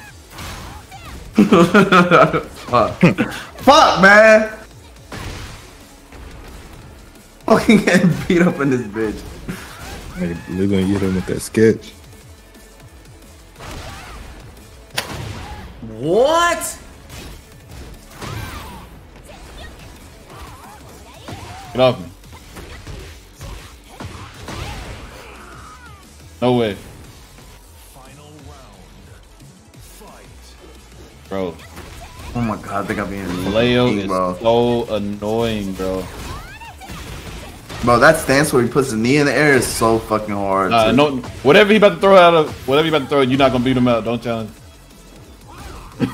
Fuck. (laughs) Fuck, man. Fucking getting beat up in this bitch. Nigga, We're gonna get him with that sketch. What? Get off me. No way. Bro. Oh my god, I think I'm being Leo is bro. so annoying, bro. Bro, that stance where he puts his knee in the air is so fucking hard. Uh, no, whatever he about to throw out of, whatever he about to throw, you're not gonna beat him out. Don't challenge. (laughs)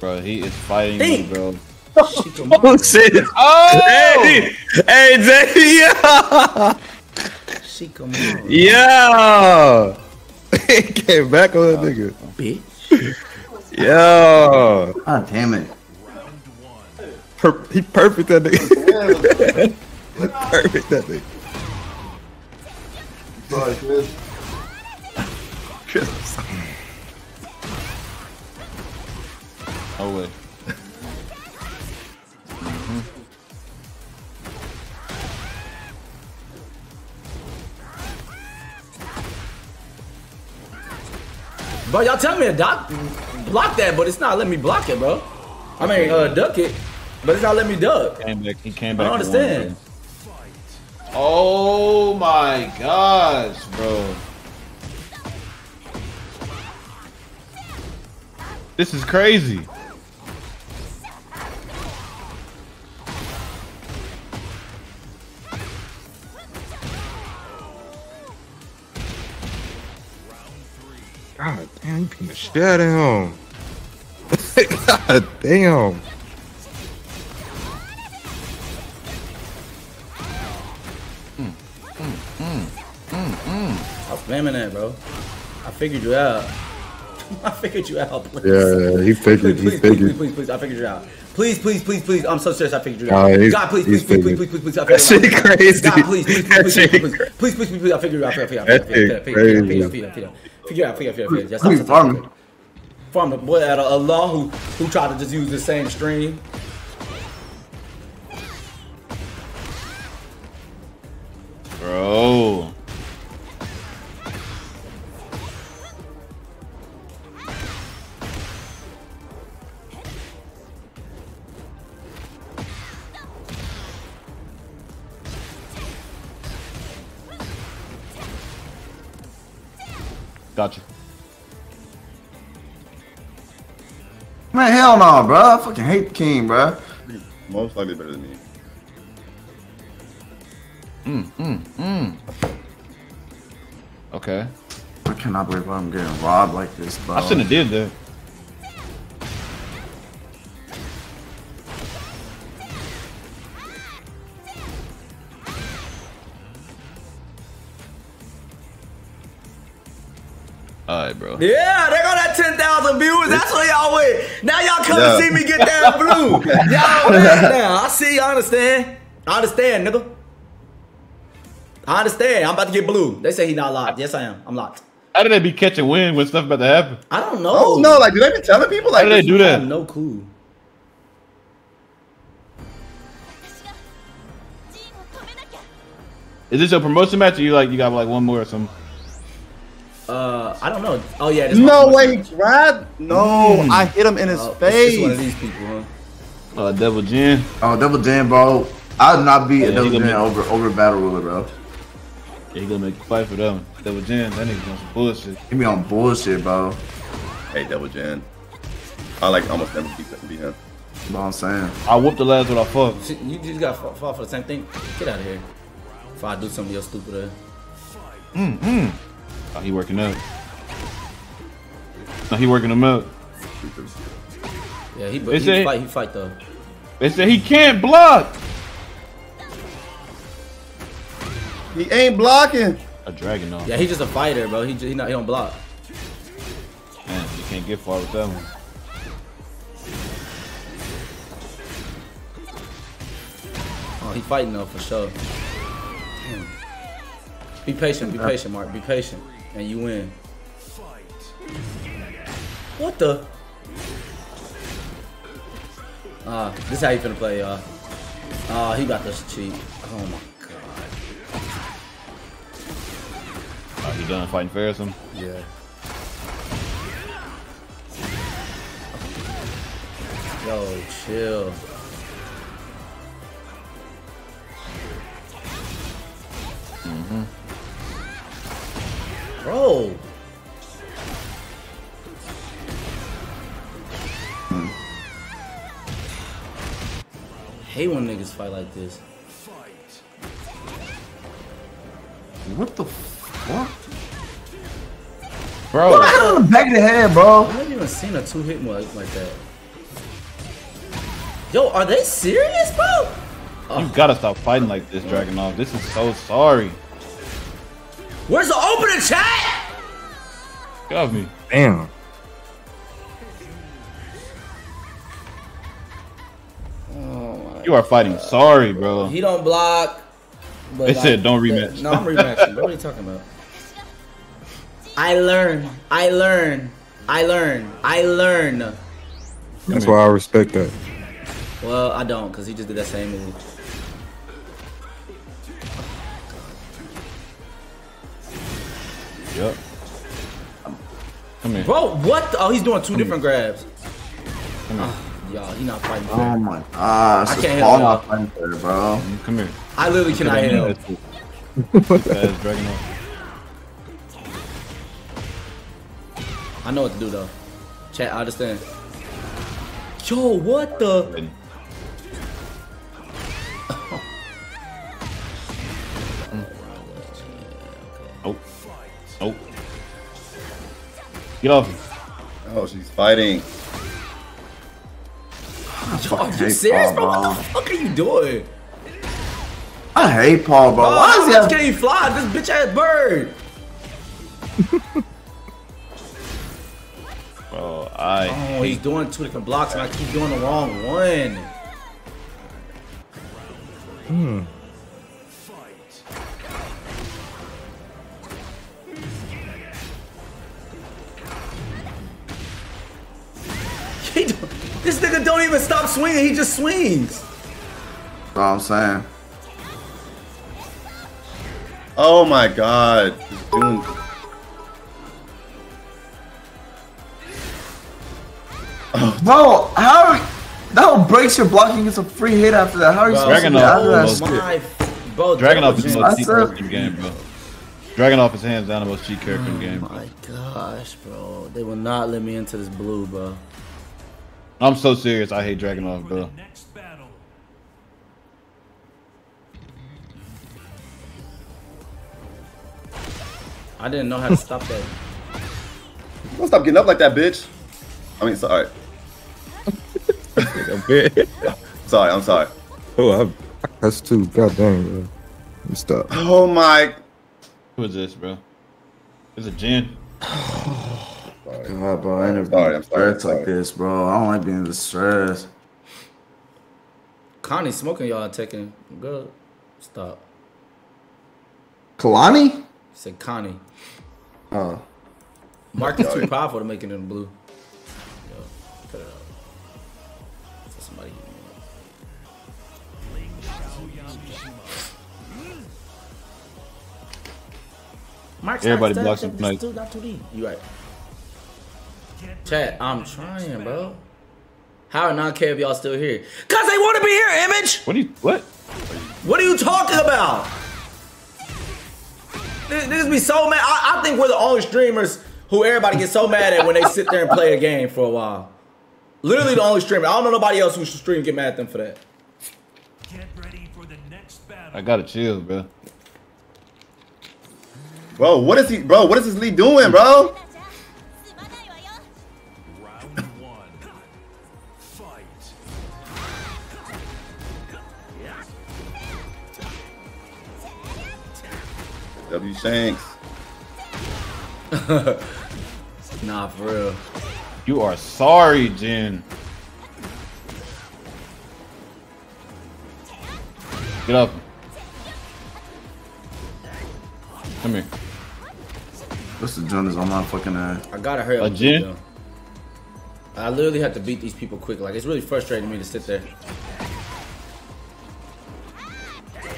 bro, he is fighting me, bro. Oh (laughs) shit! Oh! Hey, hey, Zay, yeah, (laughs) She come on, yeah. He came back on that nigga. bitch. Yeah, God damn it. per- he perfect that nigga. (laughs) perfect that nigga. Sorry, Chris. (laughs) No way. Bro, y'all tell me to doc block that, but it's not letting me block it, bro. I mean, uh, duck it, but it's not letting me duck. He Came back. He came I don't understand. Oh my gosh, bro. This is crazy. God damn, you beating the shit out of him. God damn. I was spamming that, bro. I figured you out. I figured you out, please. Yeah, he figured. Please, He please, please, please, please, please, I figured you out. Please, please, please, please. I'm so serious. I figured you out. he's- God, please, please, please, please, please, please, please. I That figured you shit crazy. God, please, please, please, please, please, please, please, please, please. I figured you out. I figured you Figure out. Figure out. Figure out. Figure out. Stop, you stop, stop, farming? stop. Farm the boy at a, a law who who tried to just use the same stream. Bro. Gotcha. Man, hell no, bro. I fucking hate the king, bro. Most likely better than me. Mm, mm, mm. Okay. I cannot believe I'm getting robbed like this, bro. I shouldn't have did that. Alright, bro. Yeah, they got that 10,000 viewers. That's where y'all went. Now y'all come Yeah. to see me get that (laughs) blue. y'all mad now. I see, I understand. I understand, nigga. I understand. I'm about to get blue. They say he not locked. Yes, I am. I'm locked. How do they be catching wind when stuff about to happen? I don't know. Oh no! Like, do they be telling people How like? did they do that? no clue. Is this a promotion match or you like you got like one more or something? Uh, I don't know. Oh yeah. This No way, he match. grabbed. No, I hit him in his Oh, it's, it's one of face. these people, huh? Uh, Devil Jin. Oh, Double Jam, bro. I would not beat Yeah, a Double he Jam make- over over Battle Ruler, bro. Yeah, he gonna make you fight for that one. Devil Jin, that nigga on some bullshit. He be on bullshit, bro. Hey, Devil Jin. I like almost never beat, beat him. That's what I'm saying. I whooped the last one I fought. You just got to fall for the same thing. Get out of here. If I do something else stupid. uh, Oh, he working out. No, he working him out. Yeah, he, They he, say- fight. He fight though. They said he can't block. He ain't blocking. A dragon though. Yeah, he's just a fighter, bro. He just, he not he don't block. Man, you can't get far with that one. Oh, he fighting though for sure. Damn. Be patient. Be patient, Mark. Be patient, and you win. What the? Ah, this is how you finna play, y'all. Ah, he got this cheat. Oh my god. Oh, he done fighting Ferguson. Yeah. Yo, chill. Bro. Hate when niggas fight like this. What the fuck? Bro, What on the back of the head, bro? I haven't even seen a two hit like, like that. Yo, are they serious, bro? you gotta stop fighting like this, Dragon Dragunov. This is so sorry. Where's the opening chat? Get off me. Damn. Oh, you are fighting sorry, bro. He don't block. but They said don't rematch. No, I'm rematching. what are you talking about? I learn. I learn. I learn. I learn. That's why I respect that. Well, I don't, cause he just did that same move. Yep. Come here. Bro, what? The- oh, he's doing two different grabs. Come here. Ah, y'all, he not fighting Oh fair. my gosh. I can't ball hit not him. fighting bro. Come here. I literally cannot hit him. That's Dragunov. I know what to do though. Chat, I understand. Yo, what the? Oh. Get off me. Oh, she's fighting. Are you serious, bro? What the fuck are you doing? I hate Paul, bro. Bro, Why is he much have fly? This bitch ass bird. (laughs) Bro, I Oh, he's doing two different blocks and I keep doing the wrong one. He (laughs) this nigga don't even stop swinging. He just swings. Bro, I'm saying. Oh my god. He's (laughs) doing. Bro, how that breaks your blocking gets a free hit after that. How are you Bro, supposed to Dragunov get out of that almost- shit? My, bro, Dragunov is the Dragon- most cheat character in the game, bro. Dragunov is hands down the most cheat character in the oh game. My gosh, bro. They will not let me into this blue, bro. I'm so serious. I hate Dragunov, bro. I didn't know how to stop that. (laughs) Don't stop getting up like that, bitch. I mean, sorry. (laughs) (laughs) Sorry, I'm sorry. Oh, I, that's too. God dang, bro. Let me stop. Oh my. Who is this, bro? Is it Jin? God, bro, I ain't never Sorry, been I'm sorry, stressed like this, bro. I don't like being distressed. Connie smoking y'all taking good. Stop. Kalani? He said Connie. Oh. Mark is too powerful to make it in blue. Yo, cut it out. So somebody hit me up. Mark, Everybody blocks him tonight. this dude not 2D. You right. Chat, I'm trying, bro. How I not care if y'all still here? Cause they want to be here, Image. What do you what? What are you talking about? Niggas niggas be so mad. I, I think we're the only streamers who everybody gets so mad at when they sit there and play a game for a while. Literally the only streamer. I don't know nobody else who should stream and get mad at them for that. Get ready for the next battle. I gotta chill, bro. Bro, what is he, bro? What is this lead doing, bro? W Shanks. (laughs) Nah, for real. You are sorry, Jin. Get up. Come here. What's the Jonas on my fucking ass? I gotta hurry up. A with gin? this, though. I literally have to beat these people quick. Like it's really frustrating me to sit there.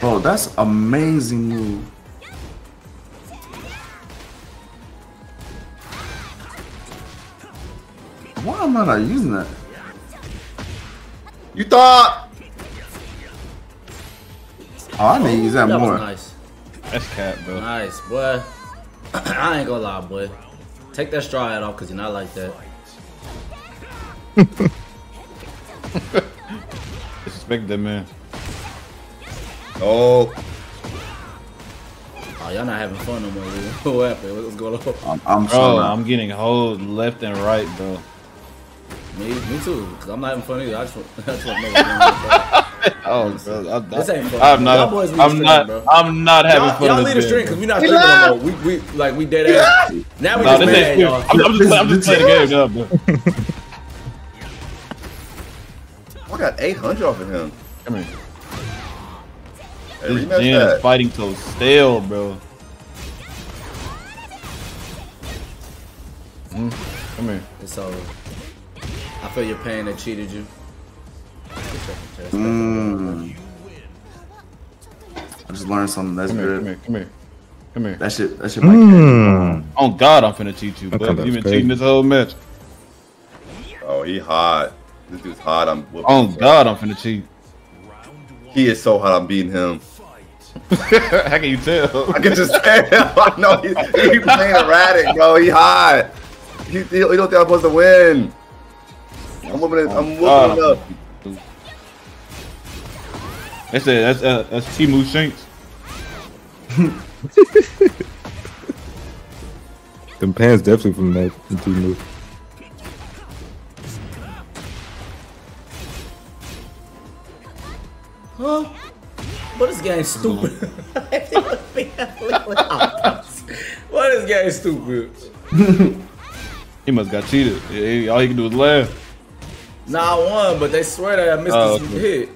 Bro, that's amazing move. Why am I not using that? You thought? Oh, I need to use that That was more. nice. That's cat, bro. Nice, boy. (clears throat) I ain't gonna lie, boy. Take that straw hat off because you're not like that. (laughs) Disrespect that man. Oh, Oh, y'all not having fun no more, (laughs) dude. What happened? What's going on? I'm, I'm Bro. I'm getting hold left and right, bro. Me, me too. Cause I'm not having fun either. I just, want- (laughs) I just want to know what's going on. Oh, bro. I, This ain't fun. I'm not. Y'all boys I'm the not. bro. I'm not having Y'all, fun. y'all with lead a string because we not streaming no more. We, we like we dead ass. Now we No, just mad, y'all. I'm, I'm just, I'm just playing the game up, bro. (laughs) I got 800 off of him. Come here. This rematch is fighting so stale, bro. Mm, come here. It's over. I feel your pain that cheated you. Mm. I just learned something. That's Come here. Come good. here. Come here. Come here. That shit. That shit might. Hmm. Oh God, I'm finna cheat you, Okay, but you've been crazy. cheating this whole match. Oh, he hot. This dude's hot. I'm. Oh him. God, I'm finna cheat. He is so hot. I'm beating him. (laughs) How can you tell? I can just tell. (laughs) I know he, he playing erratic, bro. He hot. He, he, he don't think I'm supposed to win. I'm whooping it. I'm whooping God, it up. That's it. That's uh, that's Temu Shanks. (laughs) Them pants definitely from that team move. Huh? But this game stupid. (laughs) what is game stupid? He must got cheated. All he can do is laugh. Nah, I won, but they swear that I missed Oh, this okay. hit.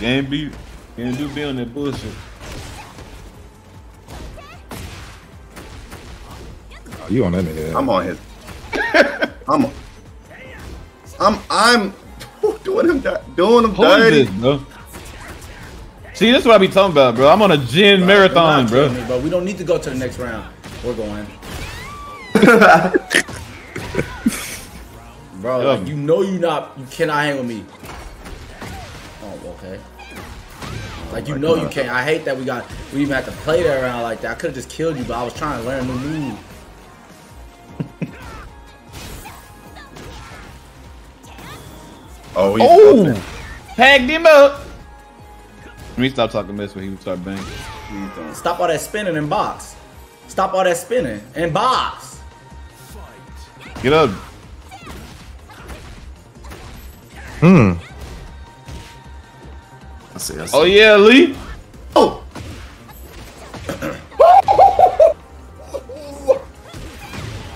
Can't be, can't do be on that bullshit. Oh, you on that nigga? I'm on his. (laughs) I'm. I'm. I'm (laughs) doing him. Doing him Who is dirty. this, bro? See, this is what I be talking about, bro. I'm on a gin They're marathon, bro. Me, but we don't need to go to the next round. We're going. (laughs) Bro, Yeah. like, you know you not you cannot hang with me. Oh, okay. Like you oh, know you can't. I hate that we got we even have to play that around like that. I could have just killed you, but I was trying to learn a new move. (laughs) Oh, he's Oh, tagged him up. Let me stop talking mess when he start banging. Stop all that spinning and box. Stop all that spinning and box. Get up. Hmm. I see. I see. Oh yeah, Lee. Oh,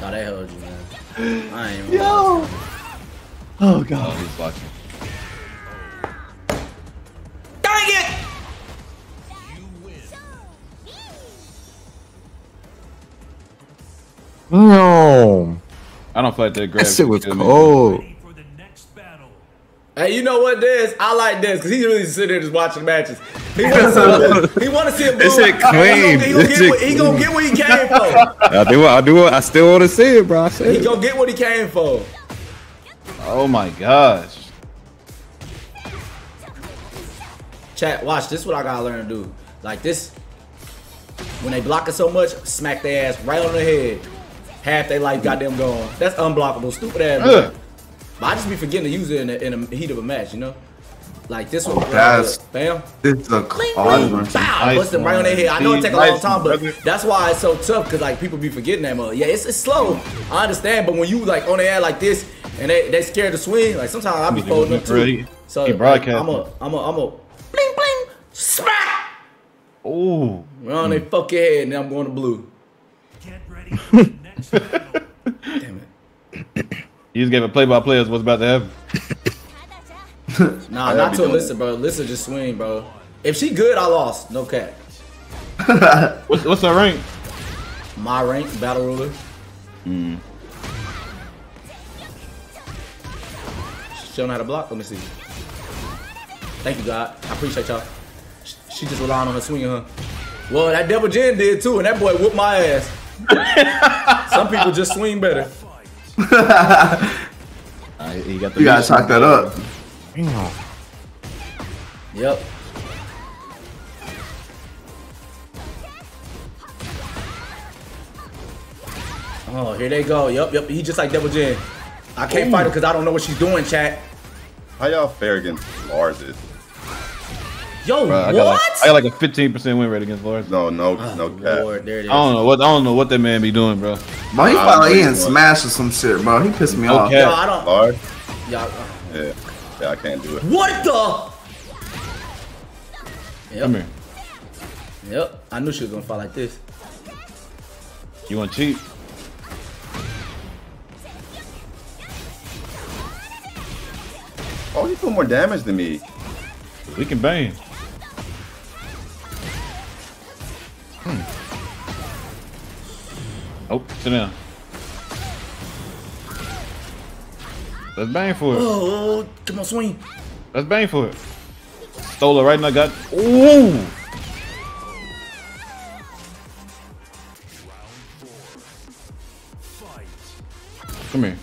God, they held you, man. I ain't even Oh Oh, God, he's watching. Dang it! No. I don't fight that grab. That shit was kill me. cold. Ready for the next battle. Hey, you know what, Des? I like Des because he really sitting there just watching matches. He want to (laughs) see, he want to see a This shit clean. He gonna, This get shit what, he gonna get what he came (laughs) for. I do. What I do. I still want to see it, bro. I He it. gonna get what he came for. Oh my gosh. Chat, watch. This is what I gotta learn to do. Like this, when they block it so much, smack their ass right on the head. Half their life goddamn gone. That's unblockable. Stupid ass. Ugh. But I just be forgetting to use it in the, in the heat of a match, you know? Like this one. that's- Bam. This is a Bling, quad bling, versus- bow, Nice bust them right on their head. I know it one. take a long time, but that's why it's so tough because like people be forgetting that mother. Yeah, it's, it's slow. I understand, but when you like on the air like this and they they scared to swing, like sometimes I be folding up too. he- So he like, broadcasting. I'm a I'm a I'm a bling bling smack Oh. right on their mm. fucking head, and then I'm going to blue. Get ready for the next battle. (laughs) Damn it. He just gave a play-by-play as what's about to happen. (laughs) Nah, not to Alisa, bro. Alisa just swing, bro. If she good, I lost. No cap. (laughs) What's, what's her rank? My rank, battle ruler. Hmm. She don't know how to block. Let me see. Thank you, God. I appreciate y'all. She just relying on her swinging, huh? Well, that Devil Jin did too, and that boy whooped my ass. (laughs) Some people just swing better. (laughs) Nah, he got the. You gotta mission, talk that up. Damn. Yep. Oh, here they go. Yep, yep. He just like Double J. I can't fight her because I don't know what she's doing, chat. How y'all fare against Lars's? Yo, Bro, I what? got like I got like a 15% win rate against Lawrence. No, no, Oh, no cap. Lord, there it is. I don't know what I don't know what that man be doing, bro. Bro, he I'm probably in. Smash or some shit, bro. He pissed me off. Okay. Yo, I don't. Lars? Y'all, uh, Yeah. Yeah, I can't do it. what the? Yep. Come here. Yep. I knew she was gonna fight like this. You want cheat? Oh, you do more damage than me. We can bang. Hmm. Oh, sit down. Let's bang for it. Oh, come on, swing. Let's bang for it. Stole it right in the gut. Ooh! Come here.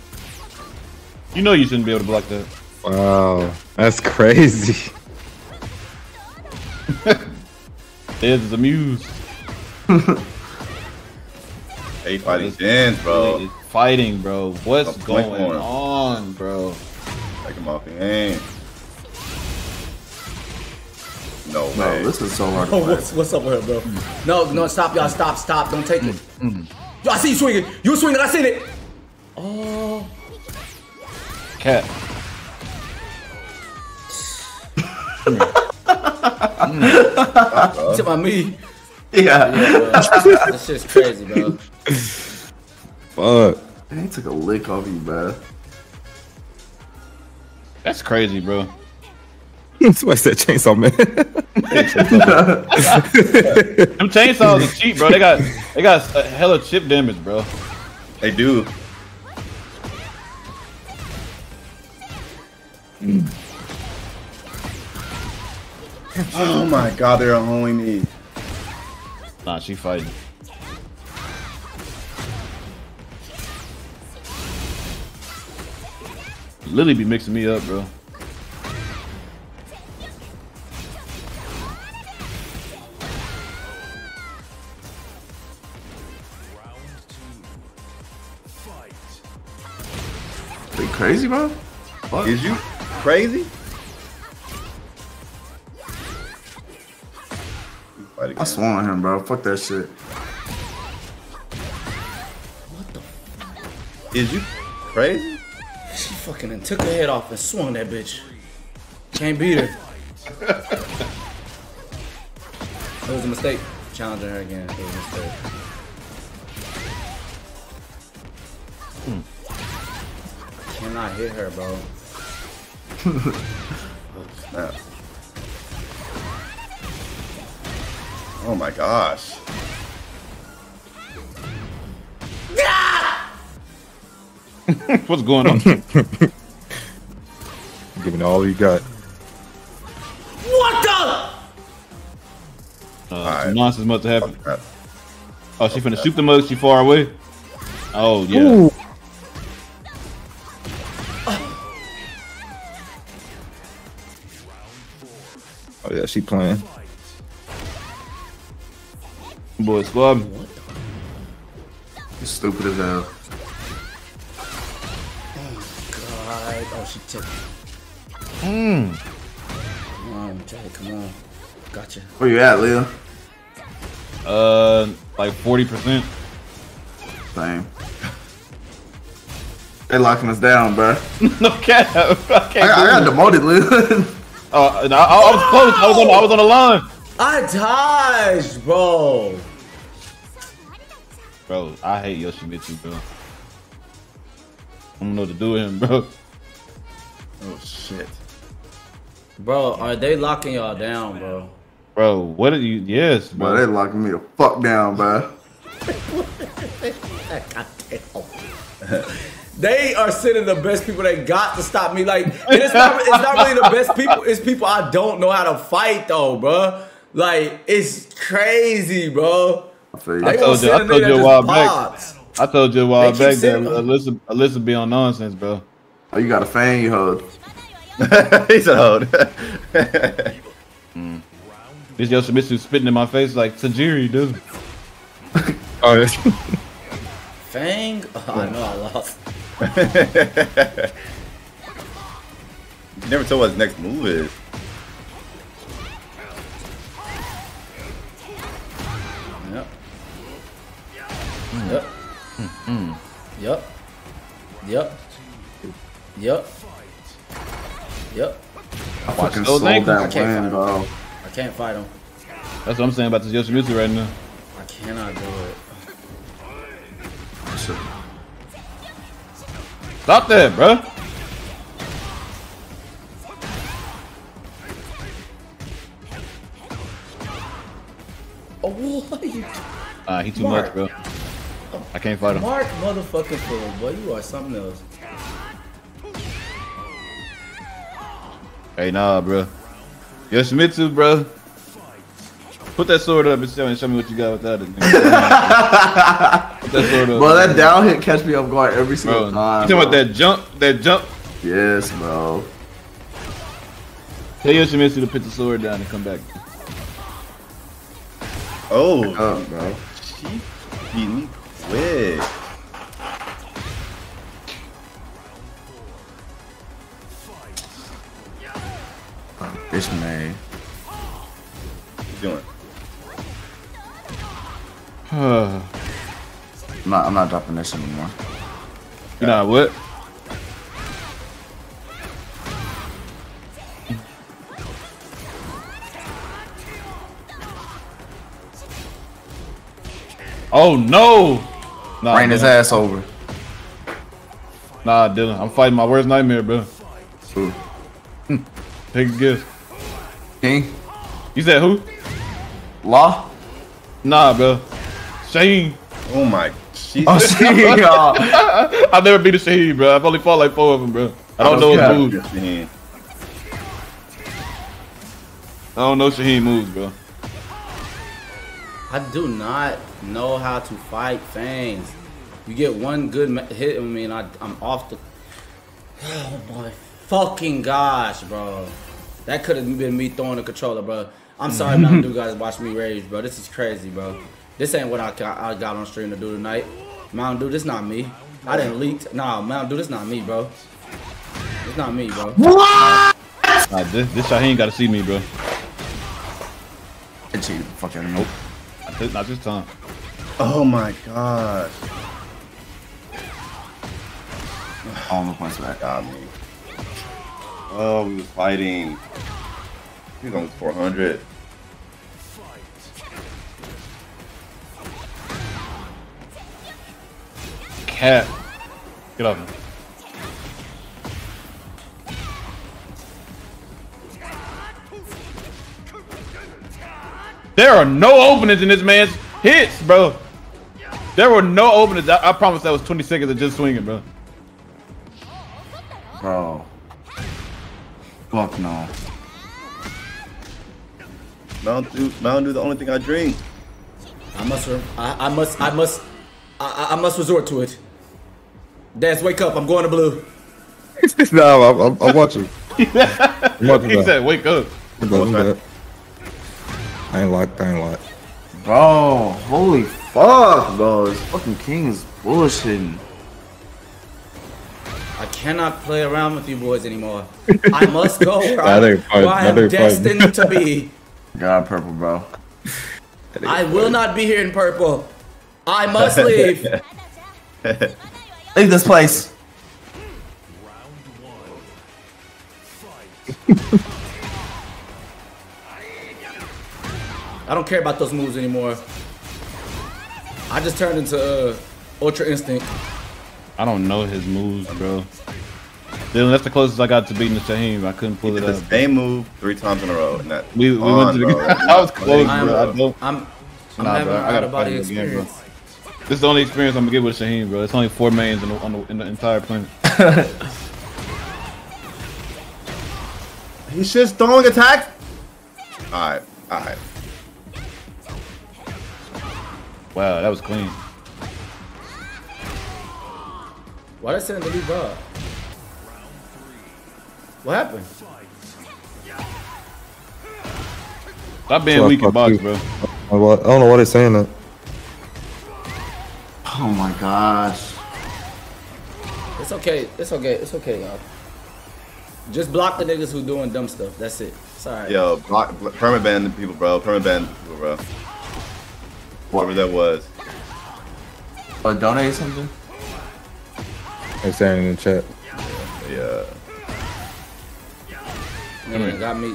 You know you shouldn't be able to block that. Wow, that's crazy. (laughs) There's is amused. Hey, fighting Jins, bro. Fighting, bro. What's A point going for on, bro? Take him off the game. No Bro, way. this is so hard Oh, to what's, what's up with her, bro? No, no, stop, y'all. Stop, stop. Don't take it. Mm, mm. Yo, I see you swinging. You were swinging. I seen it. Oh. Cat. You about me. Yeah. Bro. This shit's crazy, bro. Fuck. Man, he took a lick off you, bro. That's crazy, bro. (laughs) Somebody said chainsaw man. (laughs) Them chainsaws are cheap, bro. They got they got a hella chip damage, bro. They do. Oh my god, they're holding me. Nah, she fighting. Lili be mixing me up, bro. Are you crazy, bro? Is you crazy? I again. swung on him, bro. Fuck that shit. what the Is you crazy? She fucking done took her head off and swung that bitch. Can't beat her. (laughs) It was a mistake. Challenging her again. It was a mistake. Hmm. Cannot hit her, bro. (laughs) Snap. Oh my gosh. (laughs) What's going on? (laughs) Giving it all you got. What the? Uh, Alright. some nonsense must have happened. Crap. Oh, she finna shoot the mug. She far away. Oh yeah. Ooh. Oh yeah, she playing. Boy, squad. You stupid as hell. God. Oh, she took. Mm. Come on, Jay. Come on. Gotcha. Where you at, Leo? Uh, like forty percent. Same. They locking us down, bro. (laughs) no cap. (laughs) I can't. I, I got do it. demoted, Leah. Uh, no, I, I was close. I was on. I was on the line. I dodged, bro. Bro, I hate Yoshimitsu, bro. I don't know what to do with him, bro. Oh shit. Bro, are they locking y'all down, bro? Bro, what are you? Yes, bro, they locking me the fuck down, bro. (laughs) (laughs) They are sending the best people they got to stop me. Like, it's not, it's not really the best people. It's people I don't know how to fight, though, bro. Like, it's crazy, bro. I feel told you- I told you a that while just back. I told you a while They keep back that Alisa, Alisa be on nonsense, bro. Oh, you got a fan you hold. (laughs) He's a hold. (laughs) This Yoshimitsu spitting in my face like Tajiri, dude. Oh, that's- (laughs) Fang? Oh, I know I lost. you never told what his next move is. Yep. Yep. Yep. Yep. Yep. I fucking those sold ankles. that I can't win, bro. I can't fight him. That's what I'm saying about this Yoshimitsu right now. I cannot do it. Stop that, bro. Oh, what are you Ah, he too Mark. much, bro. I can't fight him. Mark motherfucking Fuller, boy, you are something else. Hey, nah, bro. Yoshimitsu, bro. Put that sword up and show, and show me what you got with that. (laughs) Put that sword up. Bro, that down hit catch me off guard every single Bro, you time. talking about that jump? That jump? Yes, bro. Tell Yoshimitsu to put the sword down and come back. Oh, Up, bro. she beat me quick. Uh, this man. What you doing? (sighs) I'm not, I'm not dropping this anymore. You know what? Oh no! Nah, Rain his ass over. Nah, Dylan. I'm fighting my worst nightmare, bro. Who? Hmm. Take a guess. King? You said who? Law? Nah, bro. Shaheen. Oh my Jesus. Oh, shit, (laughs) y'all. I've never beat a Shaheen, bro. I've only fought like four of them, bro. I don't know Okay. his moves. I don't know Shaheen moves, bro. I do not know how to fight fangs. You get one good hit on me and I, I'm off the. (sighs) Oh my fucking gosh, bro. That could have been me throwing the controller, bro. I'm sorry, Mountain Dew guys, watch me rage, bro. This is crazy, bro. This ain't what I got, I got on stream to do tonight. Mountain Dew, this not me. I didn't leak. Nah, Mountain Dew, this not me, bro. It's not me, bro. Nah, this, this Shaheen got to see me, bro. Hit you, fucking nope. Not this, not this time. Oh my god. (sighs) All the points back. Got me. Oh, we was fighting. He's on 400. Cat. Get off me. There are no openings in this man's hits, bro. There were no openings. I, I promise that was 20 seconds of just swinging, bro. Bro. Fuck no. Mountain Dew, Mountain Dew, the only thing I drink. I must, I, I must, I must, I, I- I must resort to it. Dance, wake up! I'm going to blue. (laughs) no, I'm, I'm, I'm watching. (laughs) I'm watching He that. said, wake up. I'm watching that. I ain't locked. I ain't locked. Bro, holy fuck, bro. This fucking king is bullshitting. I cannot play around with you boys anymore. I must go (laughs) where, I, they're where I am destined to be. (laughs) God, purple, bro. I will not be here in purple. I must leave. (laughs) Leave this place. I don't care about those moves anymore. I just turned into uh, Ultra Instinct. I don't know his moves, bro. Dylan, that's the closest I got to beating the Shaheen. I couldn't pull He it did the out. same move three times in a row. And that We, we on, went to the. bro. (laughs) I was close, I'm, bro. I don't. I'm, I'm Nah, bro, I gotta body fight him again, bro. experience. This is the only experience I'm gonna get with Shaheen, bro. It's only four mains in the, on the, in the entire planet. (laughs) He's just throwing attack. Alright, alright. Wow, that was clean. Why did I send the lead bar? What happened? Stop being Fuck, weak in fuck box, you. bro. I don't know why they're saying that. Oh my gosh. It's okay. It's okay. It's okay, y'all. Just block the niggas who doing dumb stuff. That's it. Sorry. Yo, block, perma ban the people, bro. Perma ban the people, bro. Whatever that was. Oh, donate something? They're saying in the chat. Yeah. Man, got me. (sighs)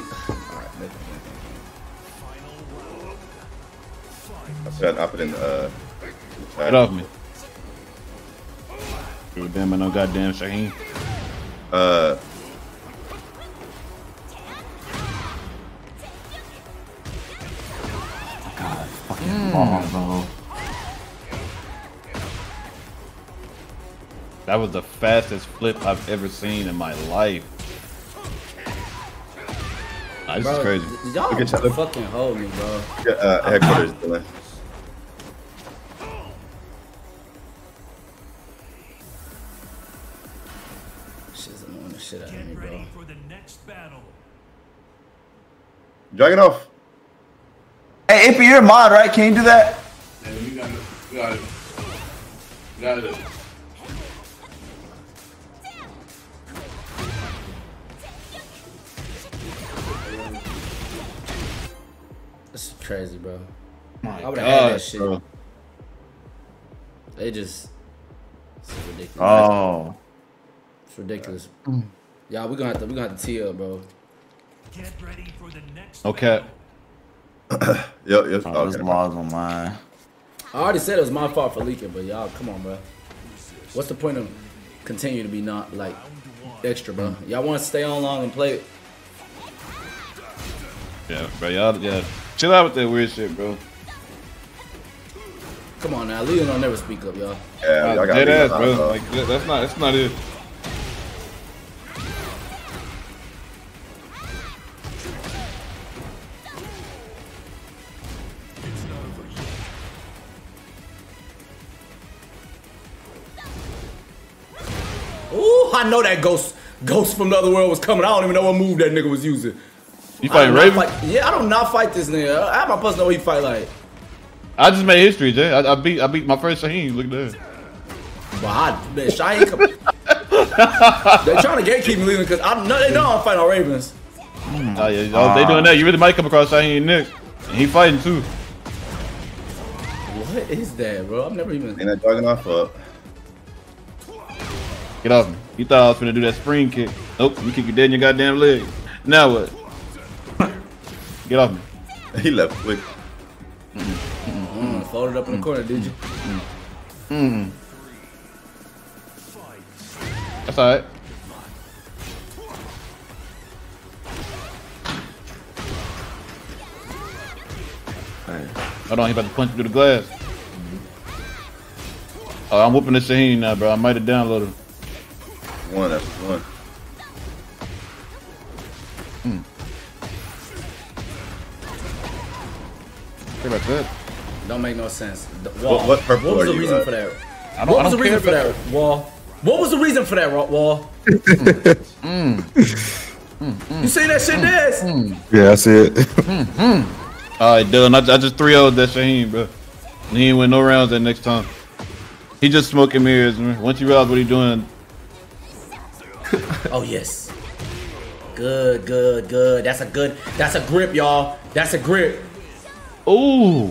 I said I put in uh. Get off me. Give a damn, I no goddamn Shaheen. Uh. God, fucking long, bro. That was the fastest flip I've ever seen in my life. Nah, this is Bro, crazy. Y'all Look at y'all. fucking hold me, bro. yeah, Uh, headquarters, Dylan. Shit's annoying the shit out of me, bro. ready for the next battle. Dragunov. Hey, Ippy, you're a mod, right? Can you do that? Yeah, you gotta, you gotta, you gotta. This is crazy, bro. My I would've had that God, shit. bro. They just. It's ridiculous. Oh. It's ridiculous. Y'all, we gonna have to we're gonna have to tee up, bro. Get ready for the next Okay. (coughs) Yep, yep. Oh, those Okay. laws on mine. I already said it was my fault for leaking, but y'all, come on, bro. What's the point of continue to be not like extra, bro? Hmm. Y'all want to stay on long and play? Yeah, bro, y'all, yeah. Chill out with that weird shit, bro. Come on now, Leon don't never speak up, y'all. Yeah, y'all got Dead ass, bro. that, Like that's not, that's not it. Ooh, I know that ghost ghost from the other world was coming. I don't even know what move that nigga was using. You fighting do not Raven? fight- yeah, I don't not fight this nigga. I have my plus know what he fight like. I just made history, Jay. I, I beat, I beat my first Shaheen. Look at that. But I, man, Shine come. (laughs) they trying to gatekeep me leaving because I know they know I'm fighting on Ravens. Oh yeah, oh, they doing that. You really might come across Shaheen next. And he fighting too. What is that, bro? I've never even. Ain't that Dragunov up? Get off me. You thought I was gonna do that spring kick. Nope, you kick your dead in your goddamn leg. Now what? Get off me. (laughs) He left quick. Mm, folded up in the corner, did you? Mm. That's alright. Hold on, he about to punch through the glass. Oh, I'm whooping the Shaheen now, bro. I might have downloaded. One, that's one. Hmm. Pretty about that. Don't make no sense. The- Wall. What- what purple What was are the you reason at? for that? I don't, What I was don't the reason care for about that, Wall? What was the reason for that, Ro- Wall? Hmm. You seen that shit, hmm. Dez? Yeah, I see it. All right, Dylan. I, I just 3 0 that Shaheen, bro. And he ain't win no rounds that next time. He just smoking mirrors, man. Once you realize what he doing, (laughs) Oh yes. Good, good, good. That's a good. That's a grip, y'all. That's a grip. ooh,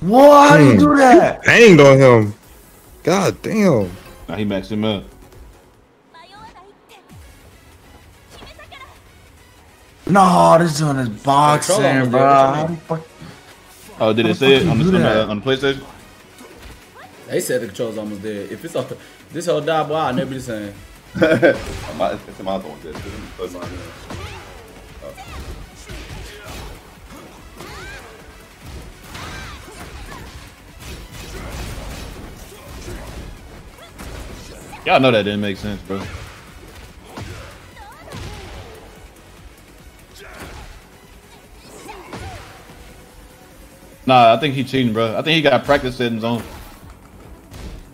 What? How do you hmm. do that? Hanged on him. God damn. Now he maxed him up. No, this one is Control boxing, bro. there, what you How mean? the fuck- Oh, did How it say it on the, on the, on the PlayStation? They said the control's almost there. If it's up, this whole die, boy, I'll never be the same. It's in my phone. This. This is- this mine, yeah. Y'all know that didn't make sense, bro. Nah, I think he cheating, bro. I think he got practice settings on.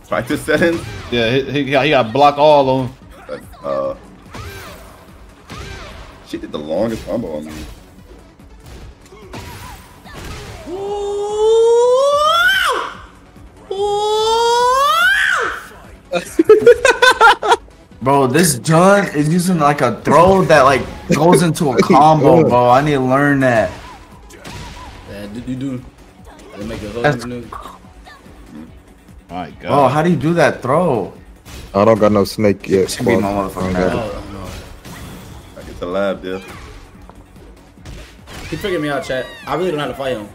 Practice settings. Yeah, he, he, got, he got block all on. Uh, She did the longest combo on me. (laughs) Bro, this Jun is using like a throw that like goes into a combo, (laughs) bro. I need to learn that. Yeah, you do. They make a whole new. My God. Bro, how do you do that throw? I don't got no snake yet. Should be my motherfucking I don't got ass. it. Oh, no. I get the lab, dude. He figured me out, chat. I really don't know how to fight him.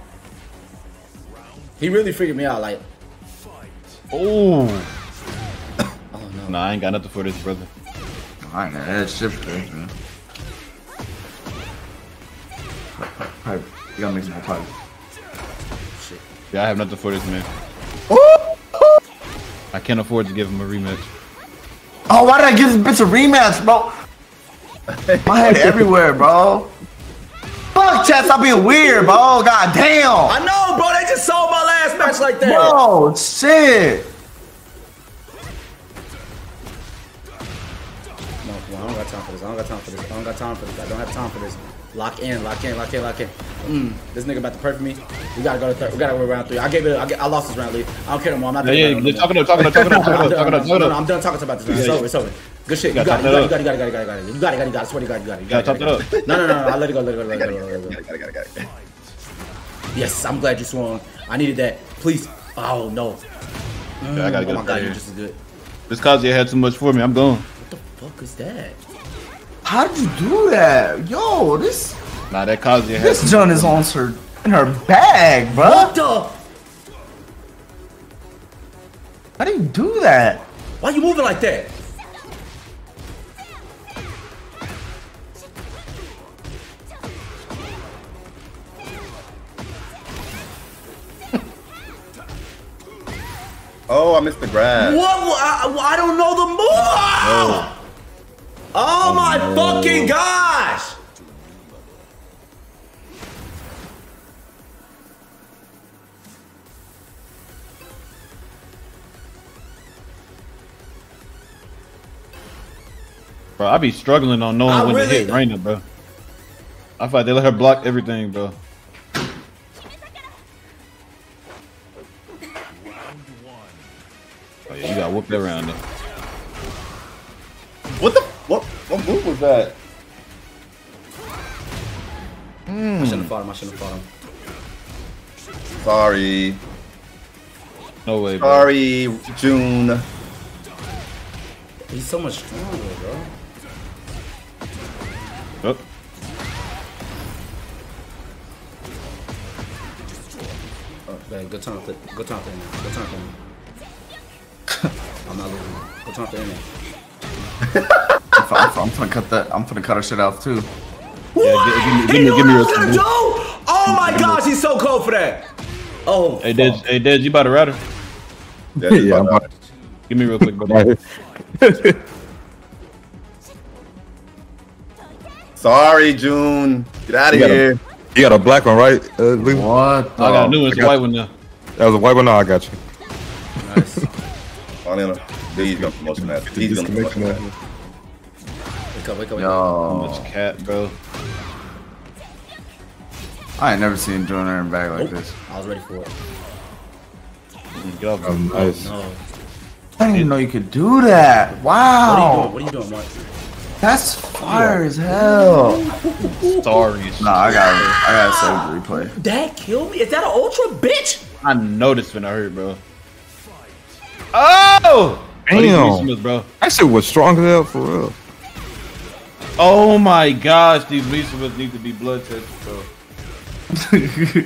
He really figured me out. Like, Oh. (coughs) oh no. Nah, I ain't got nothing for this, brother. I ain't got that shit for this, man. Pipe. You gotta make some more pipe. Yeah, I have nothing for this, man. I can't afford to give him a rematch. Oh, why did I give this bitch a rematch, bro? (laughs) My head everywhere, bro. Fuck, chat, stop being weird, bro. God damn. I know, bro. They just sold my last match like that. Bro, shit. No, come on, I don't got time for this. I don't got time for this. I don't got time for this. I don't have time for this. Lock in, lock in, lock in, lock in. Mm, this nigga about to perfect me. We gotta go to third. We gotta go round three. I gave it. I, get, I lost this round lead. I don't care no more. I'm not. Yeah, yeah, no talking up, talking up, talking up, talking I'm up, talking up, no, no, I'm done talking about this. It's over. It's over. Good shit. You You got it. You gotta it. You got it. You got it. You got it. You got it. You got it. You got it. I swear to God. You got it. You gotta got it. You got it. No, no, no, no. I let it go. Let it go. Let it go. Let it go. Let it go. Got it, got it, got got. Yes, I'm glad you swung. I needed that. Please. Oh no. Yeah, I gotta Oh get my God, you're just as good. This Kazuya had too much for me. I'm going. What the fuck is that? How did you do that? Yo, this Nah, that Kazuya had. this Jun is on her in her bag, bro. What the? How do you do that? Why you moving like that? Oh, I missed the grab. What? I, I don't know the move. Oh, my fucking gosh! Bro, I be struggling on knowing I when really- to hit Reina, bro. I thought like they let her block everything, bro. Oh yeah, you got whooped that round though. What the? What? What move was that? Hmm. I shouldn't have fought him. I shouldn't have fought him. Sorry. No way, bro. Sorry, Jun. He's so much stronger, bro. Oh, Oh, man, good time to good time to end it. Good time to end it. (laughs) I'm not losing. Good time to end it. I'm, fi- I'm, I'm gonna cut that. I'm gonna cut her shit off too. yeah, gi- give, me, He give me, give me what I your gonna do. Oh my gosh, he's so cold for that. Oh, Hey, Dez, hey, Dez, you about to ride her? That is Yeah, I'm about- about- (laughs) Give me real quick, bro. (laughs) Sorry, Jun. Get out of You got a- here. You got a black one, right? Uh, Lee? What? I got a new one, it's I a got- white one now. That was a white one. No, I got you. nice. Finally, on a- He's gonna promotion that. He's gonna promotion that. Wake up, wake up, wake up. Yo, Much cat, bro. I ain't never seen Jun in her bag like Nope. this. I was ready for it. Get off Um, me. nice. No. I didn't even know you could do that. Wow. What are you doing? What are you doing, Mark? that's fire as hell. Sorry. Nah, I got it. I gotta save the replay. That killed me? Is that an ultra bitch? I know this finna hurt, bro. Oh! Damn. These Mishimas, bro. That shit was strong as hell for real. Oh my gosh, these Mishimas need to be blood tested, bro.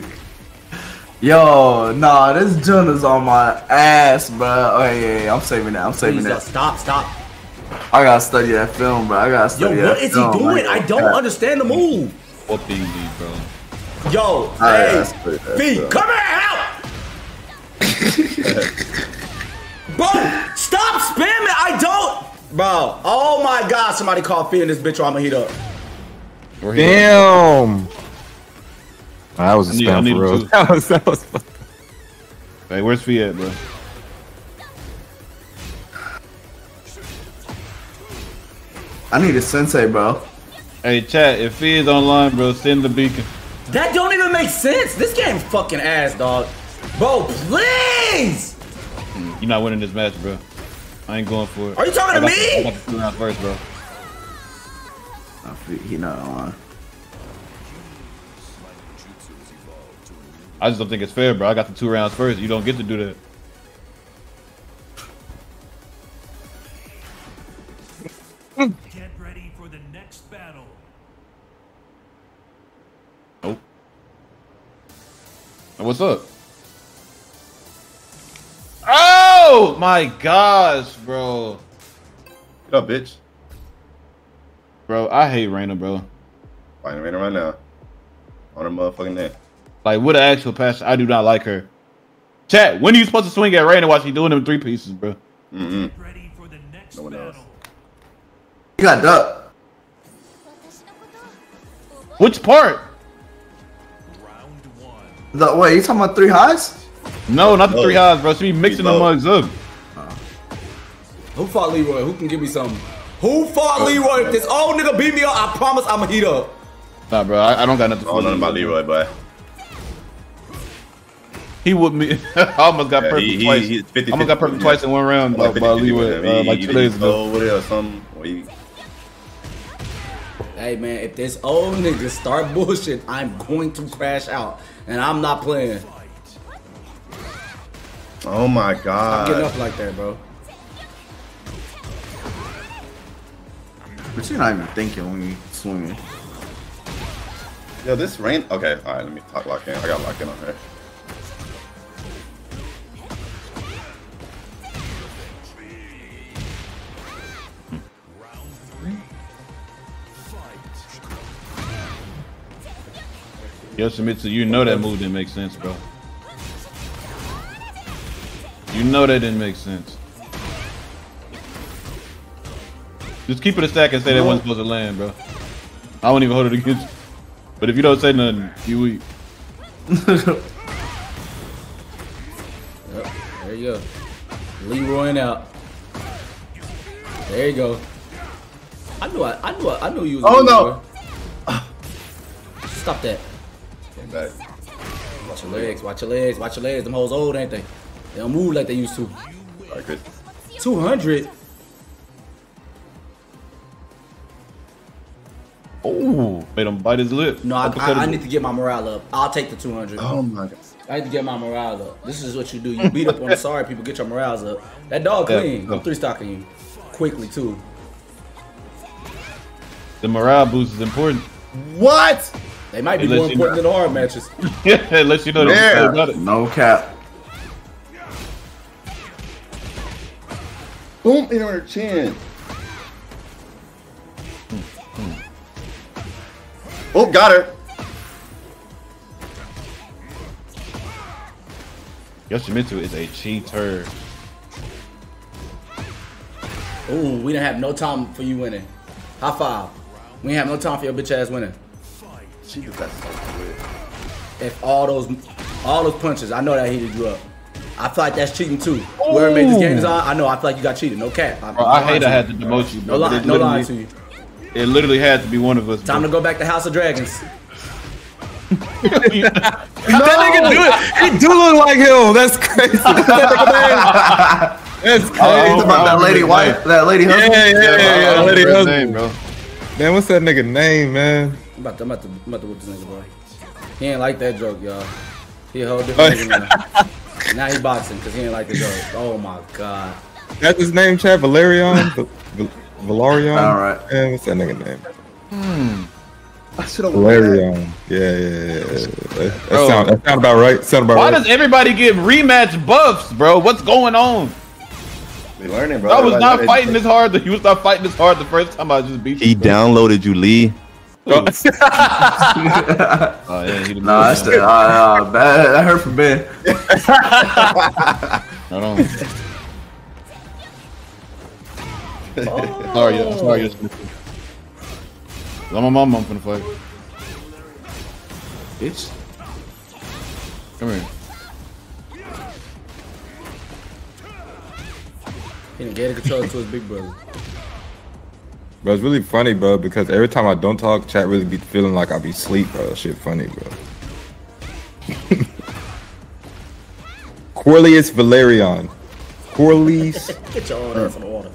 (laughs) Yo, nah, this Jun is on my ass, bro. Oh yeah, yeah, yeah, I'm saving that. I'm saving Please, uh, that. stop, stop. I gotta study that film, bro. I gotta Yo, study what that is he film. doing? I don't Yeah. understand the move. Whooping these, bro. Yo, I hey, gotta study that V, come here, help! (laughs) Bro, stop spamming. I don't. Bro, oh my God, somebody call Fee in this bitch or I'm gonna heat up. Where he at? Damn. Nah, that was a I need- I spam need for real. (laughs) That was that was. Hey, where's Fee at, bro? I need a sensei, bro. Hey, chat, if Fizz online, bro, send the beacon. That don't even make sense. This game fucking ass, dog. Bro, please. You're not winning this match, bro. I ain't going for it. Are you talking I to me? The, I got the two rounds first, bro. I feel- He not on. I just don't think it's fair, bro. I got the two rounds first. You don't get to do that. Get ready for the next battle. Nope. What's up? Oh my gosh, bro. Get up, bitch. Bro, I hate Reina, bro. Fighting Reina right now. On her motherfucking neck. Like, with an actual passion, I do not like her. Chat, when are you supposed to swing at Reina while she doing them three pieces, bro? Mm-mm. Ready for the next No one else. battle. You got duck. Which part? Round one. The, wait, you talking about three highs? No, not the Oh. three highs, bro. She be mixing the mugs up. Who fought Leroy? Who can give me something? Who fought Leroy? If this old nigga beat me up, I promise I'ma heat up. Nah, bro, I, I don't got nothing I don't know nothing about Leroy, but He would me. (laughs) I almost got Yeah, perfect he- he- twice. he's 50, almost got perfect 50, twice in one round like by, by Leroy, with uh, He- like two days ago. go over there or something. Or he, Hey man, if this old nigga start bullshit, I'm going to crash out, and I'm not playing. Oh my I'm getting up like that, bro. But you're not even thinking when you swinging. Yo, this rain. Okay, all right. Let me talk lock in. I got locked in on her. Yoshimitsu, you know that move didn't make sense, bro. You know that didn't make sense. Just keep it a stack and say that wasn't supposed to land, bro. I won't even hold it against you. But if you don't say nothing, you weak. (laughs) Yep, there you go. Leroying out. There you go. I knew I, I knew I, I knew you was Oh, gonna no. Stop that. Came back. Watch your legs, watch your legs, watch your legs. Them hoes old, ain't they? They don't move like they used to. All right, good. 200? Oh, made him bite his lip. No, I, I, I need to get my morale up. I'll take the 200. Oh my god. I need to get my morale up. This is what you do. You beat up on the sorry people, get your morales up. That dog clean. yeah. I'm three stocking you. Quickly, too. The morale boost is important. What? They might be It lets more you important know. than the hard matches. Yeah, (laughs) it lets you know that Yeah. you still it. No cap. Boom in her chin. Oh, got her. Yoshimitsu is a cheater. Ooh, we didn't have no time for you winning. High five. We didn't have no time for your bitch ass winning. She just got so good. If all those all those punches, I know that heated you up. I feel like that's cheating too. Whoever made this game design, I know I feel like you got cheated. No cap. I'm Bro, I hate to I had to demote you, No bro. but lie, it no lying to literally- you. It literally had to be one of us. Time to go back to House of Dragons. (laughs) That nigga do it. He do look like him. That's crazy. That? (laughs) That's Oh, crazy. you talking about that lady oh, wife? That lady Yeah, husband? yeah, yeah, yeah. I don't Lady remember his name, bro. Man, what's that nigga name, man? I'm about to, I'm about to, I'm about to whip this nigga, bro. He ain't like that joke, y'all. He a whole (laughs) different nigga now. Now he boxing because he ain't like the joke. Oh my god. That's his name, Chad. Velaryon. V- V- Velaryon. All right. Yeah, what's that nigga name? Hmm. I should have Velaryon. Yeah, yeah, yeah. yeah. That, that Bro. sound, that sound about right. Sound about Why right. does everybody get rematch buffs, bro? What's going on? We learning, bro. I was Everybody not fighting this hard. You was not fighting this hard the first time I just beat you. He downloaded you, Lee. (laughs) Oh yeah, he did Nah, that's the, uh, uh, that, that hurt for Ben. Hold on. sorry, yeah, sorry. yes, Mr. I'm on my mom finna fight. Bitch. Come here. He done gave the controller to his big brother. Bro, it's really funny, bro, because every time I don't talk, chat really be feeling like I be sleep, bro. Shit funny, bro. (laughs) Corlys Velaryon. Corlys. Get your old ass in the water.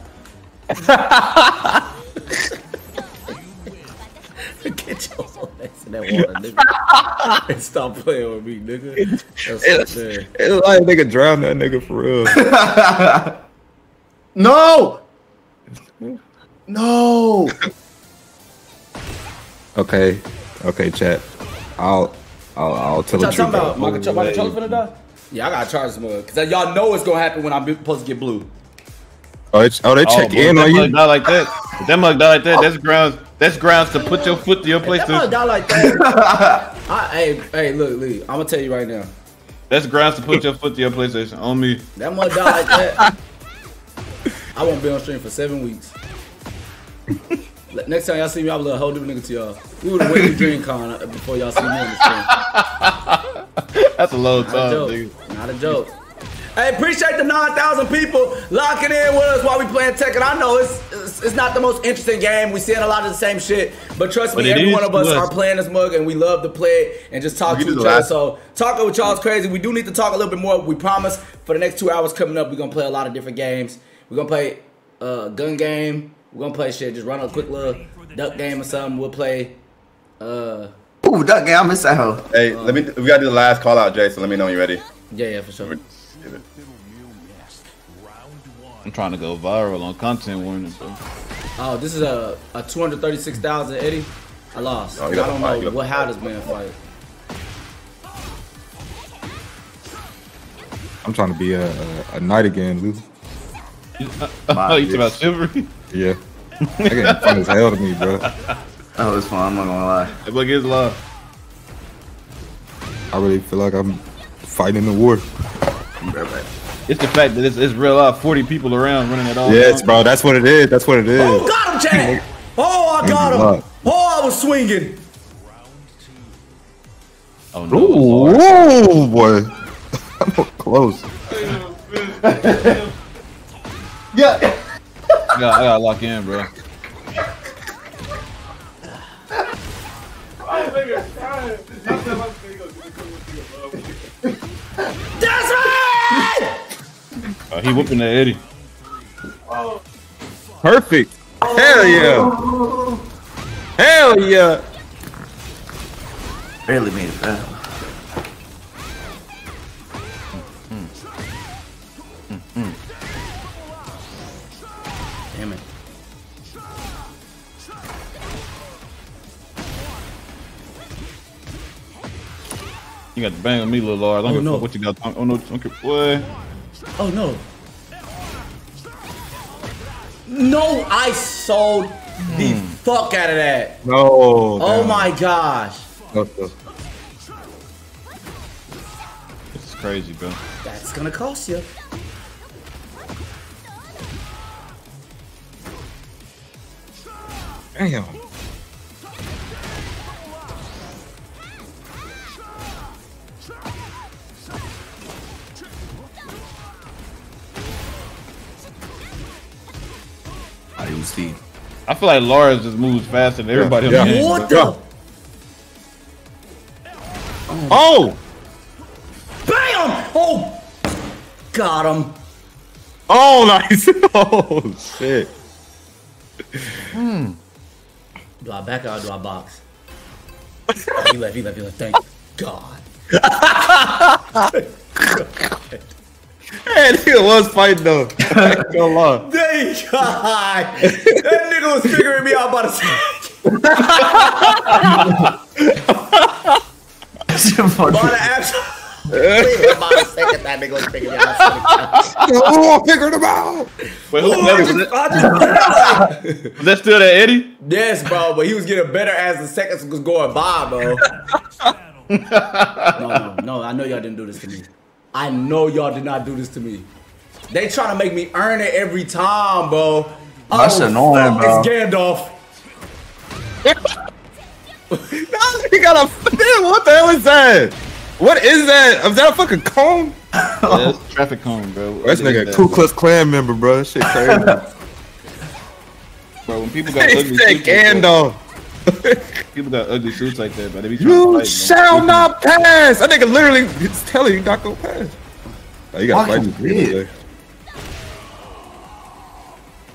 (laughs) Get your old ass in that water, nigga. And Stop playing with me, nigga. That's It's, what I'm saying. it's like nigga drown that nigga for real. (laughs) No! No! okay, okay, chat. I'll, I'll, I'll tell What the y'all truth. talking about? My control, my controller's finna die? Yeah, I gotta charge this mug. Cause y'all know it's gonna happen when I'm supposed to get blue. Oh, it's, oh, they Oh, check boy, in on you. die like that. If that mug die like that. Oh. That's grounds. That's grounds to put your foot to your place. That mug To, die like that. (laughs) I, hey, hey, look, Lee. I'm gonna tell you right now. that's grounds to put your foot to your PlayStation. On me. That mug die like that. I won't be on stream for seven weeks. Le- Next time y'all see me, I will be a whole different nigga to y'all. We would have waited Dream Con uh, before y'all see me on the stream. That's a low Not a time, joke. nigga. Not a joke. Hey, appreciate the 9,000 people locking in with us while we playing Tekken. I know it's, it's it's not the most interesting game. We seeing a lot of the same shit, but trust But me, every one of us are playing this mug, and we love to play it and just talk We to do each other. So talking with y'all is crazy. We do need to talk a little bit more. We promise for the next two hours coming up, we're gonna play a lot of different games. We're gonna play uh, gun game. We're gonna play shit. Just run a quick little duck game or something. We'll play. Uh, Ooh, duck game. I miss that hoe. Hey, let me. We gotta do the last call out, Jay. So let me know when you're ready. yeah, yeah, for sure. I'm trying to go viral on content warning, bro. Oh, this is a, a 236,000 Eddie. I lost. Oh, I you don't fight, know what how this man fight. I'm trying to be a, a, a knight again, Lou. (laughs) Oh, you talking about chivalry? Yeah. That game fun as hell to me, bro. That was fun. I'm not gonna lie. That book is love. I really feel like I'm fighting the war. I'm right back. It's the fact that it's, it's real life. 40 people around running it all. Yes, bro. That's what it is. That's what it is. Oh, got him, Chad! Oh, I got him! Oh, I was swinging. Oh no. it's hard. Ooh, boy. (laughs) I'm close. (laughs) Yeah. I got, I got to lock in, bro. That's right! Oh, he whooping that Eddie. Perfect. Hell yeah. Hell yeah. Barely made it back. You got to bang on me, little Lars. I don't Oh, no. what you got. Oh no, don't. Boy. Oh, no. No, I sold the hmm. fuck out of that. No. Oh damn. my gosh. No, no. This is crazy, bro. That's gonna cost you. Damn. I didn't see. I feel like Lars just moves faster than everybody Yeah. on the game. What bro. the? Oh. Bam! Oh! Got him. Oh, (laughs) nice. Oh, shit. Hmm. Do I back out or do I box? (laughs) he left, he left, he left. Thank God. (laughs) Hey, (laughs) nigga was fighting though. (laughs) I ain't gonna lie. Thank God. that nigga was figuring me out by the second. By the actual. Wait, by the second, that nigga was figuring me out. Oh, I (laughs) figured him out. Wait, who, I was, just, that, I just, was that still that Eddie? yes, bro, but he was getting better as the seconds was going by, bro. no, no, no, I know y'all didn't do this to me. I know y'all did not do this to me. They trying to make me earn it every time, bro. That's oh, annoying, fuck, bro. It's Gandalf. (laughs) He got a. (laughs) Damn, what the hell is that? What is that? Is that a fucking cone? Yeah, that's a traffic cone, bro. This nigga a that? Ku Klux Klan member, bro. That shit (laughs) crazy. bro. When people got He ugly said suits, Gandalf. (laughs) people got ugly suits like that, but they be trying to You fight, man. shall not pass. That nigga literally is telling you not gonna pass. Oh, you gotta Fucking fight me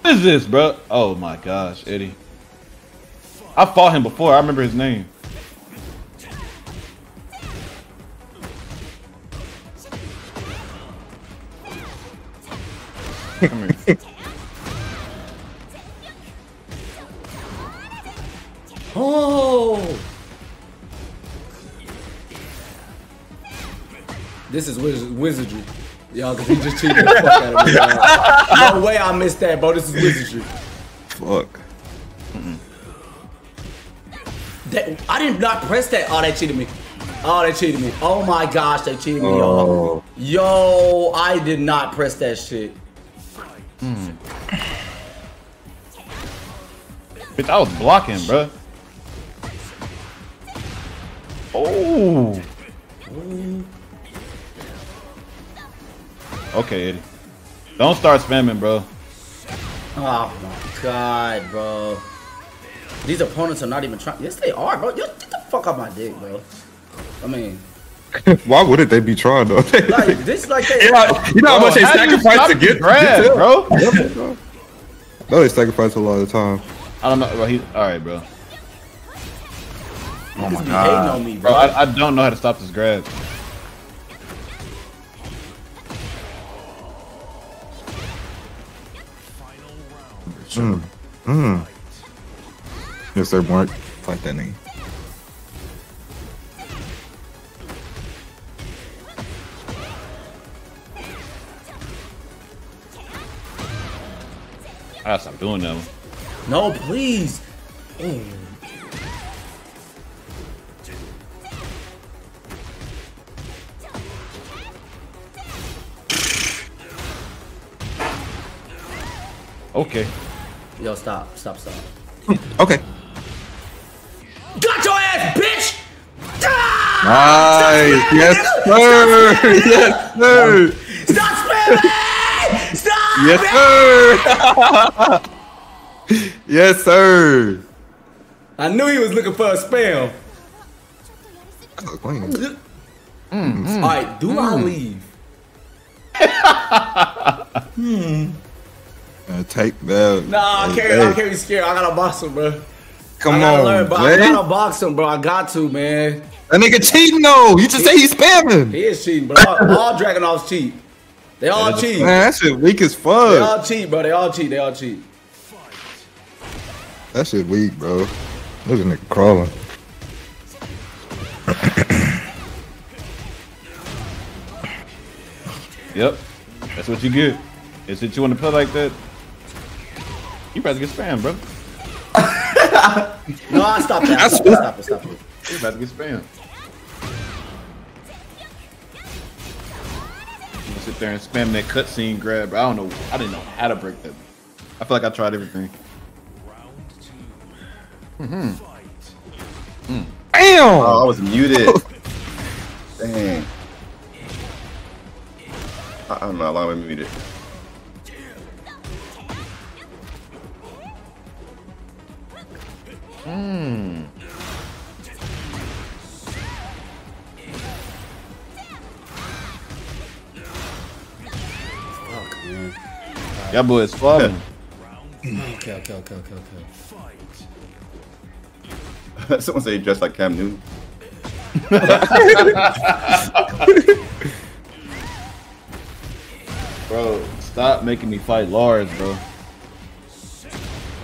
What is this, bro? Oh my gosh, Eddie. I fought him before. I remember his name. Come here. Oh. This is wiz- wizardry. Y'all, cause he just cheated the fuck out of me. y'all. No way I missed that, bro. This is wizardry. Fuck. That, I did not press that. Oh, they cheated me. Oh, they cheated me. Oh my gosh, they cheated me, y'all. Oh. Yo, I did not press that shit. Hmm. I was blocking, bro. Oh. Okay, Eddie. Don't start spamming, bro. Oh my god, bro. These opponents are not even trying. Yes, they are, bro. Yo, get the fuck off my dick, bro. I mean, (laughs) Why wouldn't they be trying though? like this, like they. you know, you know how Bro, much they how do you sacrifice to get, grab, get to bro? (laughs) No, they sacrifice a lot of time. I don't know. Bro, he, all right, bro. Oh my Niggas be hating god. on me, Bro, bro. I, I don't know how to stop this grab. Mmm. Mmm. Yes, sir, Mark. Fight that nigga. I gotta stop doing that. one. No, please. Okay. Yo, stop, stop, stop. (laughs) Okay. Got your ass, bitch! Ah! Nice. Yes, sir. (laughs) Yes, sir. Stop spamming! Stop! Yes, sir. (laughs) yes, sir. I knew he was looking for a spam. Mm, mm. Mm, All right, do I leave. Hmm. Uh, take that. Nah, I can't. I can't be scared. I gotta box him, bro. Come I gotta on, learn, but I gotta box him, bro. I got to, man. That nigga cheating though. You just say he's spamming. He is cheating, bro. all, all Dragunovs cheat. They all cheat. Man, that shit weak as fuck. They all cheat, bro. They all cheat. They all cheat. That shit weak, bro. Look at nigga crawling. Yep. That's what you get. Is it you want to play like that? You about to get spammed, bro. No, I stopped that. I stopped it. Stop it. Stop it. You about to get spammed. You gonna sit there and spam that cutscene grab. I don't know. I didn't know how to break that. I feel like I tried everything. mm-hmm Damn. Oh, I was muted. (laughs) Dang. I, I don't know how long I'm muted. Hmm. Fuck, man. Y'all boys falling. (laughs) Okay, okay, okay, okay, okay. (laughs) Someone say he dressed like Cam Newton. (laughs) bro, stop making me fight Lars, bro. Oh,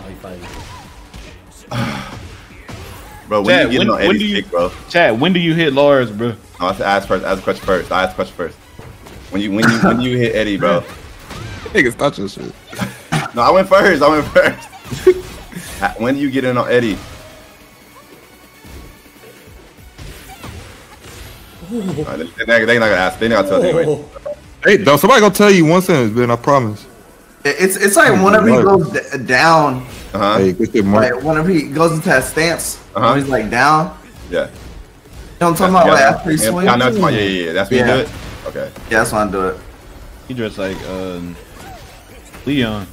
he fighting. (sighs) Bro, when Chad, you get when- on when Eddie's do you- kick, bro. Chad, when do you hit Lars, bro? No, I have ask first. Ask the question first. I ask the question first. When you when you when you hit Eddie, bro. (laughs) Niggas touch your shit. (laughs) No, I went first. I went first. (laughs) When do you get in on Eddie? Alright, they, they, they not gonna ask. They not gonna tell anyway. Hey, though, somebody gonna tell you one sentence, Ben. I promise. It's it's like whenever he goes d- down, Uh huh. Hey, good shit, Mark. like whenever he goes into that stance, Uh-huh. when he's like down. Yeah. You know what I'm talking about? Like after he yeah, swings. I know it's my, yeah, yeah, yeah. That's when Yeah. you do it? Okay. Yeah, that's when I do it. He dressed like um, Leon.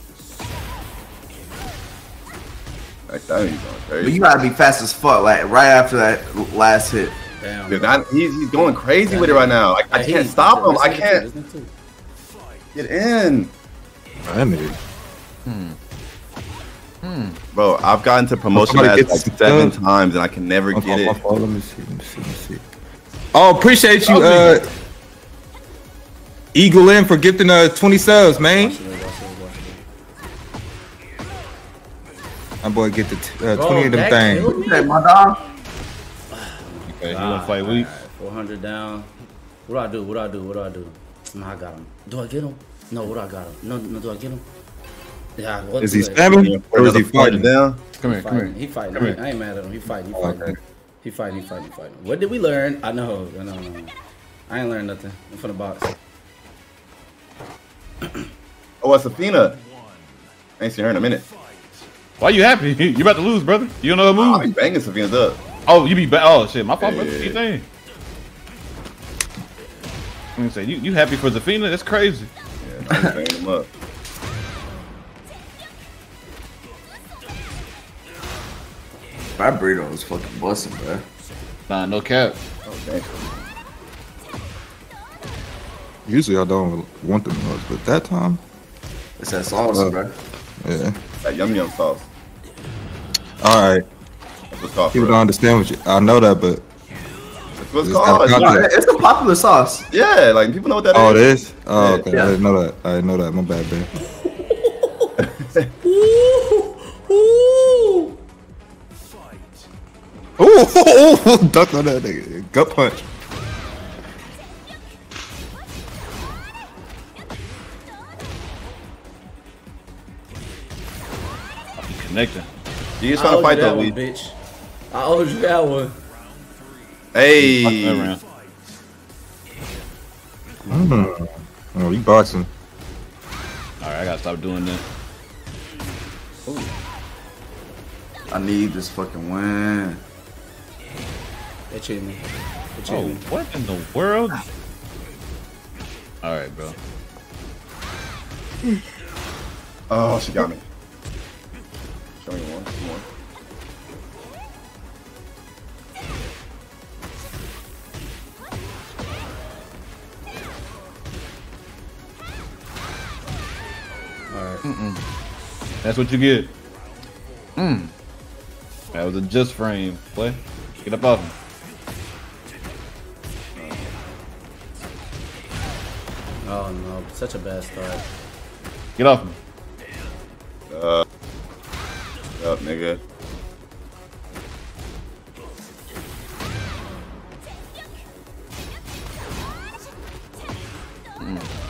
Like, that ain't going But you gotta be fast as fuck, like right after that last hit. Damn. Dude. I- he's, he's going crazy with it right now. I, I Hey, can't stop him. I can't listen to- get in. That nigga. Bro, I've gotten to promotion Somebody like seven gun. times and I can never My get fault, it. fault. Let me see. Let me see. Let me see. Oh, appreciate you, uh, Eagle in for gifting uh 20 subs, man. My boy get the t- uh, Bro, 20 of them things. killed my dog. Okay, you wanna fight weak? 400 down. What do I do? What do I do? What do I do? No, I got him. Do I get him? No, what do I got him? No, no, do I get him? Yeah, what Is he I- spamming or is he fighting? down. Come He here, come fighting. here. He fighting. Come I, here. I ain't mad at him. He fighting. He oh, fighting. He fighting. He fighting. He fighting. What did we learn? I know. I know. I ain't learned nothing. I'm from the box. Oh, it's Athena. I ain't seen her in a minute. Why you happy? (laughs) You about to lose, brother. You don't know the move. I'll move. be banging Zafina's up. Oh, you be ba- oh shit, my fault, brother. Yeah. What you saying? I'm gonna say you you happy for Zafina? That's crazy. Yeah, I'm banging him up. That burrito was fucking busting, bro. Nah, no cap. Oh, dang. Usually I don't want the noise, but that time, It's that sauce, Uh, bro. yeah. That yum yum sauce. All right. That's. People don't understand what you. I know that, but That's what's It's called. context. Yeah. It's a popular sauce. Yeah, like people know what that is. oh, it is. Oh, okay. Yeah. I didn't know that. I didn't know that. My bad, man. (laughs) (laughs) Ooh, ooh. Ooh, ducked on that nigga. Gut punch. Connecting. You just trying to fight that though, one, bitch. I owed you that one. Hey. That round. Mm. Oh, you boxing. All right, I gotta stop doing that. I need this fucking win. They cheated me. They cheated Oh, me. what in the world? All right, bro. Oh, she got me. Show me one. Come on. That's what you get. Mm. That was a just frame. Play. Get up off him. No, such a bad start. Get off me. Uh, up, nigga.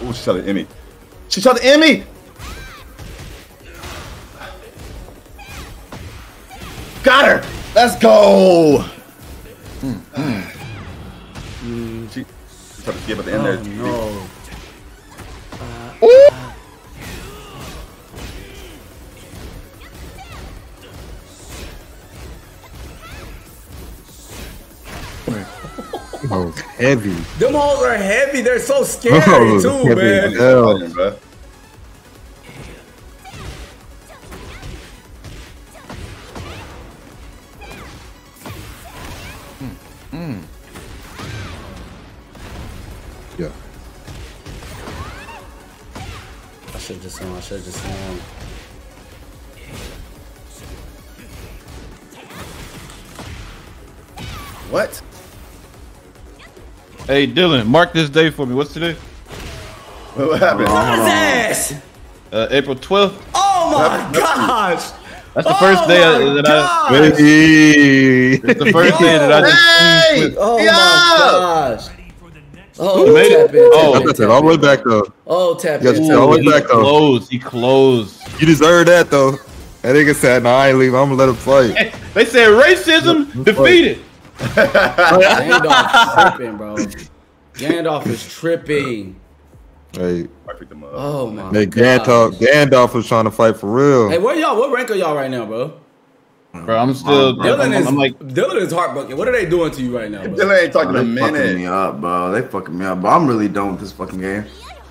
Oh, she shot an Emmy. She shot an Emmy. Got her. Let's go. Mm, she, she tried to skip at the end Oh there. no. Heavy. Them hoes are heavy. They're so scary (laughs) Oh, too, heavy. man. Hell. Hey, Dylan, mark this day for me. What's today? What happened? His ass! Uh, April 12th. Oh my gosh! That's the Oh first day I, my that I. Hey. It's the first day that I just. Hey! Oh Yeah! my gosh! Oh, You made it? tap in, tap Oh. in, I got tap all the way back though. Oh, tap You in. to all the way back though. closed. He closed. You deserve that though. That nigga said, "No, I ain't leaving. I'm gonna let him fight." They said racism defeated. (laughs) Gandalf tripping, bro. Gandalf is tripping. Hey, I picked him up. Oh my hey, god. Gandalf, Gandalf was trying to fight for real. Hey, where y'all? What rank are y'all right now, bro? Bro, I'm still. Dylan I'm, is I'm like, Dylan is heartbroken. What are they doing to you right now, bro? Dylan ain't talking They a fucking me minute. up, bro. They fucking me up. But I'm really done with this fucking game.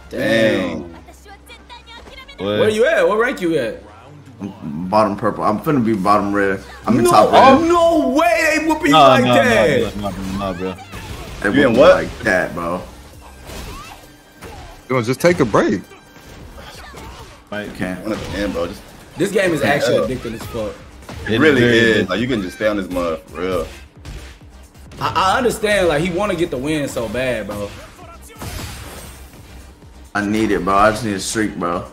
Damn. what? Where you at? What rank you at? Bottom purple. I'm finna be bottom red. I'm in No, top oh, red. no way they whooping you Nah, like nah, that. nah, nah, nah, bro. They You in whoop what? Like that, bro. Yo, just take a break. Like, Can't. One the end, bro. Just, This game is actually Yeah. addicting as fuck. it It's really very is. Like you can just stay on this mud for real. I, I understand, like he want to get the win so bad, bro. I need it, bro. I just need a streak, bro.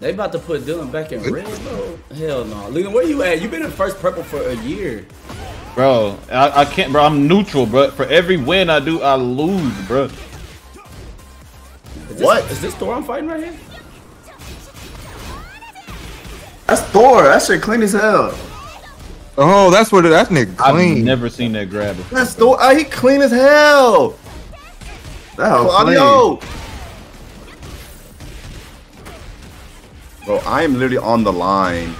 They about to put Dylan back in red, bro. Hell no, Leland, where you at? You been in first purple for a year. Bro, I, I can't, bro. I'm neutral, bro. For every win I do, I lose, bro. Is this, What? is this Thor I'm fighting right here? That's Thor. That shit clean as hell. Oh, that's what it, that nigga clean. I've never seen that grabber. That's Thor. uh, he clean as hell. That hell clean. Claudio. Bro, I am literally on the line.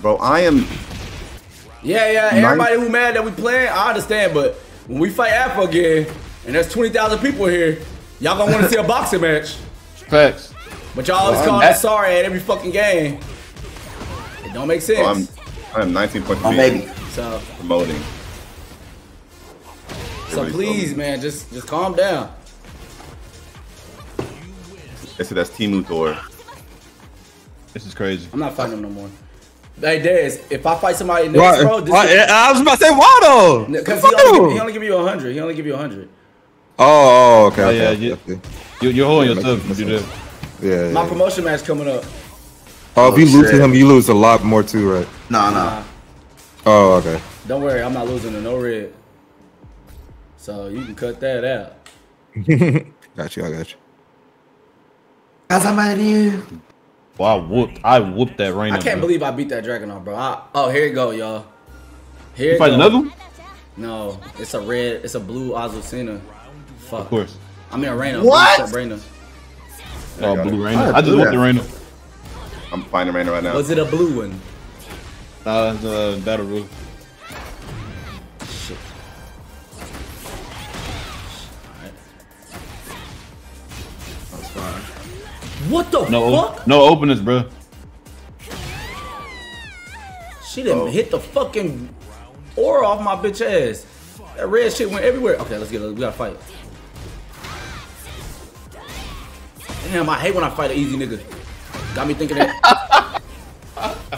Bro, I am. Yeah, yeah. Nice. Everybody who mad that we playing, I understand. But when we fight Alpha again, and there's twenty thousand people here, y'all gonna want to see a (laughs) boxing match. Facts. But y'all always Well, calling I'm- us sorry at every fucking game. It don't make sense. Bro, I'm. I'm 19 points. Oh, baby. so, Promoting. so please, man, just just calm down. They said that's Temu Thor. This is crazy. I'm not fighting him no more. Hey, Dez, if I fight somebody next, Why, bro, this why- is- I was about to say why though? Because he, only give- he only give you a hundred. He only give you a hundred. Oh, oh, okay. Oh, okay, yeah, okay, you- okay. You, you're holding Yeah, yourself makes you do sense. Yeah. My promotion match coming up. Oh, if you Oh, lose to him, you lose a lot more too, right? Nah, nah. Oh, okay. Don't worry, I'm not losing to no red. So you can cut that out. (laughs) got you. I got you. Cause I'm out here. Well, I whooped. I whooped that rain. I can't believe I beat that Dragunov, bro. I, oh, here you go, y'all. Here You you fight go. another one? No, it's a red. It's a blue Azucena. Fuck. Of course. I mean a Reina. What? Blue Reina. Oh, got blue it. rain. I I just do whooped the rain. I'm finding Rainer right now. Was it a blue one? Nah, that's uh, battle rule. What the No, fuck? no openers, bro. She didn't Oh. hit the fucking aura off my bitch ass. That red shit went everywhere. Okay, let's get it. We gotta fight. Damn, I hate when I fight an easy nigga. Got me thinking that. (laughs)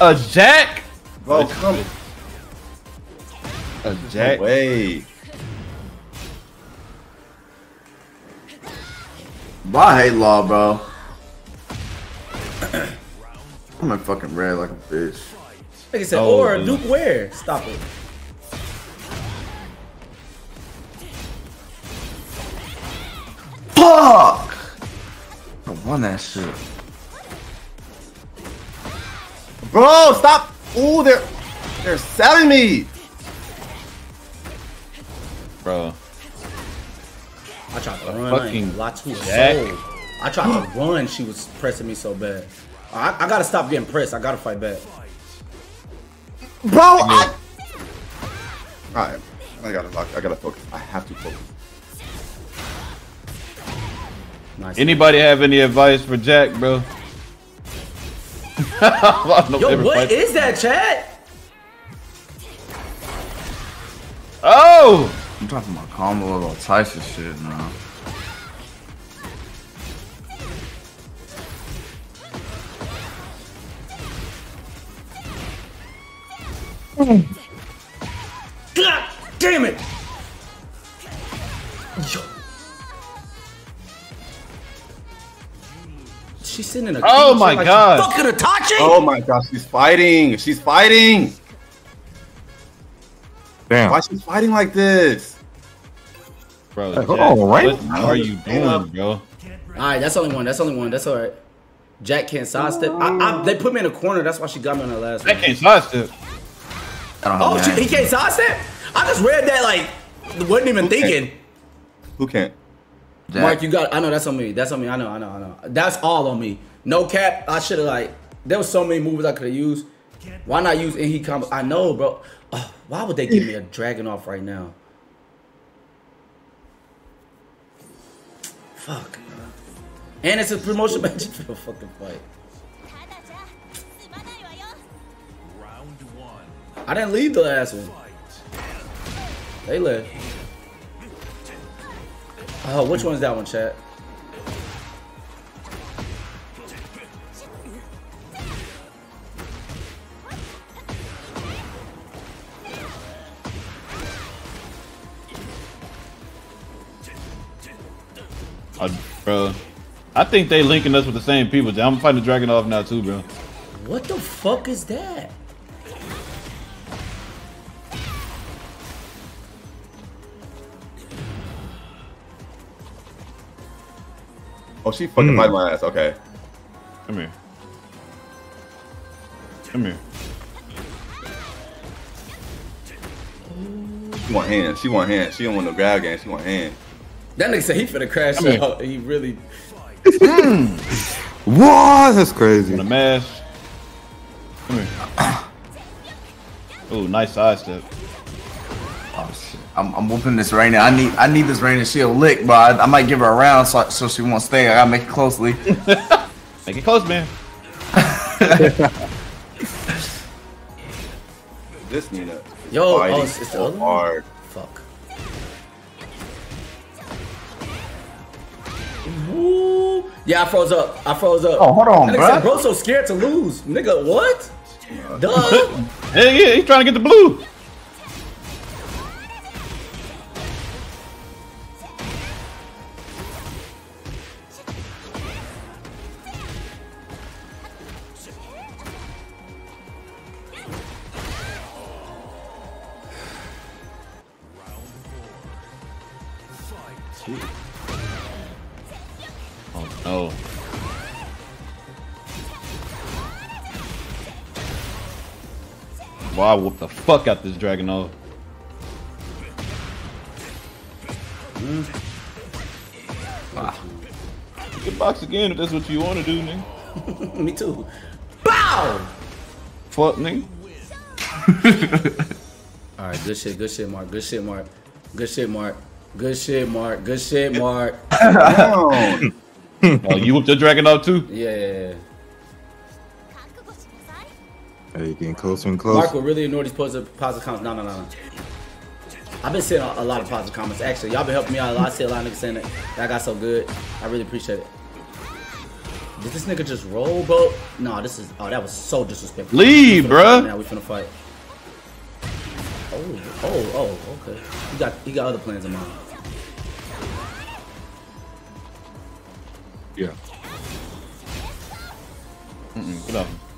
A jack. Bro, come A jack. away. Bro, I hate law, bro. (clears throat) I'm in fucking red like a bitch. Like I said, Oh, or yeah. Duke where? Stop it. Fuck! I won that shit. Bro, stop. Ooh, they're they're selling me. Fucking Fucking Latu was jack. so. I tried to run. She was pressing me so bad. I, I gotta stop getting pressed. I gotta fight back. Bro, I. Alright, I gotta lock. I gotta focus. I have to focus. Nice. Anybody have any advice for Jack, bro? (laughs) I Yo, ever what fight- is that, chat? Oh! I'm talking about combo about Tyson shit now. God damn it! Yo. She's sitting in a Oh my like God. Fucking Itachi! Oh my gosh, she's fighting. She's fighting. Damn. Why she's fighting like this? Bro, Hey, Jack, hold on, right? what are you doing, bro? Alright, that's only one. That's only one. That's alright. Jack can't sidestep. I, I, they put me in a corner. That's why she got me on the last Jack one. can't sidestep. I don't Oh, have shit, that. he can't sidestep? I just read that like, wasn't even Okay. thinking. Who can't? Jack. Mark, you got. I know that's on me. That's on me. I know. I know. I know. That's all on me. No cap. I should have like. There was so many moves I could have used. Why not use in he combo? I know, bro. Ugh, why would they give me a Dragunov right now? Fuck. And it's a promotion match for a fucking fight. I didn't leave the last one. They left. Oh, which one's that one, chat? Uh, bro, I think they linking us with the same people. I'm fighting the Dragunov now too, bro. What the fuck is that? Oh, she fucking hmm. fighting my ass. Okay. Come here. Come here. She want hands. She want hands. She don't want no grab game. She want hands. That nigga said he finna crash Come here. He really. Hmm. (laughs) What? That's crazy. On the mash. Come here. (clears throat) Oh, nice side step. Oh shit. I'm, I'm whooping this Reina. I need I need this Reina shield lick, but I, I might give her a round so, so she won't stay. I gotta make it closely. (laughs) Make it close, man. (laughs) This Nina. is Yo, oh, it's, it's so hard. Fuck. Woo. Yeah, I froze up. I froze up. Oh, hold on, That nigga bruh. said, Bro, so scared to lose. Nigga, what? Duh. Hey, (laughs) yeah, he's trying to get the blue. I whooped the fuck out this Dragunov. You can box again if that's what you want to do, nigga. (laughs) Me too. Bow! Fuck, nigga. (laughs) All right, good shit, good shit, Mark. Good shit, Mark. Good shit, Mark. Good shit, Mark. Good shit, Mark. (laughs) Oh, you whooped the Dragunov too? Yeah. Hey, you getting closer and Mark closer. will really ignore these positive, positive comments. No, no, no, no. I've been seeing a, a lot of positive comments. Actually, y'all been helping me out a lot. I see a lot of niggas saying that that got so good. I really appreciate it. Did this nigga just roll, bro? No, this is. Oh, that was so disrespectful. Leave, We finna fight bruh. Now we finna fight. Oh, oh, oh, okay. He got he got other plans in mind. Yeah. Mm-mm, get off.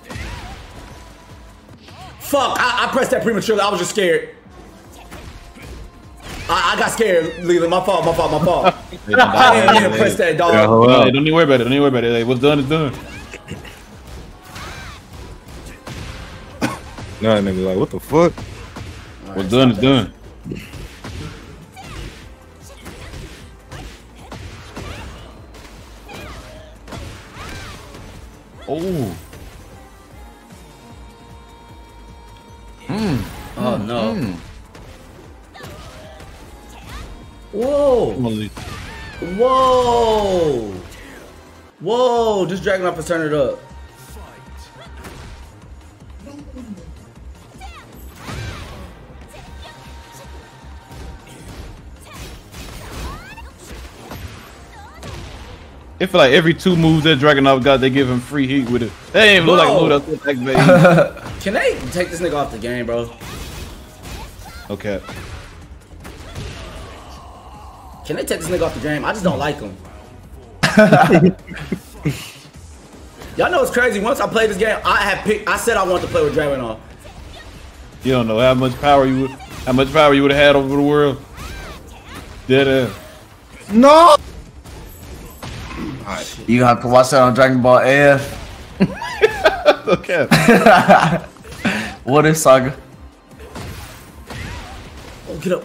Him. Fuck! I, I pressed that prematurely. I was just scared. I, I got scared, Leland. My fault. My fault. My fault. I didn't mean to press that, dog. Yeah, hold No, hey, don't even worry about it. Don't even worry about it. Hey, what's done is done. (laughs) No, nigga, like, what the fuck? What's done is done. Oh. Oh no! Mm. Whoa! Come on, Lee. Whoa! Whoa! This Dragunov is turn it up. It feel like every two moves that Dragunov got, they give him free heat with it. They ain't even look like a move that's activated. (laughs) Can they take this nigga off the game, bro? okay. Can they take this nigga off the game? I just don't like him. (laughs) Y'all know it's crazy. Once I played this game, I had picked. I said I wanted to play with Dragunov. You don't know how much power you would, how much power you would have had over the world. Dead ass. No! You gonna have to watch that on Dragon Ball AF. (laughs) Okay. (laughs) What if Saga? Oh, get up.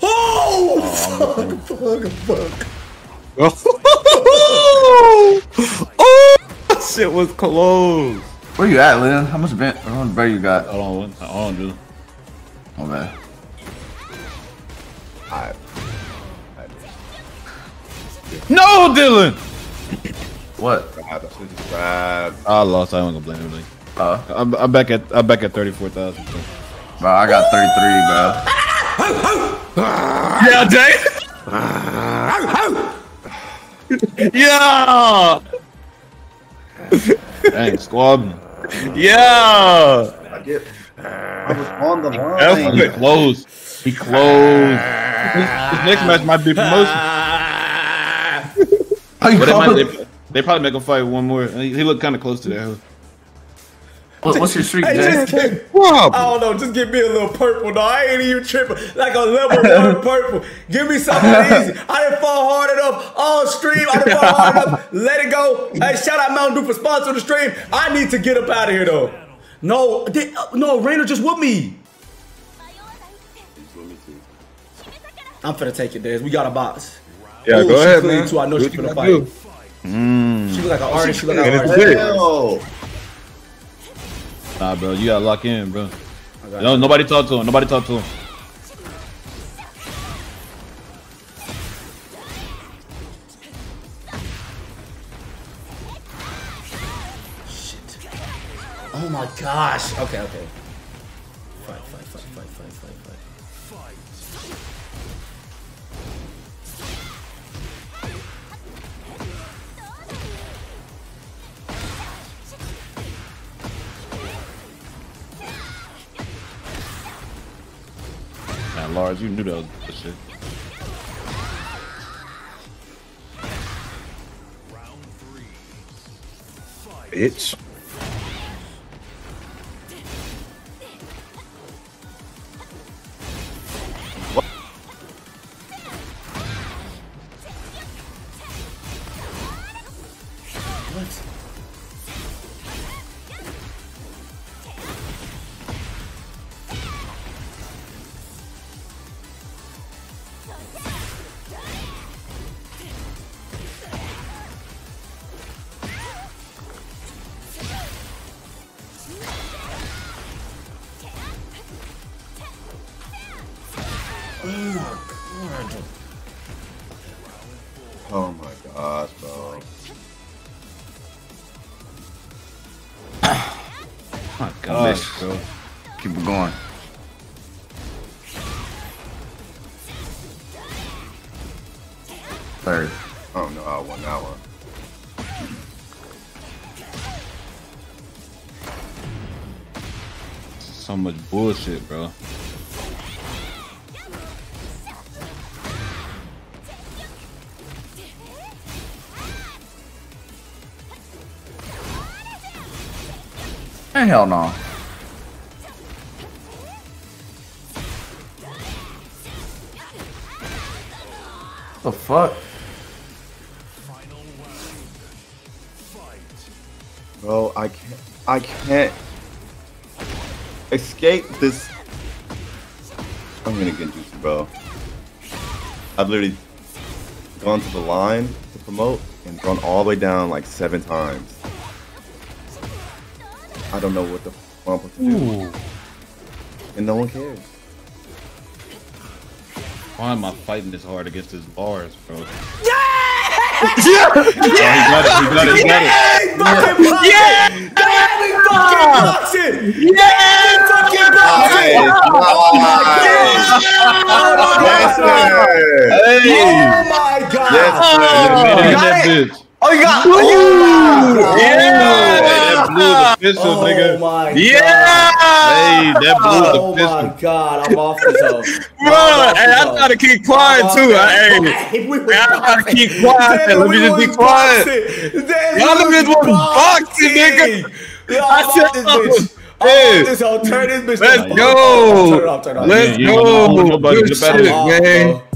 Oh! oh fuck, fuck, fuck. oh! (laughs) oh shit was close. Where you at, Lynn? How much bent? How much bear you got? Hold on, hold on, dude. Oh man. Alright. No, Dylan. What? Grab, I should just grab. I lost. I ain't gonna blame him. Uh, I'm, I'm back at I'm back at thirty four thousand. bro, I got 33, bro. Yeah, Jay. (laughs) yeah, Dang, squad. yeah. I get. I was on the line. He good. closed. He closed. His, his next match might be promotion. How you But they, call might, it? they, they probably make him fight one more. He, he looked kind of close to that. What, what's your streak, Hey, Jay? just give, Rob. I don't know, just give me a little purple, dog. I ain't even tripping. Like a level one (laughs) purple. Give me something (laughs) easy. I didn't fall hard enough on stream. I didn't fall hard enough. Let it go. Hey, shout out Mountain Dew for sponsoring the stream. I need to get up out of here, though. No, they, uh, no, Reina just with me. I'm finna take it, Dez. We got a box. Yeah, Ooh, go ahead, clean, man. Too. I know Do she's what you finna gotta fight. do. Mm. She look like an artist. She look like And an it's artist. Nah, bro, you gotta lock in, bro. No, nobody talk to him. Nobody talk to him. Shit. Oh my gosh. Okay, okay. Nah, Lars, you knew that was the shit. Bitch. Bullshit, bro. Hell no. Escape this. I'm gonna get juicy, bro. I've literally gone to the line to promote and gone all the way down like seven times. I don't know what the f- I'm supposed to do. And no one cares. Why am I fighting this hard against his bars, bro? Yeah! Oh, he got it. He got it. He got it. Yeah! We fucking boxing! Yeah! We fucking boxing! Yes, Oh my god! Yes, Man, got that it. bitch. Oh, you got. That blew the pistol, Oh nigga. my Yeah! Hey, that blew Oh the my god, I'm off this hoe. Bro, hey, I try to keep quiet too. I, hey, we I try to keep quiet. Hey, let me just be quiet. Y'all niggas was boxing, nigga. Yeah, I I'm said off this I was bitch. I'm off this hoe. Turn this bitch Let's off. go. Turn it off, turn it off. Let's You ain't gonna know go. nobody Good get better. shit, I'm off, man. bro.